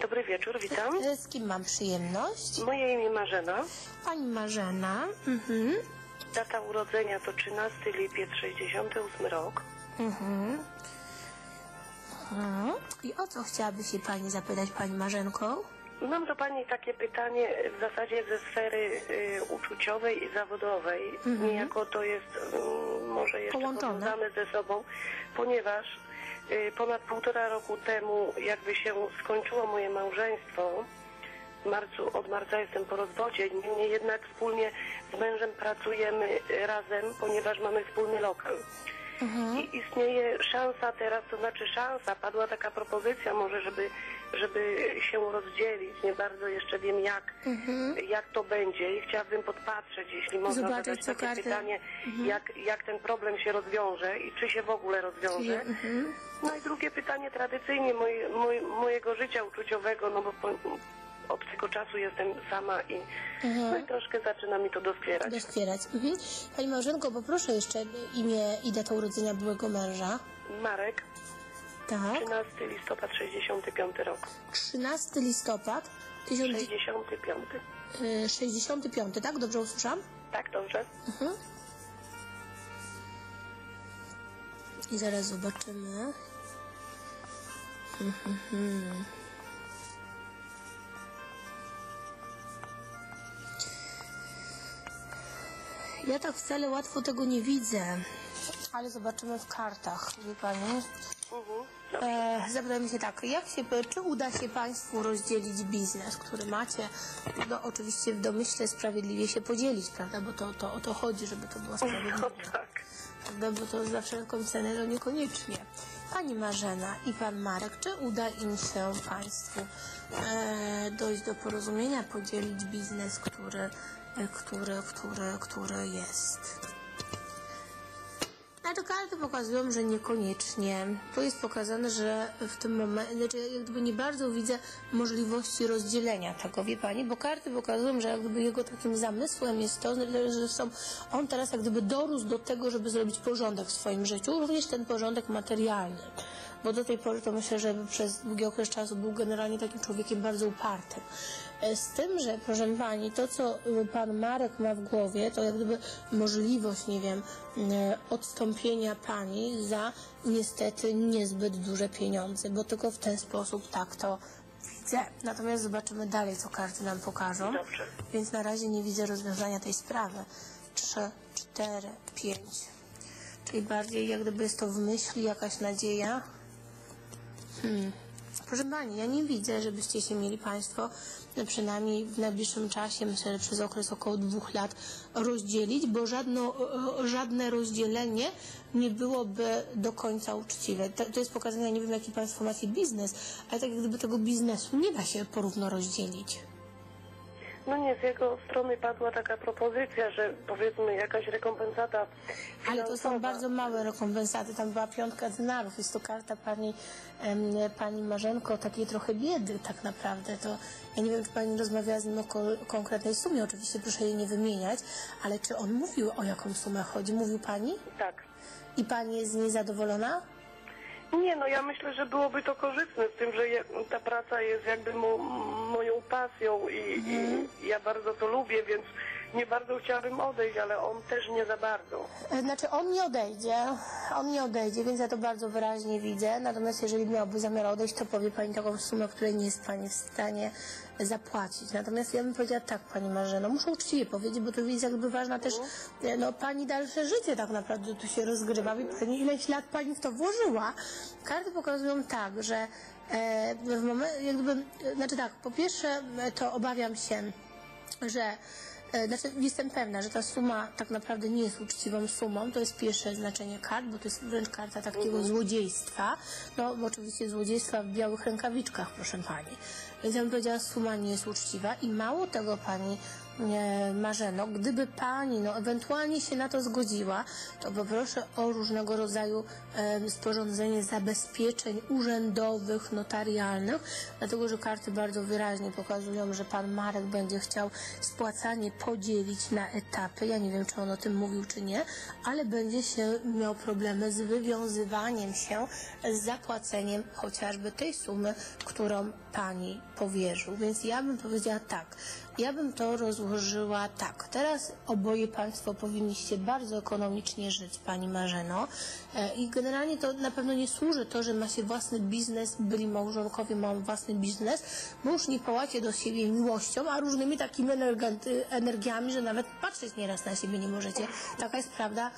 Dobry wieczór, witam. Z kim mam przyjemność? Moje imię Marzena. Pani Marzena. Mhm. Data urodzenia to 13 lipiec 68 rok. Mhm. Mhm. I o co chciałaby się Pani zapytać, Pani Marzenko? Mam do Pani takie pytanie w zasadzie ze sfery y, uczuciowej i zawodowej. Niejako to jest y, może jeszcze Połączone. powiązane ze sobą, ponieważ y, ponad półtora roku temu jakby się skończyło moje małżeństwo. Marcu, od marca jestem po rozwodzie, niemniej jednak wspólnie z mężem pracujemy razem, ponieważ mamy wspólny lokal. I istnieje szansa teraz, to znaczy szansa, padła taka propozycja może, żeby, żeby się rozdzielić. Nie bardzo jeszcze wiem jak, jak to będzie i chciałabym podpatrzeć, jeśli można Zobaczyć, zadać takie pytanie, jak, jak ten problem się rozwiąże i czy się w ogóle rozwiąże. Mhm. No i drugie pytanie tradycyjnie moje, moj, mojego życia uczuciowego, no bo po, od tego czasu jestem sama i, no i troszkę zaczyna mi to doskwierać. Doskwierać. Mhm. Pani Marzenko, poproszę jeszcze imię i datę urodzenia byłego męża. Marek, Tak. 13 listopad 65 rok. 13 listopad 65. 1965, tak? Dobrze usłyszałam? Tak, dobrze. Mhm. I zaraz zobaczymy. Mhm. Ja tak wcale łatwo tego nie widzę, ale zobaczymy w kartach, wie pani. Mhm. E, zapytam się tak, jak się, czy uda się Państwu rozdzielić biznes, który macie? No oczywiście w domyśle sprawiedliwie się podzielić, prawda? Bo to, to o to chodzi, żeby to było No sprawiedliwe. tak. Prawda? Bo to za wszelką cenę to niekoniecznie. Pani Marzena i Pan Marek, czy uda im się Państwu e, dojść do porozumienia, podzielić biznes, który, e, który, który, który jest? Znaczy karty pokazują, że niekoniecznie. Tu jest pokazane, że w tym momencie, znaczy ja jak gdyby nie bardzo widzę możliwości rozdzielenia tego, wie Pani, bo karty pokazują, że jak gdyby jego takim zamysłem jest to, że są, on teraz jak gdyby dorósł do tego, żeby zrobić porządek w swoim życiu, również ten porządek materialny. Bo do tej pory to myślę, że przez długi okres czasu był generalnie takim człowiekiem bardzo upartym. E, Z tym, że proszę Pani, to co y, Pan Marek ma w głowie, to jak gdyby możliwość, nie wiem, e, odstąpienia Pani za niestety niezbyt duże pieniądze, bo tylko w ten sposób tak to widzę. Natomiast zobaczymy dalej, co karty nam pokażą. Dobrze. Więc na razie nie widzę rozwiązania tej sprawy. Trzy, cztery, pięć. Czyli bardziej jak gdyby jest to w myśli jakaś nadzieja. Hmm. Proszę Pani, ja nie widzę, żebyście się mieli Państwo no przynajmniej w najbliższym czasie, myślę, że przez okres około dwóch lat rozdzielić, bo żadno, żadne rozdzielenie nie byłoby do końca uczciwe. To, jest pokazane, ja nie wiem jaki Państwo macie biznes, ale tak jak gdyby tego biznesu nie da się porówno rozdzielić. No nie, z jego strony padła taka propozycja, że powiedzmy jakaś rekompensata Ale to są finansowa. bardzo małe rekompensaty. Tam była piątka denarów. Jest to karta pani, em, pani Marzenko, takiej trochę biedy tak naprawdę. To ja nie wiem, czy pani rozmawiała z nim o ko- konkretnej sumie. Oczywiście proszę jej nie wymieniać, ale czy on mówił o jaką sumę chodzi? Mówił pani? Tak. I pani jest z niej zadowolona? Nie, no ja myślę, że byłoby to korzystne z tym, że je, ta praca jest jakby mo, moją pasją i, Mhm. i ja bardzo to lubię, więc nie bardzo chciałabym odejść, ale on też nie za bardzo. E, Znaczy on nie odejdzie, on nie odejdzie, więc ja to bardzo wyraźnie widzę. Natomiast jeżeli miałby zamiar odejść, to powie Pani taką sumę, której nie jest Pani w stanie zapłacić. Natomiast ja bym powiedziała tak, Pani Marzeno, muszę uczciwie powiedzieć, bo to jest jakby ważna też e, no, Pani dalsze życie tak naprawdę tu się rozgrywa. Wie Pani, ileś lat Pani w to włożyła. Karty pokazują tak, że e, w momencie, jakby, znaczy tak, po pierwsze to obawiam się, że e, znaczy jestem pewna, że ta suma tak naprawdę nie jest uczciwą sumą. To jest pierwsze znaczenie kart, bo to jest wręcz karta takiego złodziejstwa. No oczywiście złodziejstwa w białych rękawiczkach, proszę pani. Więc ja bym powiedziała, suma nie jest uczciwa i mało tego pani Marzeno, gdyby pani no, ewentualnie się na to zgodziła, to poproszę o różnego rodzaju e, sporządzenie zabezpieczeń urzędowych, notarialnych, dlatego że karty bardzo wyraźnie pokazują, że pan Marek będzie chciał spłacanie podzielić na etapy. Ja nie wiem, czy on o tym mówił, czy nie, ale będzie się miał problemy z wywiązywaniem się z zapłaceniem chociażby tej sumy, którą pani powierzył. Więc ja bym powiedziała tak. Ja bym to rozłożyła tak. Teraz oboje Państwo powinniście bardzo ekonomicznie żyć, Pani Marzeno. E, I generalnie to na pewno nie służy to, że ma się własny biznes, byli małżonkowie, mają własny biznes, bo już nie pałacie do siebie miłością, a różnymi takimi energiami, że nawet patrzeć nieraz na siebie nie możecie. Taka jest prawda,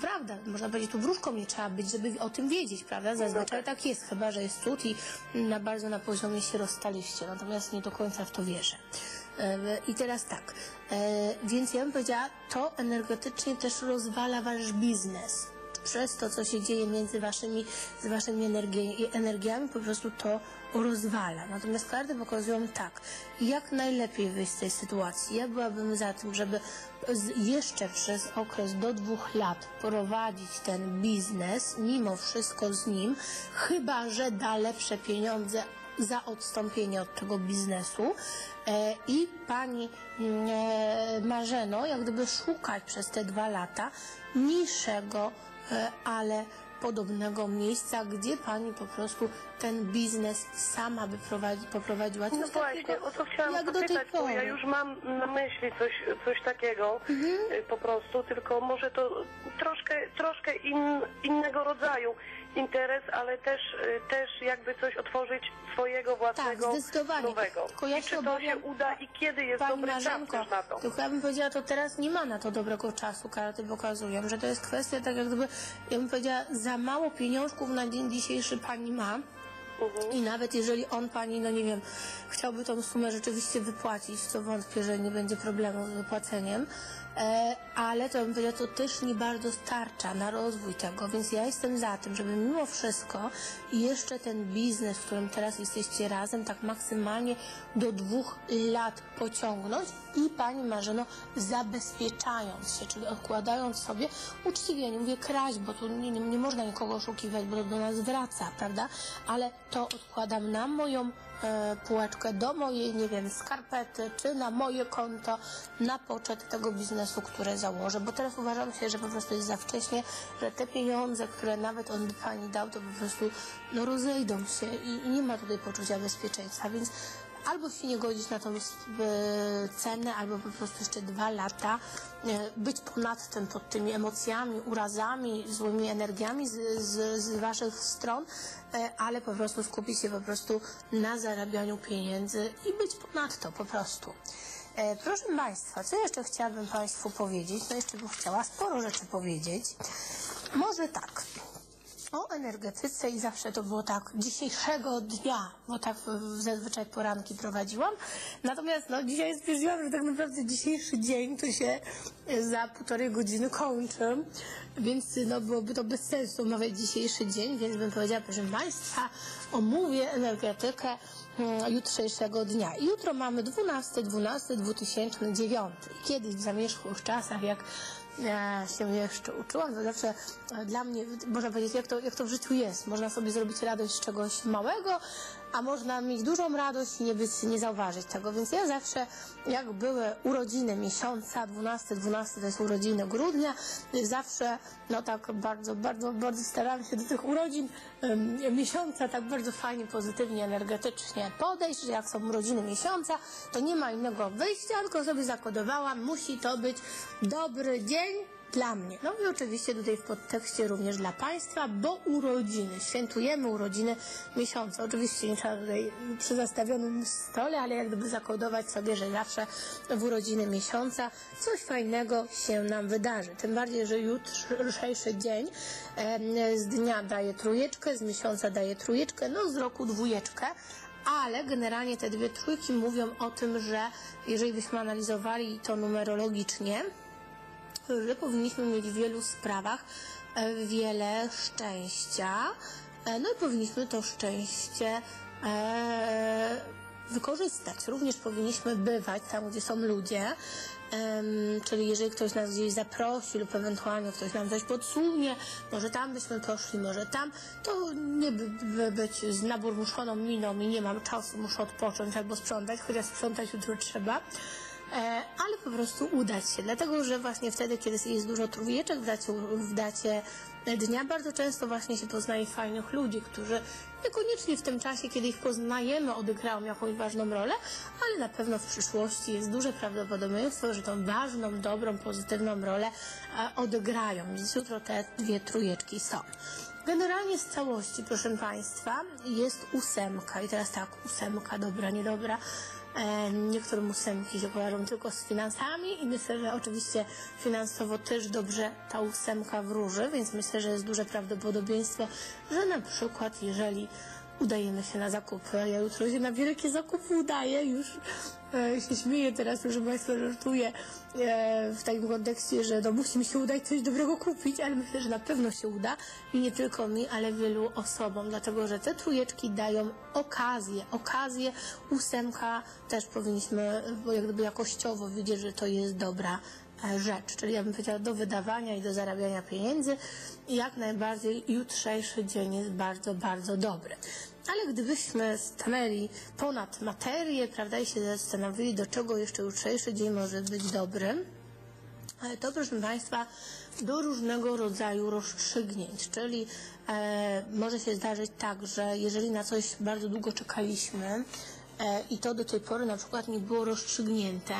prawda. Można powiedzieć, tu wróżką nie trzeba być, żeby o tym wiedzieć, prawda? Zazwyczaj tak jest, chyba, że jest cud i na bardzo na poziomie się rozstaliście, natomiast nie do końca w to wierzę. E, I teraz tak, e, więc ja bym powiedziała, to energetycznie też rozwala wasz biznes. Przez to, co się dzieje między waszymi, z waszymi energi- energiami, po prostu to rozwala. Natomiast karty pokazują tak, jak najlepiej wyjść z tej sytuacji. Ja byłabym za tym, żeby jeszcze przez okres do dwóch lat prowadzić ten biznes, mimo wszystko z nim, chyba, że da lepsze pieniądze za odstąpienie od tego biznesu e, i pani e, Marzeno jak gdyby szukać przez te dwa lata niższego, e, ale podobnego miejsca, gdzie pani po prostu ten biznes sama by prowadzi, poprowadziła. No Coś właśnie, takiego, o to chciałam jak zapytać, bo ja już mam na myśli coś, coś takiego Mhm. y, po prostu, tylko może to troszkę, troszkę in, innego rodzaju. Interes, ale też, y, też jakby coś otworzyć swojego własnego, Tak, zdecydowanie. nowego. Tylko ja I czy to się uda i kiedy jest Pani dobry czas Marzenko, też na to? tylko ja bym powiedziała, to teraz nie ma na to dobrego czasu, karty pokazują, że to jest kwestia tak jak gdyby, ja bym powiedziała, za mało pieniążków na dzień dzisiejszy pani ma. Mhm. I nawet jeżeli on pani, no nie wiem, chciałby tą sumę rzeczywiście wypłacić, to wątpię, że nie będzie problemu z wypłaceniem, ale to bym powiedziała, to też nie bardzo starcza na rozwój tego, więc ja jestem za tym, żeby mimo wszystko jeszcze ten biznes, w którym teraz jesteście razem, tak maksymalnie do dwóch lat pociągnąć i pani Marzeno zabezpieczając się, czyli odkładając sobie uczciwie, nie mówię kraść, bo tu nie, nie, nie można nikogo oszukiwać, bo do nas wraca, prawda? Ale to odkładam na moją e, półeczkę, do mojej, nie wiem, skarpety, czy na moje konto, na poczet tego biznesu, które założę, bo teraz uważam się, że po prostu jest za wcześnie, że te pieniądze, które nawet on pani dał, to po prostu no, rozejdą się i nie ma tutaj poczucia bezpieczeństwa, więc albo się nie godzić na tą e, cenę, albo po prostu jeszcze dwa lata e, być ponad tym, pod tymi emocjami, urazami, złymi energiami z, z, z waszych stron, e, ale po prostu skupić się po prostu na zarabianiu pieniędzy i być ponad to po prostu. Proszę Państwa, co jeszcze chciałabym Państwu powiedzieć? No jeszcze bym chciała sporo rzeczy powiedzieć. Może tak. O energetyce i zawsze to było tak dzisiejszego dnia, bo tak zazwyczaj poranki prowadziłam. Natomiast no, dzisiaj stwierdziłam, że tak naprawdę dzisiejszy dzień to się e, za półtorej godziny kończy, więc no, byłoby to bez sensu omawiać dzisiejszy dzień, więc bym powiedziała, proszę Państwa, omówię energetykę mm, jutrzejszego dnia. Jutro mamy 12-12-2009. Kiedyś w zamierzchłych czasach, jak ja się jeszcze uczyłam, to zawsze e, dla mnie, można powiedzieć, jak to, jak to w życiu jest. Można sobie zrobić radość z czegoś małego, a można mieć dużą radość i nie, być, nie zauważyć tego. Więc ja zawsze, jak były urodziny miesiąca, 12, 12 to jest urodziny grudnia, zawsze, no tak bardzo, bardzo, bardzo starałam się do tych urodzin em, miesiąca tak bardzo fajnie, pozytywnie, energetycznie podejść, że jak są urodziny miesiąca, to nie ma innego wyjścia, tylko sobie zakodowałam, musi to być dobry dzień dla mnie. No i oczywiście tutaj w podtekście również dla Państwa, bo urodziny, świętujemy urodziny miesiąca. Oczywiście nie trzeba tutaj przy zastawionym stole, ale jak gdyby zakodować sobie, że zawsze w urodziny miesiąca coś fajnego się nam wydarzy. Tym bardziej, że jutrzejszy dzień z dnia daje trójeczkę, z miesiąca daje trójeczkę, no z roku dwójeczkę ale generalnie te dwie trójki mówią o tym, że jeżeli byśmy analizowali to numerologicznie, że powinniśmy mieć w wielu sprawach e, wiele szczęścia, e, no i powinniśmy to szczęście e, wykorzystać. Również powinniśmy bywać tam, gdzie są ludzie, czyli jeżeli ktoś nas gdzieś zaprosi lub ewentualnie ktoś nam coś podsunie, może tam byśmy poszli, może tam, to nie by, by być z naburmuszoną miną i nie mam czasu, muszę odpocząć albo sprzątać, chociaż sprzątać jutro trzeba. E, ale po prostu udać się, dlatego że właśnie wtedy, kiedy jest dużo trójeczek w dacie, w dacie dnia, bardzo często właśnie się poznaje fajnych ludzi, którzy niekoniecznie w tym czasie, kiedy ich poznajemy, odegrają jakąś ważną rolę, ale na pewno w przyszłości jest duże prawdopodobieństwo, że tą ważną, dobrą, pozytywną rolę e, odegrają. Więc jutro te dwie trójeczki są. Generalnie z całości, proszę Państwa, jest ósemka. I teraz tak, ósemka, dobra, niedobra. E, Niektórym ósemki się kojarzą tylko z finansami i myślę, że oczywiście finansowo też dobrze ta ósemka wróży, więc myślę, że jest duże prawdopodobieństwo, że na przykład jeżeli udajemy się na zakupy, ja jutro się na wielkie zakupy udaję, już e, się śmieję teraz, proszę Państwa, żartuję e, w takim kontekście, że no musi mi się udać coś dobrego kupić, ale myślę, że na pewno się uda i nie tylko mi, ale wielu osobom, dlatego że te trójeczki dają okazję, okazję, ósemka też powinniśmy jak gdyby jakościowo widzieć, że to jest dobra rzecz, czyli ja bym powiedziała do wydawania i do zarabiania pieniędzy i jak najbardziej jutrzejszy dzień jest bardzo, bardzo dobry. Ale gdybyśmy stanęli ponad materię, prawda, i się zastanowili, do czego jeszcze jutrzejszy dzień może być dobry, ale to, proszę Państwa, do różnego rodzaju rozstrzygnięć, czyli e, może się zdarzyć tak, że jeżeli na coś bardzo długo czekaliśmy e, i to do tej pory na przykład nie było rozstrzygnięte,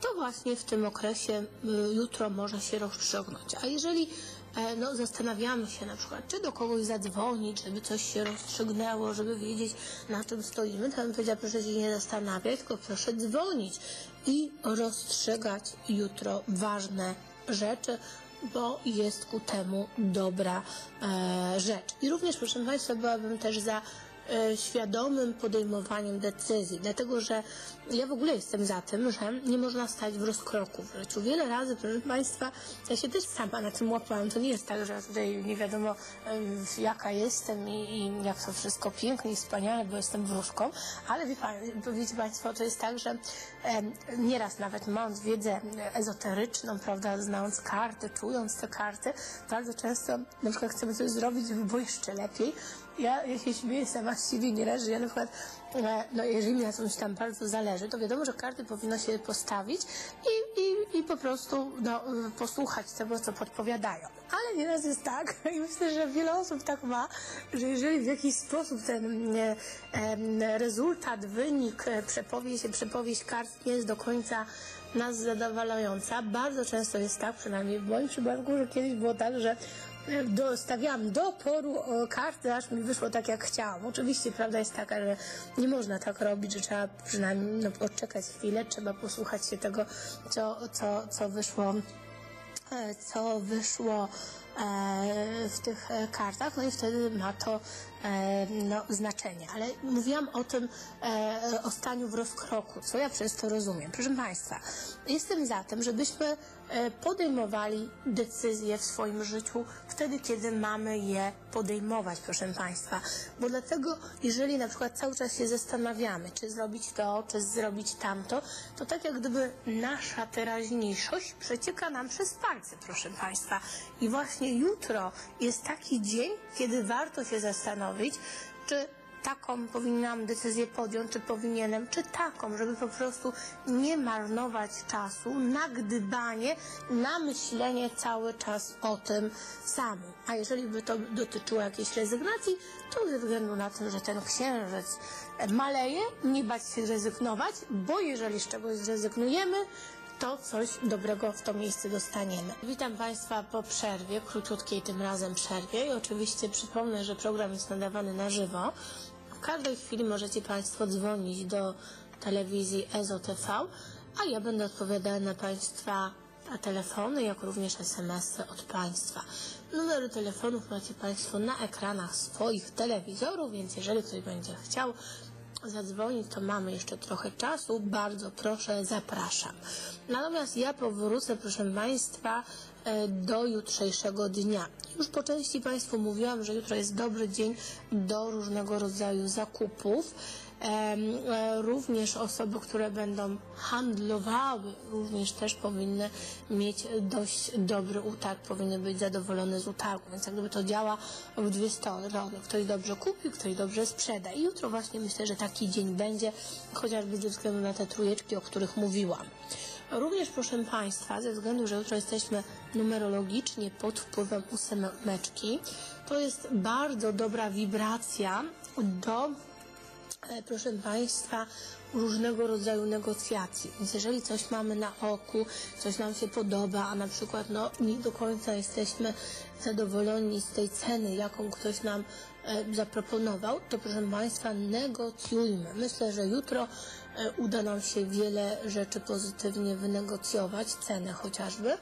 to właśnie w tym okresie y, jutro może się rozstrzygnąć. A jeżeli e, no, zastanawiamy się na przykład, czy do kogoś zadzwonić, żeby coś się rozstrzygnęło, żeby wiedzieć, na czym stoimy, to bym powiedziała, proszę się nie zastanawiać, tylko proszę dzwonić i rozstrzygać jutro ważne rzeczy, bo jest ku temu dobra e, rzecz. I również, proszę Państwa, byłabym też za świadomym podejmowaniem decyzji, dlatego że ja w ogóle jestem za tym, że nie można stać w rozkroku w życiu. Wiele razy, proszę Państwa, ja się też sama na tym łapałam. To nie jest tak, że tutaj nie wiadomo e, jaka jestem i, i jak to wszystko pięknie i wspaniale, bo jestem wróżką, ale wie pan, wiecie Państwo, to jest tak, że e, nieraz nawet mając wiedzę ezoteryczną, prawda, znając karty, czując te karty, bardzo często na przykład chcemy coś zrobić, żeby było jeszcze lepiej. Ja, ja się śmieję sama nieraz, że ja na przykład, e, no jeżeli mi na czymś tam bardzo zależy, to wiadomo, że karty powinno się postawić i, i, i po prostu no, posłuchać tego, co podpowiadają. Ale nieraz jest tak, i myślę, że wiele osób tak ma, że jeżeli w jakiś sposób ten e, rezultat, wynik, przepowiedź, przepowiedź kart nie jest do końca nas zadowalająca, bardzo często jest tak, przynajmniej w moim przypadku, że kiedyś było tak, że dostawiałam do oporu o, karty, aż mi wyszło tak, jak chciałam. Oczywiście prawda jest taka, że nie można tak robić, że trzeba przynajmniej no, odczekać chwilę, trzeba posłuchać się tego, co, co, co wyszło e, co wyszło e, w tych e, kartach, no i wtedy ma to no, znaczenie. Ale mówiłam o tym, o staniu w rozkroku, co ja przez to rozumiem. Proszę Państwa, jestem za tym, żebyśmy podejmowali decyzje w swoim życiu wtedy, kiedy mamy je podejmować, proszę Państwa. Bo dlatego, jeżeli na przykład cały czas się zastanawiamy, czy zrobić to, czy zrobić tamto, to tak jak gdyby nasza teraźniejszość przecieka nam przez palce, proszę Państwa. I właśnie jutro jest taki dzień, kiedy warto się zastanowić, czy taką powinnam decyzję podjąć, czy powinienem, czy taką, żeby po prostu nie marnować czasu na gdybanie, na myślenie cały czas o tym samym. A jeżeli by to dotyczyło jakiejś rezygnacji, to ze względu na to, że ten księżyc maleje, nie bać się rezygnować, bo jeżeli z czegoś zrezygnujemy, to coś dobrego w to miejsce dostaniemy. Witam Państwa po przerwie, króciutkiej tym razem przerwie i oczywiście przypomnę, że program jest nadawany na żywo. W każdej chwili możecie Państwo dzwonić do telewizji EZO TV, a ja będę odpowiadała na Państwa telefony, jak również SMS-y od Państwa. Numery telefonów macie Państwo na ekranach swoich telewizorów, więc jeżeli ktoś będzie chciał zadzwonić, to mamy jeszcze trochę czasu. Bardzo proszę, zapraszam. Natomiast ja powrócę, proszę Państwa, do jutrzejszego dnia. Już po części Państwu mówiłam, że jutro jest dobry dzień do różnego rodzaju zakupów. E, Również osoby, które będą handlowały, również też powinny mieć dość dobry utarg, powinny być zadowolone z utargu, więc jak gdyby to działa w dwie strony. Ktoś dobrze kupi, ktoś dobrze sprzeda. I jutro właśnie myślę, że taki dzień będzie, chociażby ze względu na te trójeczki, o których mówiłam. Również, proszę Państwa, ze względu, że jutro jesteśmy numerologicznie pod wpływem ósemeczki, to jest bardzo dobra wibracja do e, proszę Państwa, różnego rodzaju negocjacji. Więc jeżeli coś mamy na oku, coś nam się podoba, a na przykład no, nie do końca jesteśmy zadowoleni z tej ceny, jaką ktoś nam e, zaproponował, to proszę Państwa, negocjujmy. Myślę, że jutro uda nam się wiele rzeczy pozytywnie wynegocjować, cenę chociażby.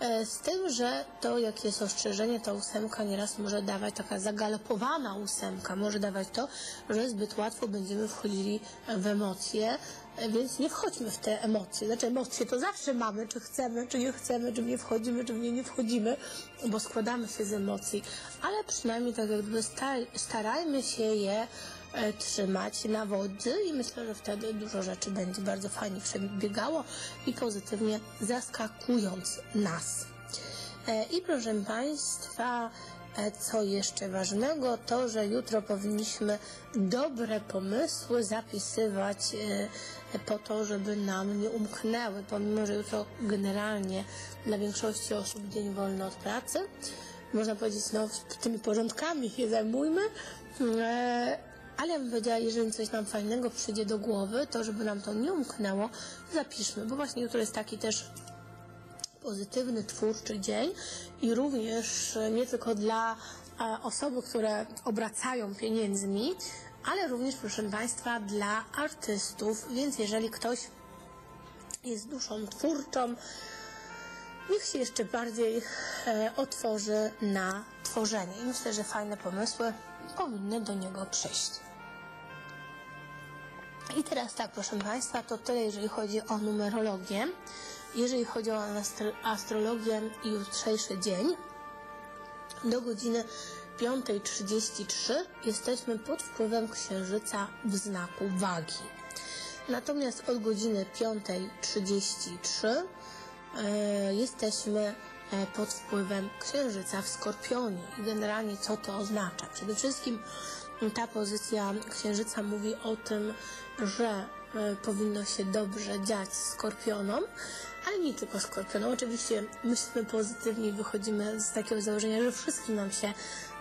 E, Z tym, że to, jak jest ostrzeżenie, ta ósemka nieraz może dawać, taka zagalopowana ósemka, może dawać to, że zbyt łatwo będziemy wchodzili w emocje, e, więc nie wchodźmy w te emocje. Znaczy emocje to zawsze mamy, czy chcemy, czy nie chcemy, czy w nie wchodzimy, czy w nie nie wchodzimy, bo składamy się z emocji, ale przynajmniej tak jakby sta- starajmy się je e, trzymać na wodzy i myślę, że wtedy dużo rzeczy będzie bardzo fajnie przebiegało i pozytywnie zaskakując nas. E, I proszę Państwa, e, co jeszcze ważnego, to, że jutro powinniśmy dobre pomysły zapisywać e, po to, żeby nam nie umknęły, pomimo, że jutro generalnie dla większości osób dzień wolny od pracy. Można powiedzieć, no tymi porządkami się zajmujmy, e, ale ja bym powiedziała, jeżeli coś nam fajnego przyjdzie do głowy, to żeby nam to nie umknęło, zapiszmy, bo właśnie jutro jest taki też pozytywny, twórczy dzień i również e, nie tylko dla e, osoby, które obracają pieniędzmi, ale również, proszę Państwa, dla artystów, więc jeżeli ktoś jest duszą twórczą, niech się jeszcze bardziej e, otworzy na tworzenie. I myślę, że fajne pomysły powinny do niego przyjść. I teraz tak, proszę Państwa, to tyle, jeżeli chodzi o numerologię. Jeżeli chodzi o astro- astrologię i jutrzejszy dzień, do godziny 5.33 jesteśmy pod wpływem księżyca w znaku wagi. Natomiast od godziny 5.33 e, jesteśmy pod wpływem księżyca w skorpionie. I generalnie co to oznacza? Przede wszystkim ta pozycja księżyca mówi o tym, że e, powinno się dobrze dziać skorpionom, ale nie tylko skorpionom. Oczywiście myślimy pozytywnie wychodzimy z takiego założenia, że wszystkim nam się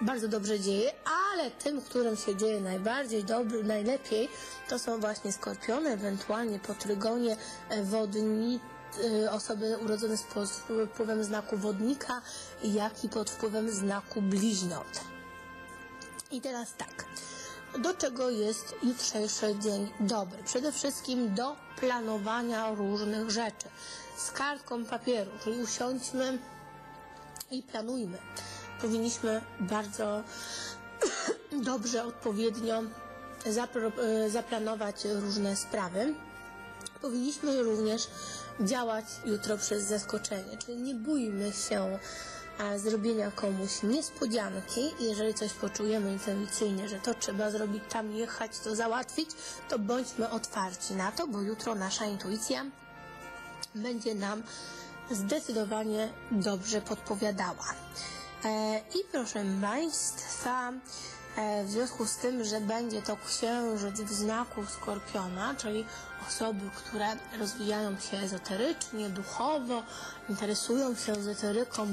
bardzo dobrze dzieje, ale tym, którym się dzieje najbardziej dobrze, najlepiej, to są właśnie skorpiony, ewentualnie po trygonie e, wodni, e, osoby urodzone pod wpływem znaku wodnika, jak i pod wpływem znaku bliźniąt. I teraz tak. Do czego jest jutrzejszy dzień dobry? Przede wszystkim do planowania różnych rzeczy. Z kartką papieru, czyli usiądźmy i planujmy. Powinniśmy bardzo dobrze, odpowiednio e, zaplanować różne sprawy. Powinniśmy również działać jutro przez zaskoczenie, czyli nie bójmy się a, zrobienia komuś niespodzianki. Jeżeli coś poczujemy intuicyjnie, że to trzeba zrobić, tam jechać, to załatwić, to bądźmy otwarci na to, bo jutro nasza intuicja będzie nam zdecydowanie dobrze podpowiadała. E, I proszę Państwa, e, w związku z tym, że będzie to księżyc w znaku skorpiona, czyli osoby, które rozwijają się ezoterycznie, duchowo, interesują się ezoteryką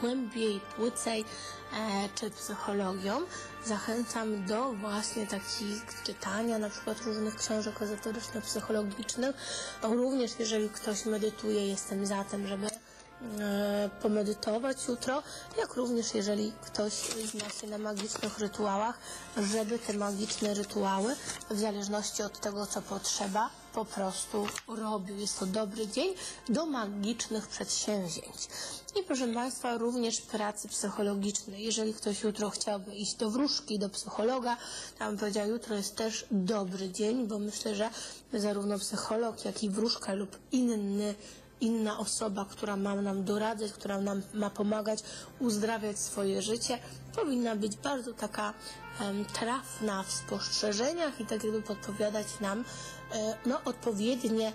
głębiej, płycej e, czy psychologią, zachęcam do właśnie takich czytania na przykład różnych książek ezoteryczno-psychologicznych. Również jeżeli ktoś medytuje, jestem za tym, żeby e, pomedytować jutro, jak również jeżeli ktoś zna się na magicznych rytuałach, żeby te magiczne rytuały, w zależności od tego, co potrzeba, po prostu robił. Jest to dobry dzień do magicznych przedsięwzięć. I proszę Państwa, również pracy psychologicznej. Jeżeli ktoś jutro chciałby iść do wróżki, do psychologa, to bym powiedziała, jutro jest też dobry dzień, bo myślę, że zarówno psycholog, jak i wróżka lub inny inna osoba, która ma nam doradzać, która nam ma pomagać uzdrawiać swoje życie, powinna być bardzo taka em, trafna w spostrzeżeniach i tak jakby podpowiadać nam no, odpowiednie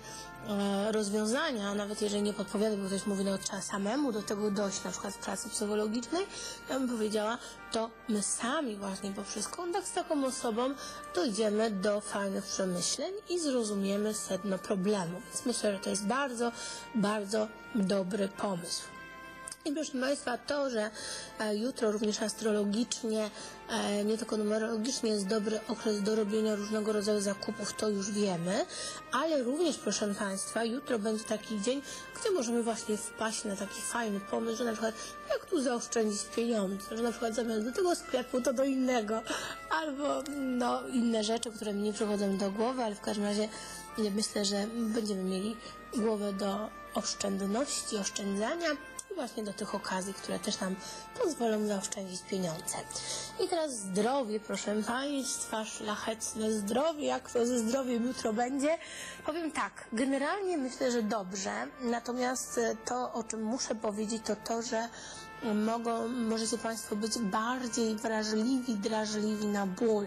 e, rozwiązania, nawet jeżeli nie podpowiada, bo ktoś mówi, no trzeba samemu do tego dojść, na przykład w pracy psychologicznej, ja bym powiedziała, to my sami właśnie poprzez kontakt z taką osobą dojdziemy do fajnych przemyśleń i zrozumiemy sedno problemu. Więc myślę, że to jest bardzo, bardzo dobry pomysł. I proszę Państwa, to, że e, jutro również astrologicznie, e, nie tylko numerologicznie jest dobry okres do robienia różnego rodzaju zakupów, to już wiemy, ale również, proszę Państwa, jutro będzie taki dzień, gdzie możemy właśnie wpaść na taki fajny pomysł, że na przykład jak tu zaoszczędzić pieniądze, że na przykład zamiast do tego sklepu, to do innego, albo no, inne rzeczy, które mi nie przychodzą do głowy, ale w każdym razie myślę, że będziemy mieli głowę do oszczędności, oszczędzania właśnie do tych okazji, które też nam pozwolą zaoszczędzić pieniądze. I teraz zdrowie, proszę Państwa, szlachetne zdrowie, jak to ze zdrowiem jutro będzie. Powiem tak, generalnie myślę, że dobrze, natomiast to, o czym muszę powiedzieć, to to, że mogą, możecie Państwo być bardziej wrażliwi, drażliwi na ból.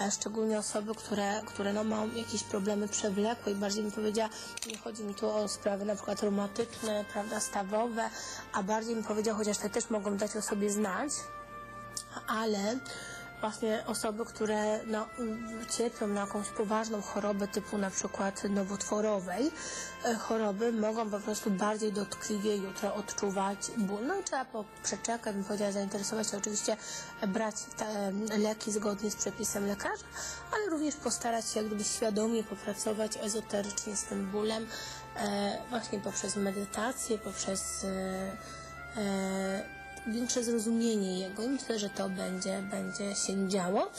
E, Szczególnie osoby, które, które no, mają jakieś problemy przewlekłe i bardziej bym powiedziała, nie chodzi mi tu o sprawy na przykład reumatyczne, prawda, stawowe, a bardziej bym powiedziała, chociaż te też mogą dać o sobie znać, ale właśnie osoby, które no, cierpią na jakąś poważną chorobę typu na przykład nowotworowej e, choroby, mogą po prostu bardziej dotkliwie jutro odczuwać ból. No i trzeba po przeczekać, bym powiedziała, zainteresować się oczywiście, e, brać te e, leki zgodnie z przepisem lekarza, ale również postarać się jak gdyby świadomie popracować ezoterycznie z tym bólem, właśnie poprzez medytację, poprzez e, większe zrozumienie jego i myślę, że to będzie, będzie się działo.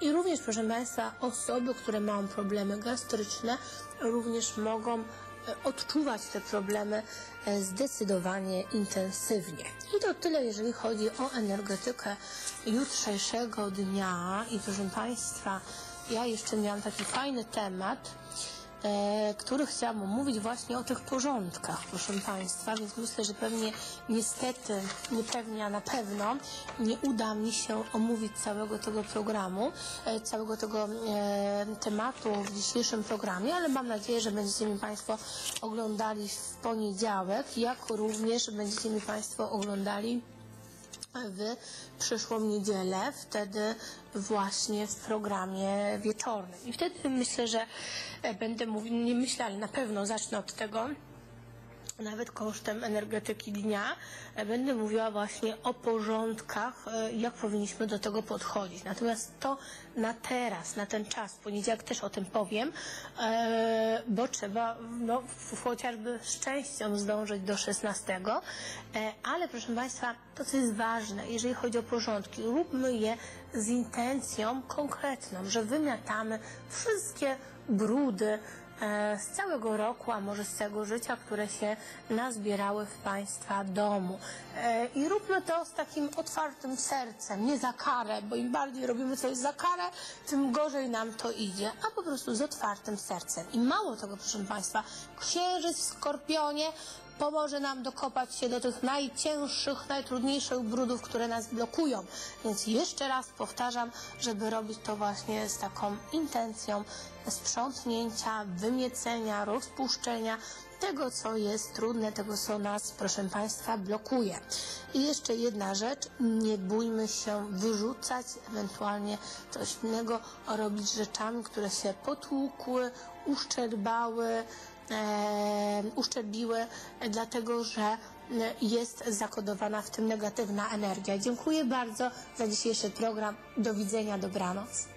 I również, proszę Państwa, osoby, które mają problemy gastryczne, również mogą e, odczuwać te problemy e, zdecydowanie intensywnie. I to tyle, jeżeli chodzi o energetykę jutrzejszego dnia. I proszę Państwa, ja jeszcze miałam taki fajny temat, który chciałam omówić właśnie o tych porządkach, proszę Państwa, więc myślę, że pewnie niestety, nie pewnie, a na pewno nie uda mi się omówić całego tego programu, e, całego tego e, tematu w dzisiejszym programie, ale mam nadzieję, że będziecie mi Państwo oglądali w poniedziałek, jak również będziecie mi Państwo oglądali w przyszłą niedzielę, wtedy właśnie w programie wieczornym. I wtedy myślę, że e, będę mówić, nie myślę, ale na pewno zacznę od tego, nawet kosztem energetyki dnia, e, będę mówiła właśnie o porządkach, e, jak powinniśmy do tego podchodzić. Natomiast to na teraz, na ten czas, poniedziałek też o tym powiem, e, bo trzeba no, chociażby szczęściem zdążyć do 16, e, ale proszę Państwa, to co jest ważne, jeżeli chodzi o porządki, róbmy je z intencją konkretną, że wymiatamy wszystkie brudy, z całego roku, a może z całego życia, które się nazbierały w Państwa domu. E, I róbmy to z takim otwartym sercem, nie za karę, bo im bardziej robimy coś za karę, tym gorzej nam to idzie, a po prostu z otwartym sercem. I mało tego, proszę Państwa, księżyc w Skorpionie pomoże nam dokopać się do tych najcięższych, najtrudniejszych brudów, które nas blokują. Więc jeszcze raz powtarzam, żeby robić to właśnie z taką intencją sprzątnięcia, wymiecenia, rozpuszczenia tego, co jest trudne, tego, co nas, proszę Państwa, blokuje. I jeszcze jedna rzecz, nie bójmy się wyrzucać, ewentualnie coś innego robić rzeczami, które się potłukły, uszczerbały, uszczerbiły, dlatego że jest zakodowana w tym negatywna energia. Dziękuję bardzo za dzisiejszy program. Do widzenia, dobranoc.